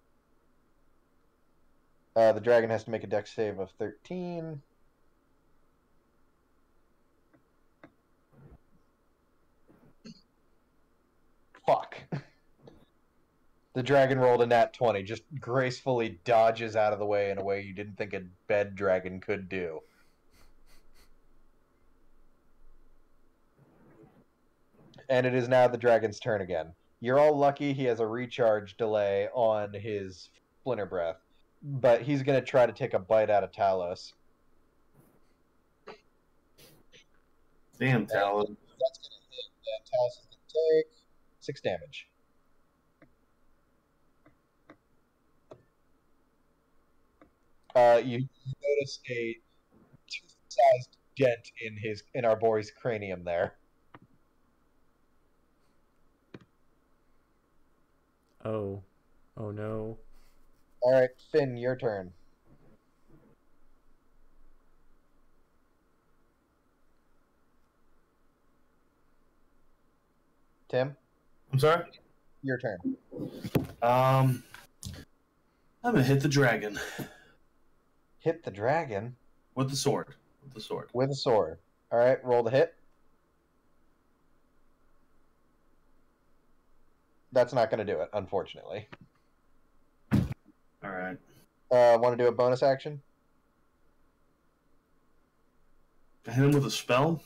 Uh, the dragon has to make a dex save of thirteen. Fuck. The dragon rolled a nat 20, just gracefully dodges out of the way in a way you didn't think a bed dragon could do. And it is now the dragon's turn again. You're all lucky he has a recharge delay on his splinter breath, but he's going to try to take a bite out of Talos. Damn, Talos. That's going to hit, Talos is going to take six damage. Uh, you, you notice a tooth-sized dent in his in our boy's cranium there. Oh. Oh no. All right, Finn, your turn. Tim, I'm sorry. your turn. Um, I'm gonna hit the dragon Hit the dragon with the sword. With the sword. with a sword. All right, roll the hit. That's not going to do it, unfortunately. All right. Uh, want to do a bonus action? Hit him with a spell.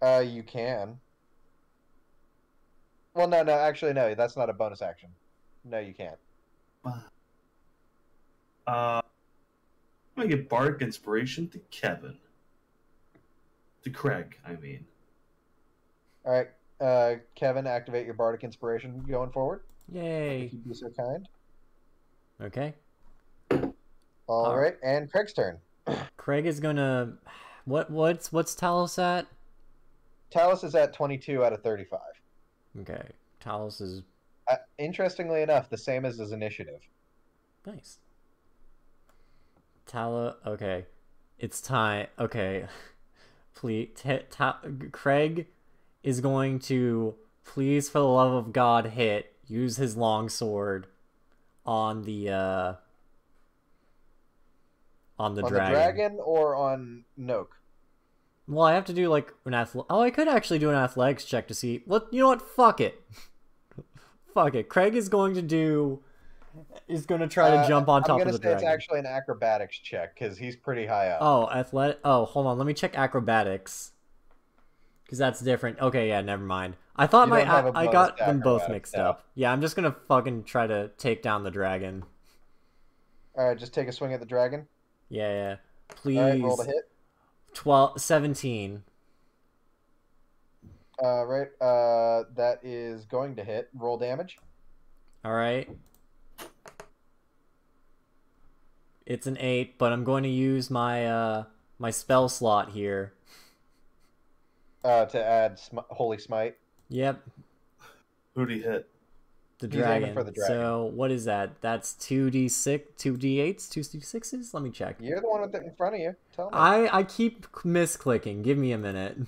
Uh, you can. Well, no, no, actually, no. That's not a bonus action. No, you can't. Uh, I'm gonna give Bardic Inspiration to Kevin. To Craig, I mean. All right, uh, Kevin, activate your bardic inspiration going forward. Yay. If you'd be so kind. Okay. All All right, and Craig's turn. Craig is gonna. What what's what's Talos at? Talos is at 22 out of 35. Okay. Talos is Uh, interestingly enough, the same as his initiative. nice. Tala. Okay. It's time. Okay. Please. T- ta- Craig is going to please, for the love of God, hit use his long sword on the uh on the on dragon. the dragon or on Noke? Well, I have to do like an athlete. Oh, I could actually do an athletics check to see. What you know? What? Fuck it. Fuck it. Craig is going to do. Is going to try to Uh, jump on top I'm top gonna of the say it's actually an acrobatics check because he's pretty high up. Oh, athletic. Oh, hold on. Let me check acrobatics. Because that's different. Okay, yeah, never mind. I thought You my don't have a I got them both mixed up. Yeah, I'm just gonna fucking try to take down the dragon. All right, just take a swing at the dragon. Yeah, yeah. Please. All right, roll to hit. 12, 17. All right, uh, that is going to hit. Roll damage. All right. It's an eight, but I'm going to use my uh my spell slot here. Uh, to add sm- holy smite. Yep, Who'd he hit? the dragon. for the dragon. So what is that? That's two d six, two d eights, two d sixes. Let me check. You're the one with it in front of you. Tell me. I I keep misclicking. Give me a minute.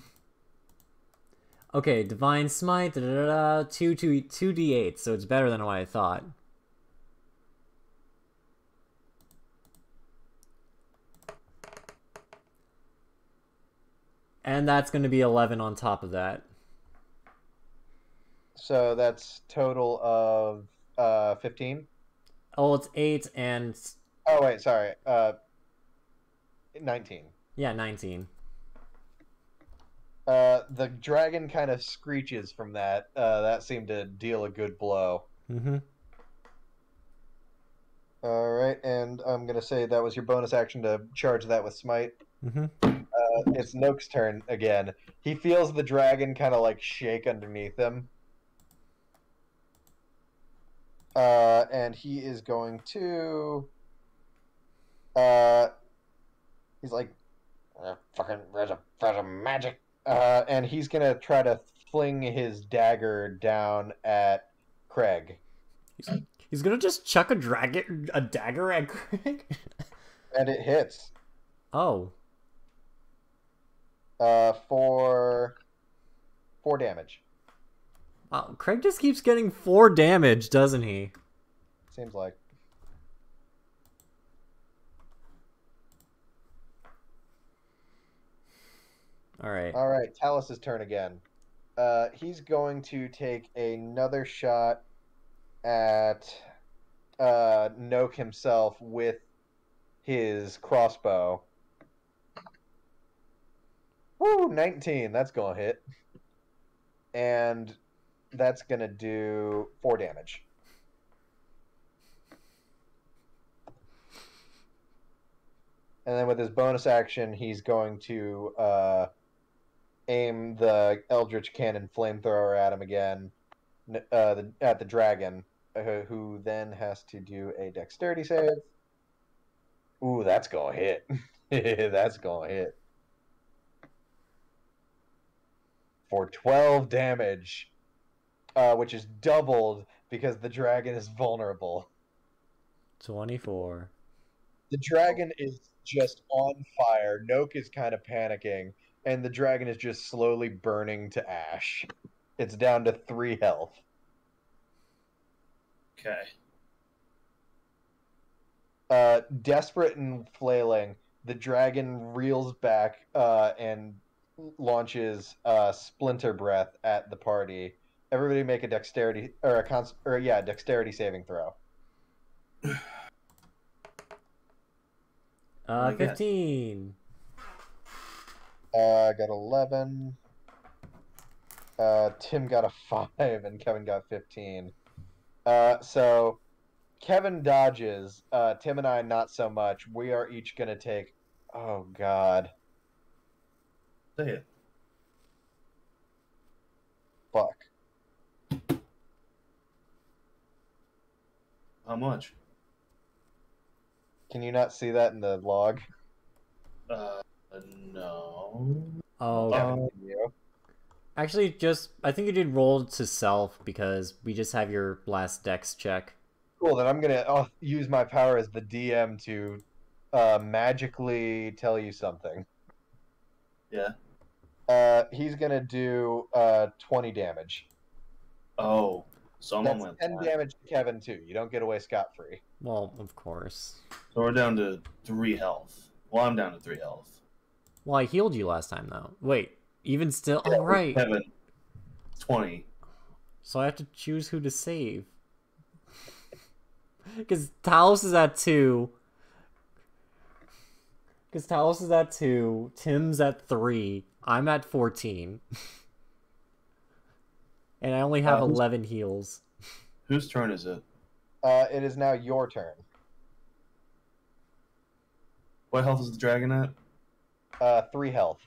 Okay, divine smite. Da, da, da, da, two two two d eights. So it's better than what I thought. And that's going to be 11 on top of that. So that's total of uh 15. Oh, it's 8 and Oh wait, sorry. Uh 19. yeah, 19. Uh the dragon kind of screeches from that. Uh that seemed to deal a good blow. Mhm. All right, and I'm going to say that was your bonus action to charge that with smite. Mhm. It's Noke's turn again. He feels the dragon kind of like shake underneath him. Uh and he is going to uh he's like uh, fucking there's a there's a magic uh and he's gonna try to fling his dagger down at Craig. He's going to just chuck a dragon a dagger at Craig. And it hits. oh. Uh for four damage. Wow, Craig just keeps getting 4 damage, doesn't he? Seems like. All right. All right, Talos's turn again. Uh, he's going to take another shot at uh, Noke himself with his crossbow. Woo, 19. That's going to hit. And that's going to do four damage. And then with his bonus action, he's going to uh, aim the Eldritch Cannon flamethrower at him again, uh, the, at the dragon, uh, who then has to do a dexterity save. Ooh, that's gonna hit. that's gonna hit. For 12 damage, uh, which is doubled because the dragon is vulnerable. 24. The dragon is just on fire. Noke is kind of panicking, and the dragon is just slowly burning to ash. It's down to three health. Okay. Uh, desperate and flailing, the dragon reels back uh, and launches uh, splinter breath at the party. Everybody make a dexterity or a cons- or yeah, dexterity saving throw. Uh, 15. Uh, I got eleven. Uh, Tim got a five and Kevin got fifteen. Uh, so Kevin dodges. Uh, Tim and I not so much. We are each gonna take. Oh God, Say it. fuck. How much? Can you not see that in the log? Uh, no. Oh, Kevin, can you? actually, just I think you did roll to self because we just have your last dex check. Cool. Then I'm gonna uh, use my power as the DM to uh, magically tell you something. Yeah. Uh, he's gonna do uh, twenty damage. Oh, someone That's went. ten last. damage to Kevin too. You don't get away scot free. Well, of course. So we're down to three health. Well, I'm down to three health. Well, I healed you last time though. Wait, even still. Oh right. Kevin, twenty. So I have to choose who to save. Because Talos is at two. Because Talos is at two. Tim's at three. I'm at fourteen. and I only have Uh, eleven heals. Whose turn is it? Uh, it is now your turn. What health is the dragon at? Uh, three health.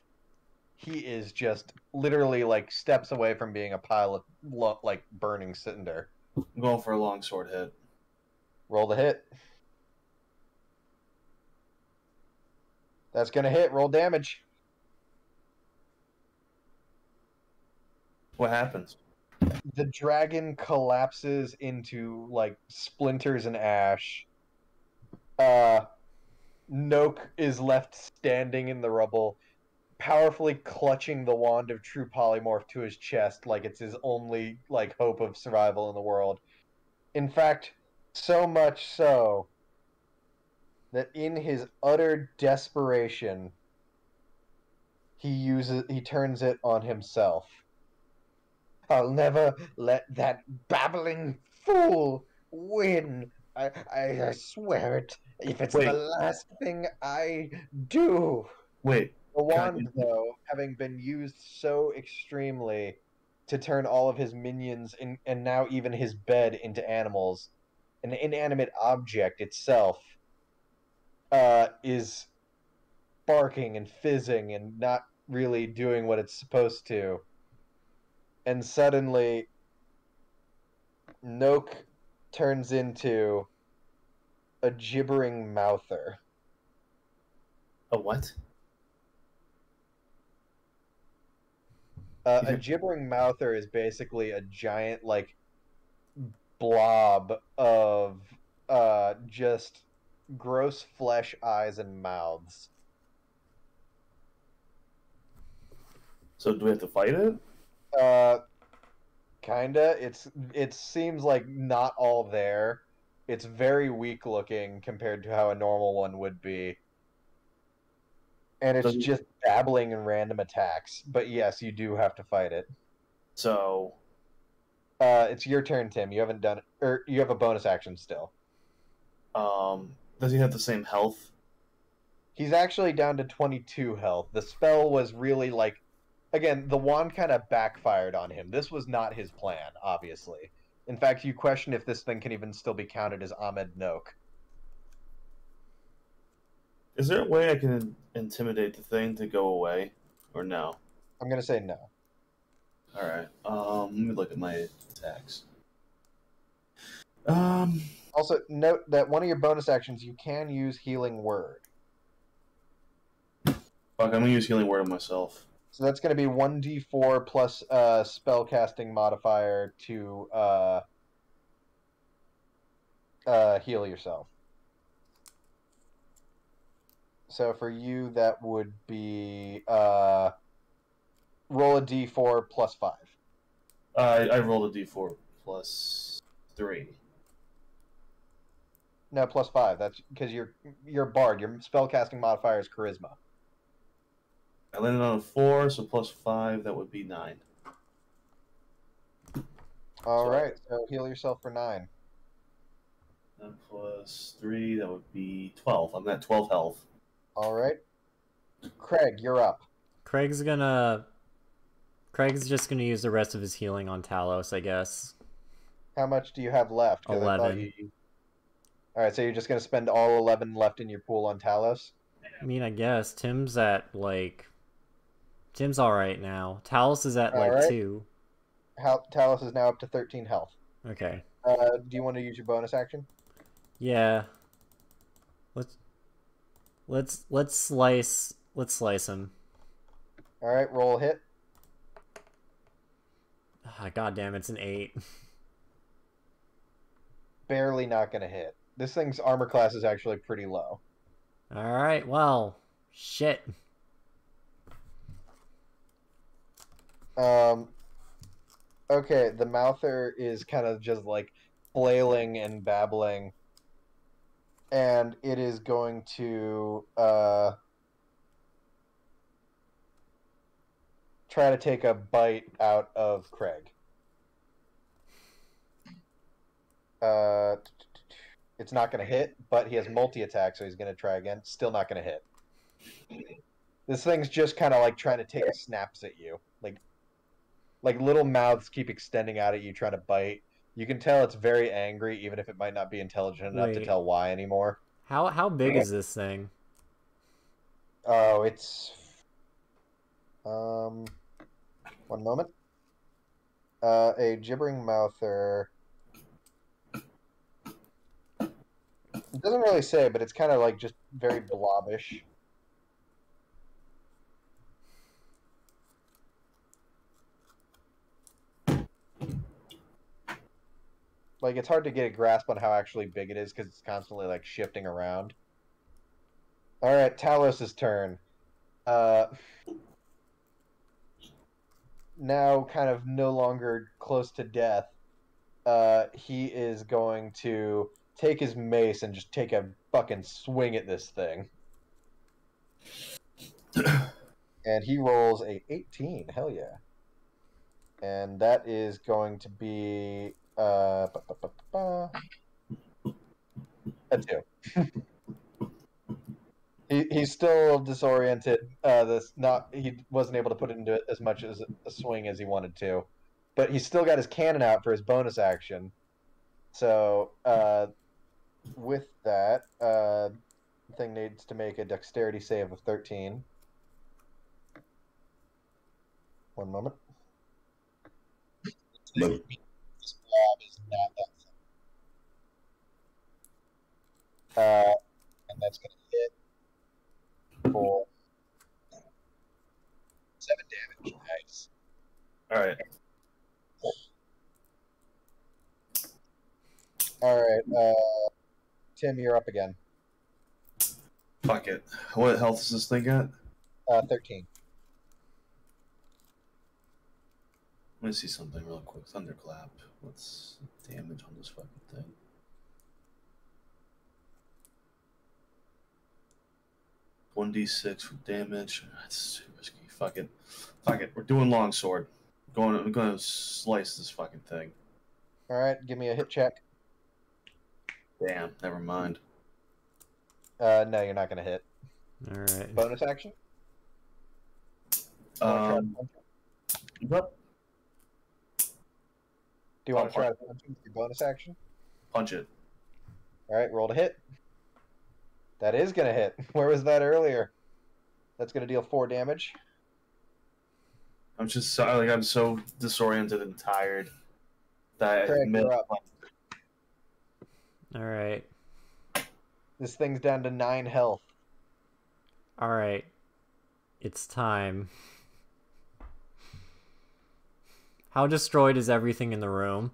He is just literally like steps away from being a pile of lo- like burning cinder. I'm going for a long sword hit. Roll the hit. That's gonna hit. Roll damage. What happens? The dragon collapses into like splinters and ash. Uh, Noke is left standing in the rubble, powerfully clutching the wand of true polymorph to his chest like it's his only like hope of survival in the world. In fact, so much so that in his utter desperation he uses he turns it on himself. I'll never let that babbling fool win. I, I, I swear it. If it's Wait. the last thing I do. Wait, The wand, though, having been used so extremely to turn all of his minions in, and now even his bed into animals, an inanimate object itself, uh, is barking and fizzing and not really doing what it's supposed to. And suddenly, Noke turns into a gibbering mouther. a what? Uh, a gibbering mouther is basically a giant like blob of uh, just gross flesh, eyes, and mouths. So do we have to fight it? Uh, kinda. It's it seems like not all there. It's very weak looking compared to how a normal one would be. And it's just babbling in random attacks. But yes, you do have to fight it. So Uh, it's your turn, Tim. You haven't done it, or you have a bonus action still. um does he have the same health? He's actually down to 22 health. The spell was really like again, the wand kind of backfired on him. This was not his plan, obviously. In fact, you question if this thing can even still be counted as Ahmed Noke. Is there a way I can intimidate the thing to go away? Or no? I'm going to say no. Alright. Um let me look at my attacks. Um Also, note that one of your bonus actions you can use healing word. fuck, I'm gonna use healing word on myself. So that's going to be 1d4 plus uh spell casting modifier to uh uh heal yourself. So for you that would be uh roll a d4 plus 5. Uh, I, I rolled a D four plus three. No, plus 5. That's because you're you're a bard. Your spell casting modifier is charisma. I landed on a four, so plus five, that would be nine. All So- right. So heal yourself for 9. And plus three, that would be twelve. I'm at twelve health. All right. Craig, you're up. Craig's gonna Craig's just gonna use the rest of his healing on Talos, I guess. How much do you have left? 11. you- All right, so you're just gonna spend all eleven left in your pool on Talos. I mean, I guess Tim's at like. Tim's alright now. Talos is at like Alright. two. How Talos is now up to thirteen health. Okay. Uh, do you want to use your bonus action? Yeah. Let's let's let's slice let's slice him. All right, roll a hit. Ah, God damn, it's an eight. Barely not gonna hit. This thing's armor class is actually pretty low. All right. Well, shit. Um. Okay, the mouther is kind of just like flailing and babbling, and it is going to uh try to take a bite out of Craig. Uh, it's not going to hit, but he has multi attack, so he's going to try again. Still not going to hit. This thing's just kind of like trying to take snaps at you, like like little mouths keep extending out at you, trying to bite. You can tell it's very angry, even if it might not be intelligent enough to tell why anymore. How how big is this thing? Oh, it's um, one moment. Uh, a gibbering mouther. It doesn't really say, but it's kind of like just very blobbish. Like it's hard to get a grasp on how actually big it is because it's constantly like shifting around. All right, Talos' turn. Uh, now, kind of no longer close to death, uh, he is going to take his mace and just take a fucking swing at this thing. and he rolls a 18. Hell yeah. And that is going to be uh, ba- ba- ba- a two. he, he's still disoriented. Uh, this not he wasn't able to put it into as much as a swing as he wanted to, but he's still got his cannon out for his bonus action. So uh, with that, uh, thing needs to make a dexterity save of thirteen. One moment. Blob is not that Uh, and that's going to hit for seven damage. Nice. All right. All right, uh, Tim, you're up again. Fuck it. What health does this thing at? Uh, thirteen. Let me see something real quick. Thunderclap. What's the damage on this fucking thing? One d six for damage. That's too risky. Fuck it. Fuck it. We're doing longsword. Going. I'm going to slice this fucking thing. All right, give me a hit check. Damn. Never mind. Uh, no, you're not going to hit. All right. Bonus action. Wanna try to Um. punch him? What? Do you want to try to punch him with your bonus action? Punch it. All right, roll to hit. That is going to hit. Where was that earlier? That's going to deal four damage. I'm just so, like I'm so disoriented and tired that Craig, missed- you're up. All right. This thing's down to nine health. All right. It's time. How destroyed is everything in the room?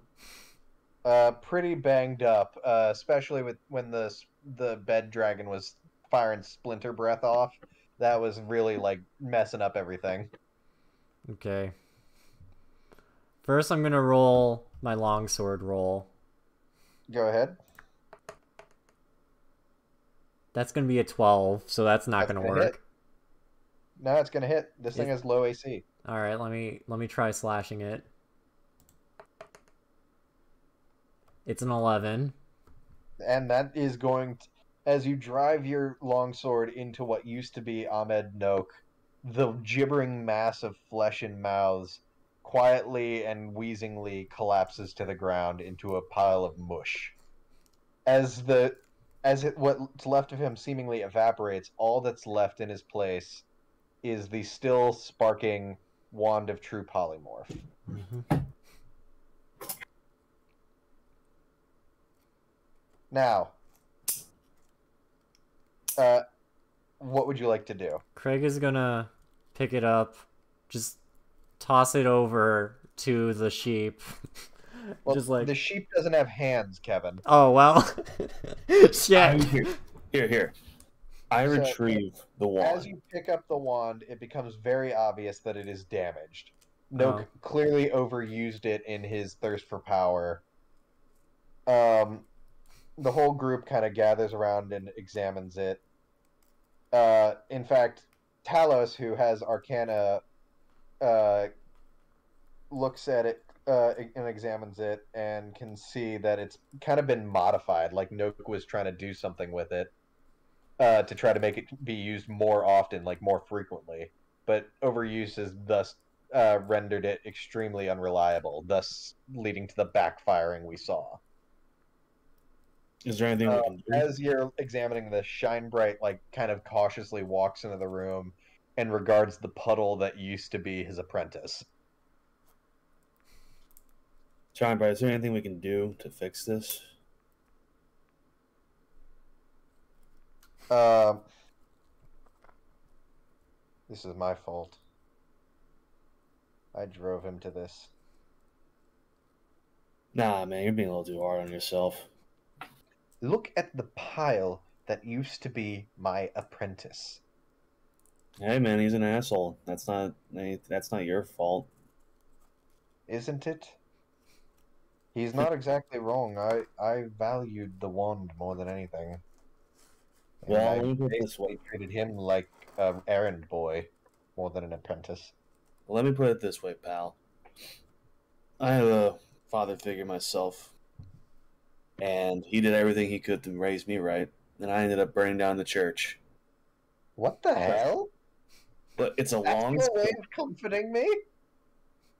Uh, pretty banged up, uh, especially with when the the bed dragon was firing splinter breath off. That was really like messing up everything. Okay. First, I'm gonna roll my longsword roll. Go ahead. That's gonna be a 12, so that's not That's gonna gonna work. hit. No, it's gonna hit. This thing has low AC. All right, let me let me try slashing it. It's an 11. and that is going to, as you drive your longsword into what used to be Ahmed Noke, the gibbering mass of flesh and mouths quietly and wheezingly collapses to the ground into a pile of mush. As the as it what's left of him seemingly evaporates, all that's left in his place is the still sparking wand of true polymorph. Mhm. Now, uh, what would you like to do? Craig is gonna pick it up, just toss it over to the sheep. Well, just like the sheep doesn't have hands, Kevin. oh well, I- shit. here, here, here. I So, retrieve the wand. As you pick up the wand, it becomes very obvious that it is damaged. Noke Oh. clearly overused it in his thirst for power. Um, the whole group kind of gathers around and examines it. Uh, in fact, Talos, who has Arcana, uh, looks at it uh, and examines it and can see that it's kind of been modified. Like Noke was trying to do something with it uh, to try to make it be used more often, like more frequently. But overuse has thus uh, rendered it extremely unreliable, thus leading to the backfiring we saw. Is there anything do? as you're examining this, Shine Bright like kind of cautiously walks into the room and regards the puddle that used to be his apprentice. Shine Bright, is there anything we can do to fix this? Um, this is my fault. I drove him to this. Nah, man, you're being a little too hard on yourself. Look at the pile that used to be my apprentice. Hey, man, he's an asshole. That's not that's not your fault. Isn't it? He's not exactly wrong. I I valued the wand more than anything. And Well, I let me put it this basically treated him like an errand boy more than an apprentice. Let me put it this way, pal. I have a father figure myself, and he did everything he could to raise me right, and I ended up burning down the church. What the hell? But it's a That's long. your way of comforting me?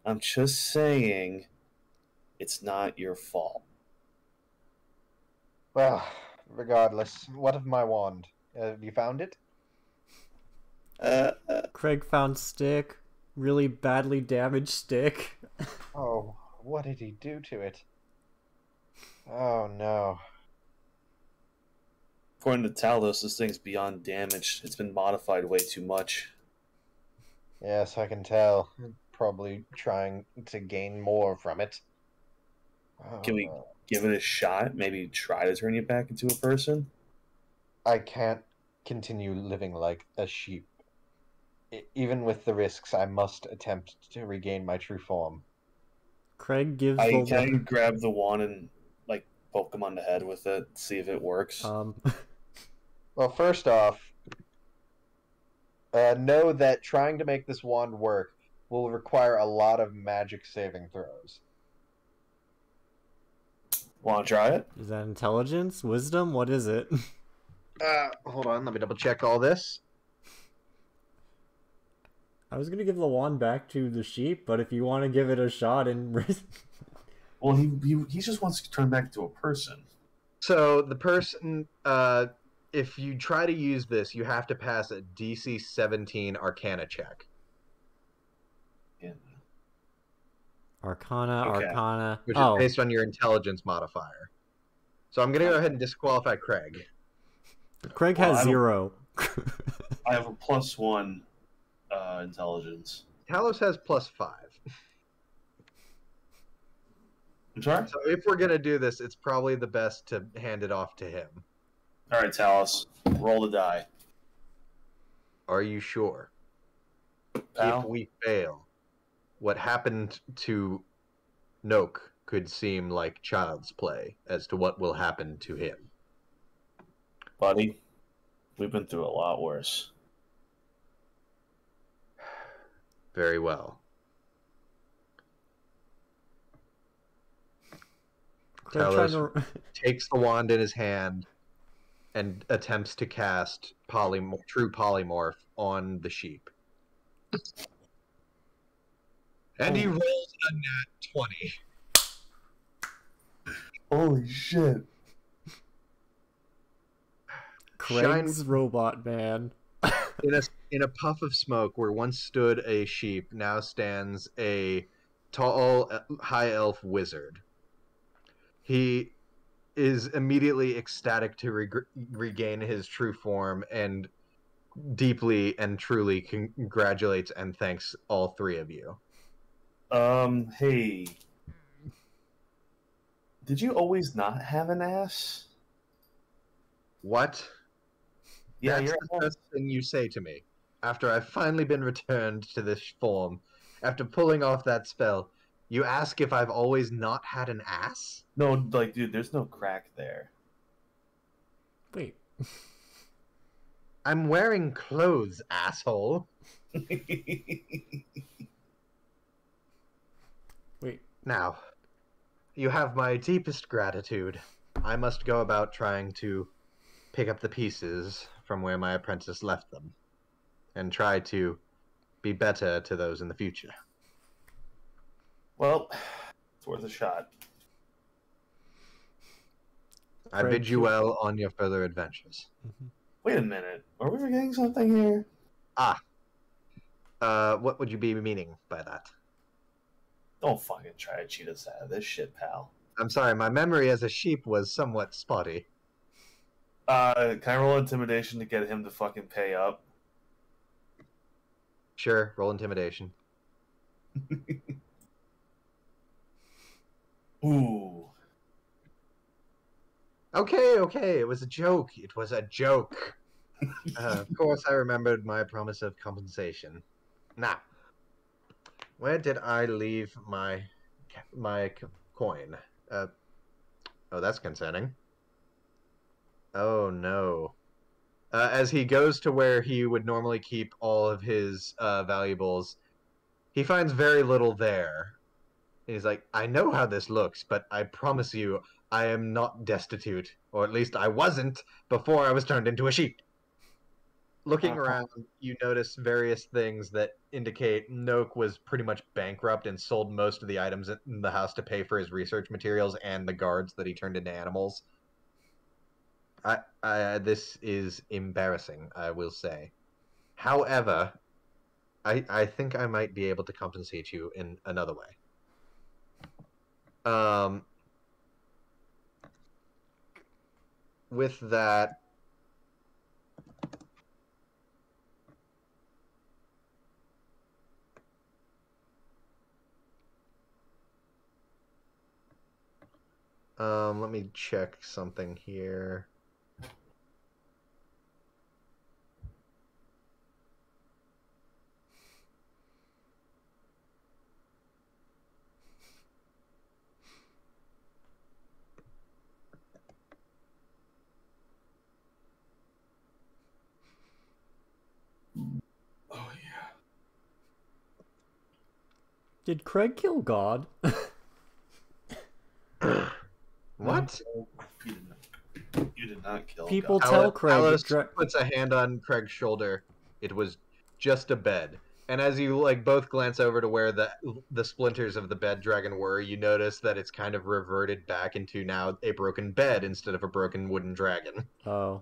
I'm just saying, it's not your fault. Well, regardless, what of my wand? Have you found it? Uh, uh, Craig found stick, really badly damaged stick. Oh, what did he do to it? Oh no. according to Talos, this thing's beyond damaged. It's been modified way too much. Yes, I can tell. Probably trying to gain more from it. Can we- Oh, Give it a shot. Maybe try to turn you back into a person. I can't continue living like a sheep. Even with the risks, I must attempt to regain my true form. Craig gives I the can grab the wand and like poke him on the head with it, see if it works. um Well, first off, uh, know that trying to make this wand work will require a lot of magic saving throws. Want to try it? is that intelligence, wisdom? What is it? Uh, hold on, let me double check all this. I was gonna give the wand back to the sheep, but if you want to give it a shot and Well, he, he he just wants to turn back into a person. So the person, uh, if you try to use this, you have to pass a DC 17 Arcana check. Yeah. Arcana, Okay. Arcana. which oh, is based on your intelligence modifier. So I'm gonna go ahead and disqualify Craig. Craig Well, has I zero. I have a plus one uh, intelligence. Talos has plus five. I'm sorry. So if we're gonna do this, it's probably the best to hand it off to him. All right, Talos, roll the die. Are you sure? Pal. If we fail, what happened to Noke could seem like child's play as to what will happen to him. buddy. We've been through a lot worse. Very well. Craig Talos. to... takes the wand in his hand and attempts to cast polym- true polymorph on the sheep. And he Oh. rolls a nat 20. Holy shit! Craig's robot man. In a, in a puff of smoke where once stood a sheep, now stands a tall, high elf wizard. He is immediately ecstatic to reg- regain his true form and deeply and truly congratulates and thanks all three of you. Um, hey, did you always not have an ass? What? Yeah, That's you're the first thing you say to me. After I've finally been returned to this form, after pulling off that spell, you ask if I've always not had an ass? no, like, dude, there's no crack there. Wait. I'm wearing clothes, asshole. Wait. Now, you have my deepest gratitude. I must go about trying to pick up the pieces from where my apprentice left them and try to be better to those in the future. well, it's worth a shot. I bid you well on your further adventures. Wait a minute, are we forgetting something here? Uh, what would you be meaning by that? Don't fucking try to cheat us out of this shit, pal. I'm sorry, my memory as a sheep was somewhat spotty. Uh, can I roll intimidation to get him to fucking pay up? Sure, roll intimidation. Ooh. Okay, okay, it was a joke. It was a joke. uh, of course, I remembered my promise of compensation. Now, where did I leave my my coin? Uh, oh, that's concerning. Oh no. Uh, as he goes to where he would normally keep all of his uh, valuables, he finds very little there. He's like, I know how this looks, but I promise you, I am not destitute, or at least I wasn't before I was turned into a sheep. Looking Uh-huh. around, you notice various things that indicate Noke was pretty much bankrupt and sold most of the items in the house to pay for his research materials and the guards that he turned into animals. I, I this is embarrassing, I will say. However, I I think I might be able to compensate you in another way. Um, with that, um, let me check something here. Oh yeah. Did Craig kill God? What? You did not, you did not kill. People God. tell Alice, Craig Alice dra- puts a hand on Craig's shoulder. It was just a bed. And as you like both glance over to where the the splinters of the bed dragon were, you notice that it's kind of reverted back into now a broken bed instead of a broken wooden dragon. Oh.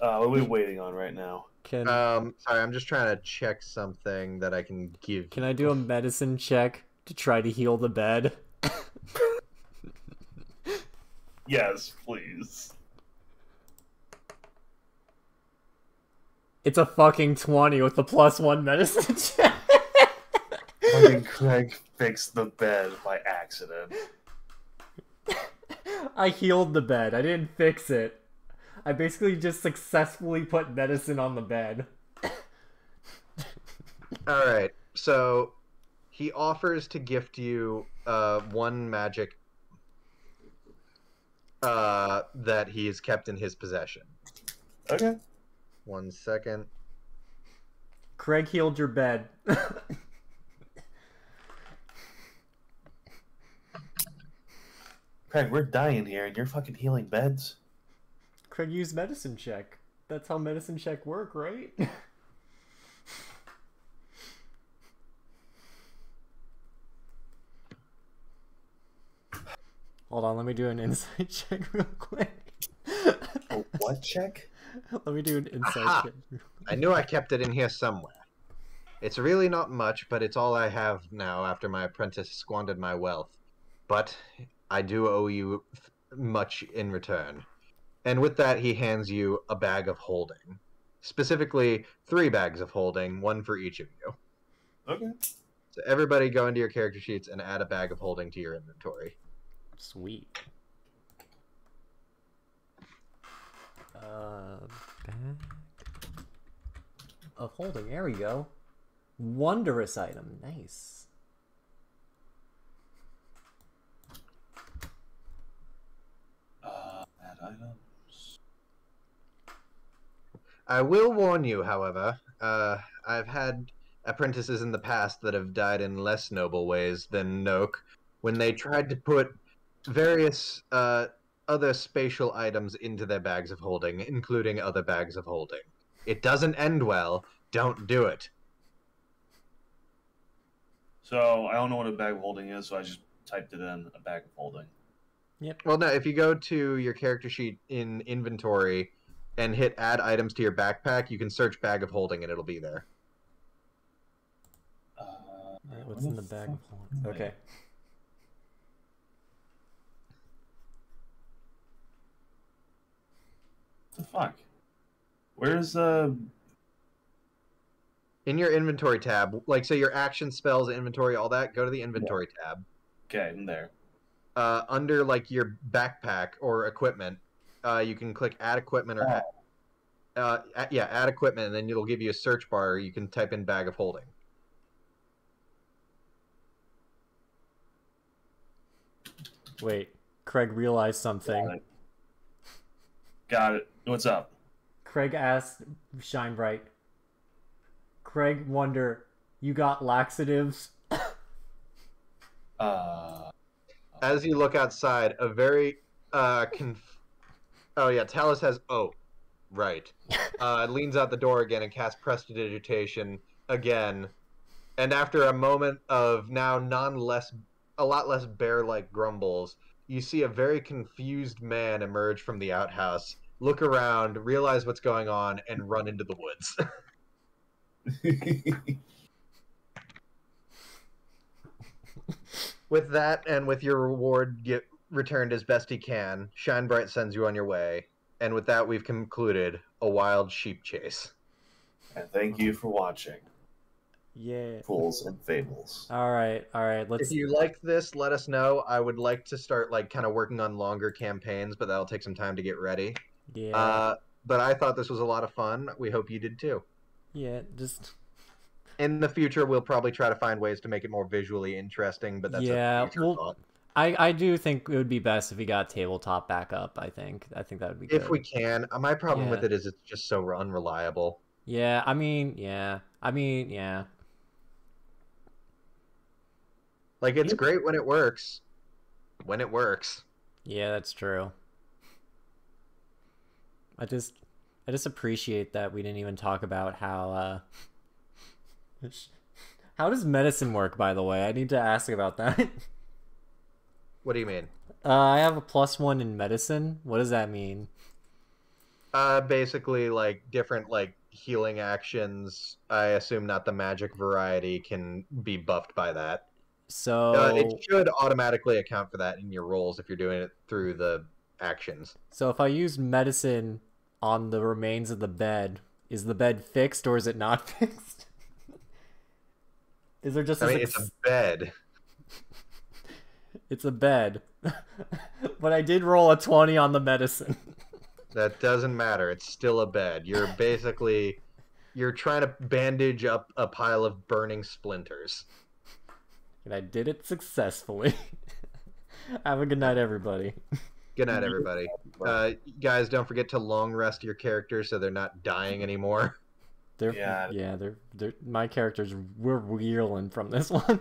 Uh, what are we waiting on right now? Can Um, sorry, I'm just trying to check something that I can give. can I do a medicine check to try to heal the bed? Yes, please. It's a fucking 20 with the plus one medicine check. Fucking Craig fixed the bed by accident. I healed the bed. I didn't fix it. I basically just successfully put medicine on the bed. All right, so he offers to gift you uh, one magic uh, that he has kept in his possession. Okay. One second. Craig healed your bed. Craig, we're dying here, and you're fucking healing beds. Craig used medicine check. That's how medicine check work, right? Hold on, let me do an insight check real quick. A what check? let me do an insight Aha. check. I knew I kept it in here somewhere. It's really not much, but it's all I have now after my apprentice squandered my wealth. But I do owe you f- much in return. And with that, he hands you a bag of holding. Specifically, three bags of holding, one for each of you. Okay. So everybody go into your character sheets and add a bag of holding to your inventory. Sweet. Uh, bag of holding. There we go. Wondrous item. Nice. Uh, add items. I will warn you, however, uh, I've had apprentices in the past that have died in less noble ways than Noke when they tried to put various uh, other spatial items into their bags of holding, including other bags of holding. It doesn't end well. Don't do it. So I don't know what a bag of holding is, so I just typed it in a bag of holding. Yep. Well, no, if you go to your character sheet in inventory and hit add items to your backpack, you can search bag of holding and it'll be there. Uh, what's where in the bag of holding? Okay. The fuck? Where's uh? In your inventory tab, like so your action spells, inventory, all that, go to the inventory tab. Okay, in there. uh, under like your backpack or equipment, uh, you can click add equipment or add, uh, a- yeah, add equipment, and then it'll give you a search bar. You can type in bag of holding. Wait. Craig realized something. Got it. Got it. What's up? Craig asked Shine Bright. Craig wonder, you got laxatives? Uh, As you look outside, a very uh, conf- oh yeah, Talos has oh, right. Uh, leans out the door again and casts prestidigitation again, and after a moment of now non less, a lot less bear-like grumbles, you see a very confused man emerge from the outhouse, look around, realize what's going on, and run into the woods. with that, and with your reward get returned as best he can, Shine Bright sends you on your way. And with that, we've concluded a wild sheep chase. and thank you for watching Yeah. Fools and Fables. All right, all right. Let's. If you like this, let us know. I would like to start like kind of working on longer campaigns, but that'll take some time to get ready. Yeah. Uh, but I thought this was a lot of fun. We hope you did too. yeah. Just. In the future, we'll probably try to find ways to make it more visually interesting, but that's Yeah, a future well, thought. I I do think it would be best if we got tabletop back up. I think. I think that would be good. If we can. Uh, My problem with it is it's just so unreliable. Yeah. I mean. Yeah. I mean. Yeah. Like it's Yep. great when it works. When it works. Yeah. That's true. I just. I just appreciate that we didn't even talk about how. uh How does medicine work, by the way? I need to ask about that. What do you mean? Uh, I have a plus one in medicine. What does that mean? Uh, basically, like different like healing actions. I assume not the magic variety can be buffed by that. So, Uh, it should automatically account for that in your rolls if you're doing it through the actions. so if I use medicine on the remains of the bed, is the bed fixed or is it not fixed? is there just I a mean, it's a bed. it's a bed, but I did roll a twenty on the medicine. That doesn't matter. It's still a bed. You're basically you're trying to bandage up a pile of burning splinters. and I did it successfully. Have a good night, everybody. Good night, everybody. Uh, guys, don't forget to long rest your characters so they're not dying anymore. They're Yeah. yeah, they're they're my characters. We're reeling from this one.